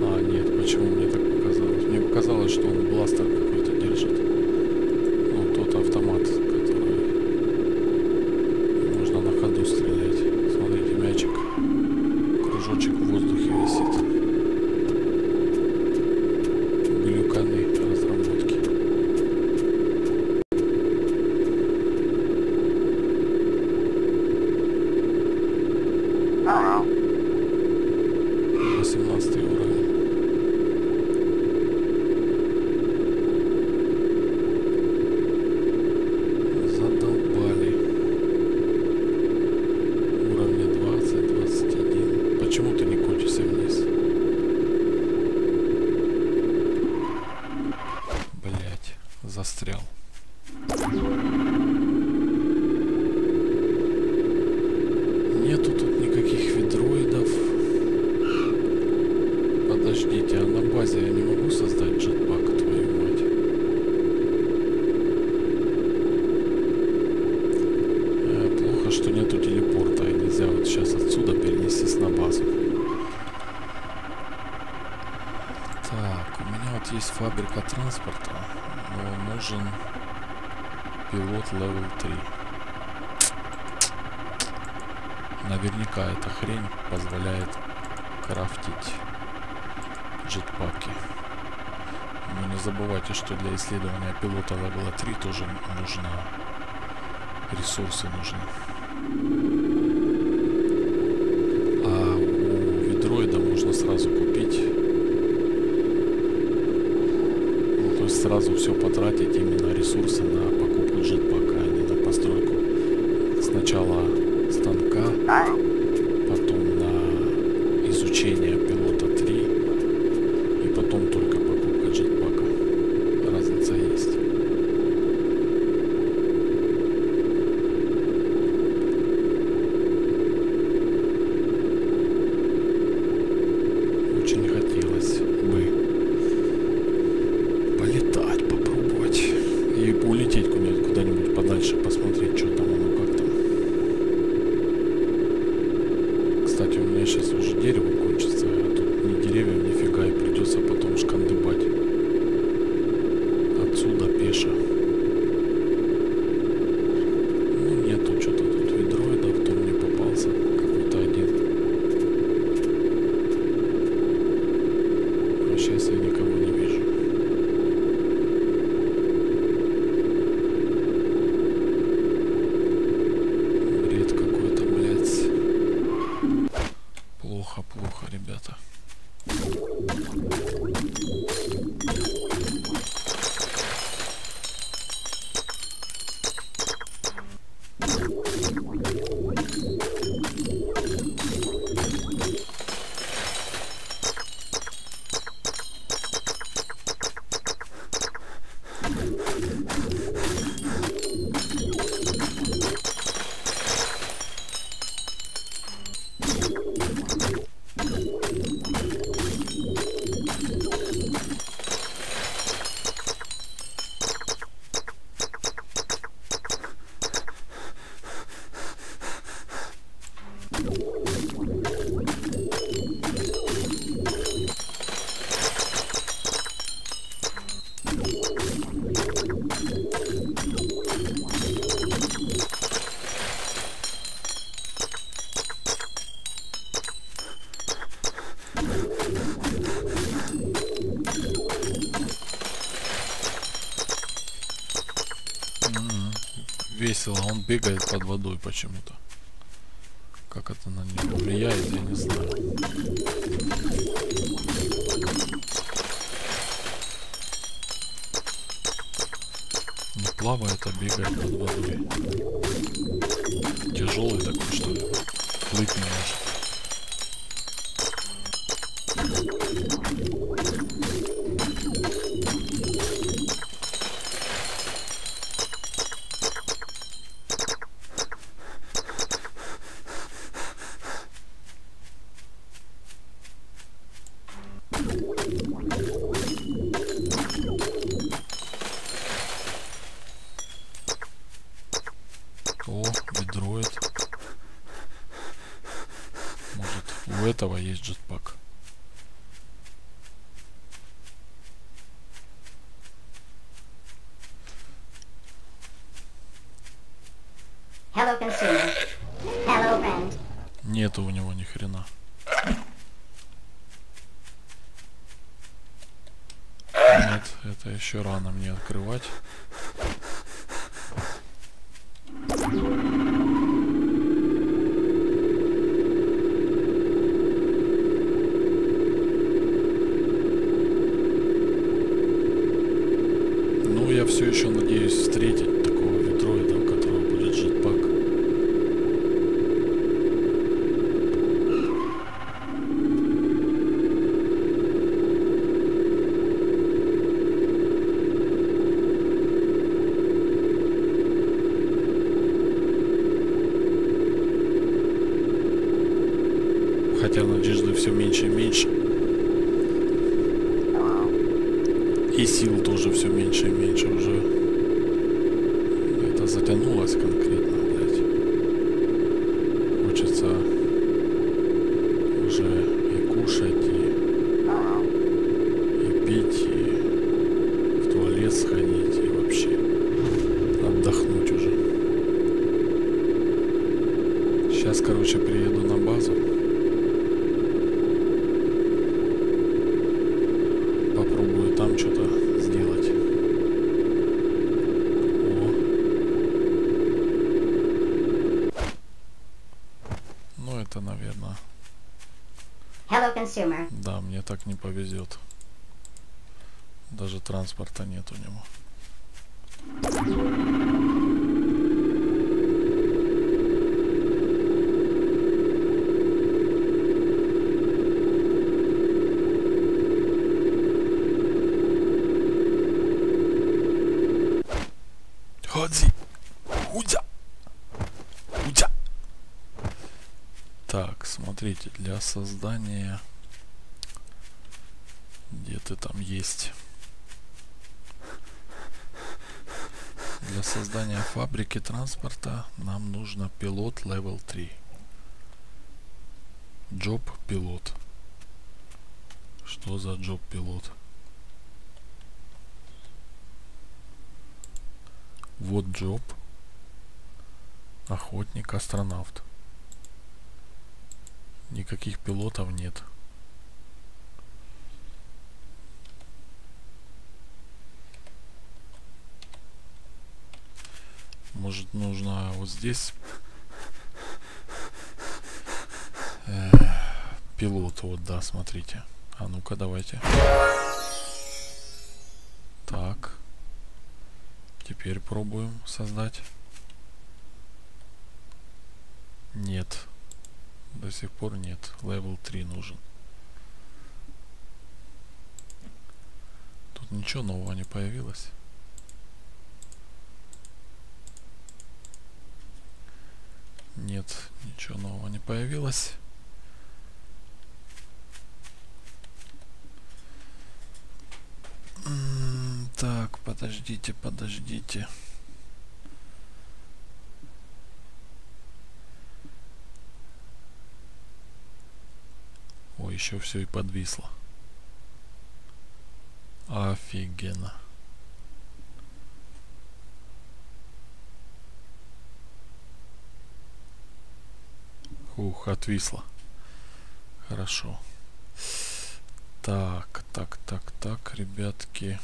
А, нет, почему мне так показалось? Мне показалось, что он бластер какой-то. исследования пилота Лабела-3 тоже нужно, ресурсы нужны. А у ведроида можно сразу купить. Ну, то есть сразу все потратить именно ресурсы на покупку джетпака, а не на постройку сначала станка. Бегает под водой почему-то. Как это на него влияет, я не знаю. Не плавает, а бегает под водой. Тяжелый такой, что ли? Плыть не может. О, бедроид. Может, у этого есть джетпак. Hello, consumer. Hello, friend. Нету у него ни хрена. Нет, это еще рано мне открывать. Ну, я все еще надеюсь встретить такого ветроида, у которого будет джетпак. Хотя надежды все меньше и меньше. И сил тоже все меньше и меньше уже. Это затянулось конкретно, блядь. Хочется уже и кушать, и, и пить, и в туалет сходить, и вообще отдохнуть уже. Сейчас, короче, приеду на базу. Попробую там что-то сделать. О. Ну, это, наверное, Hello, consumer. да, мне так не повезет. Даже транспорта нет у него. Ходзи! Худя! Худя! Так, смотрите, для создания... Где ты там есть? Для создания фабрики транспорта нам нужно пилот level 3. Job пилот. Что за job пилот? Вот job. Охотник, астронавт. Никаких пилотов нет. Может нужно вот здесь э, пилот, вот да, смотрите. А ну-ка давайте. Так. Теперь пробуем создать. Нет. До сих пор нет. Level 3 нужен. Тут ничего нового не появилось. Нет, М, Так, подождите, подождите. Ой, еще все и подвисло. Офигенно. Ух, отвисло. Хорошо. Так, так, так, так, ребятки.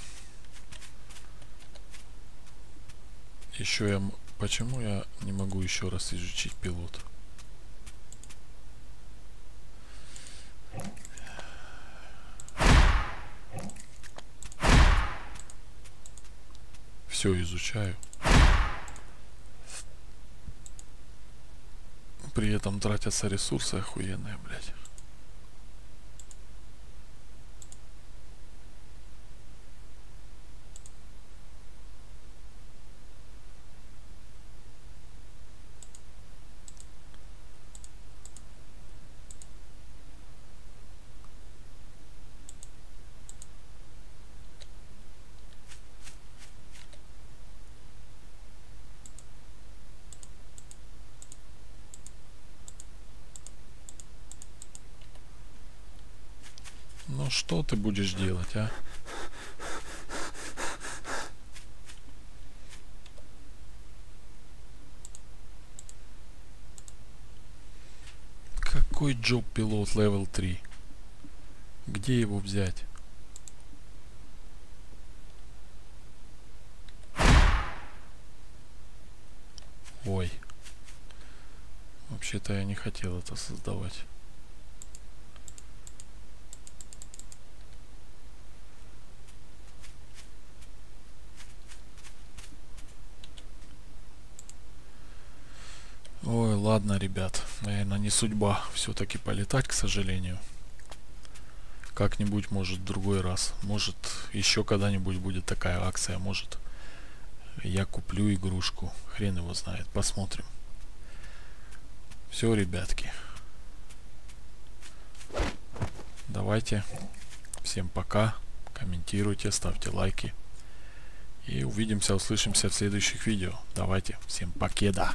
Еще я почему я не могу еще раз изучить пилот? Все изучаю. При этом тратятся ресурсы охуенные, блядь. Ну что ты будешь делать, а? Какой джоб пилот level 3? Где его взять? Ой. Вообще-то я не хотел это создавать. Ой, ладно, ребят. Наверное, не судьба все-таки полетать, к сожалению. Как-нибудь, может, в другой раз. Может, еще когда-нибудь будет такая акция. Может, я куплю игрушку. Хрен его знает. Посмотрим. Все, ребятки. Давайте. Всем пока. Комментируйте, ставьте лайки. И увидимся, услышимся в следующих видео. Давайте. Всем покеда.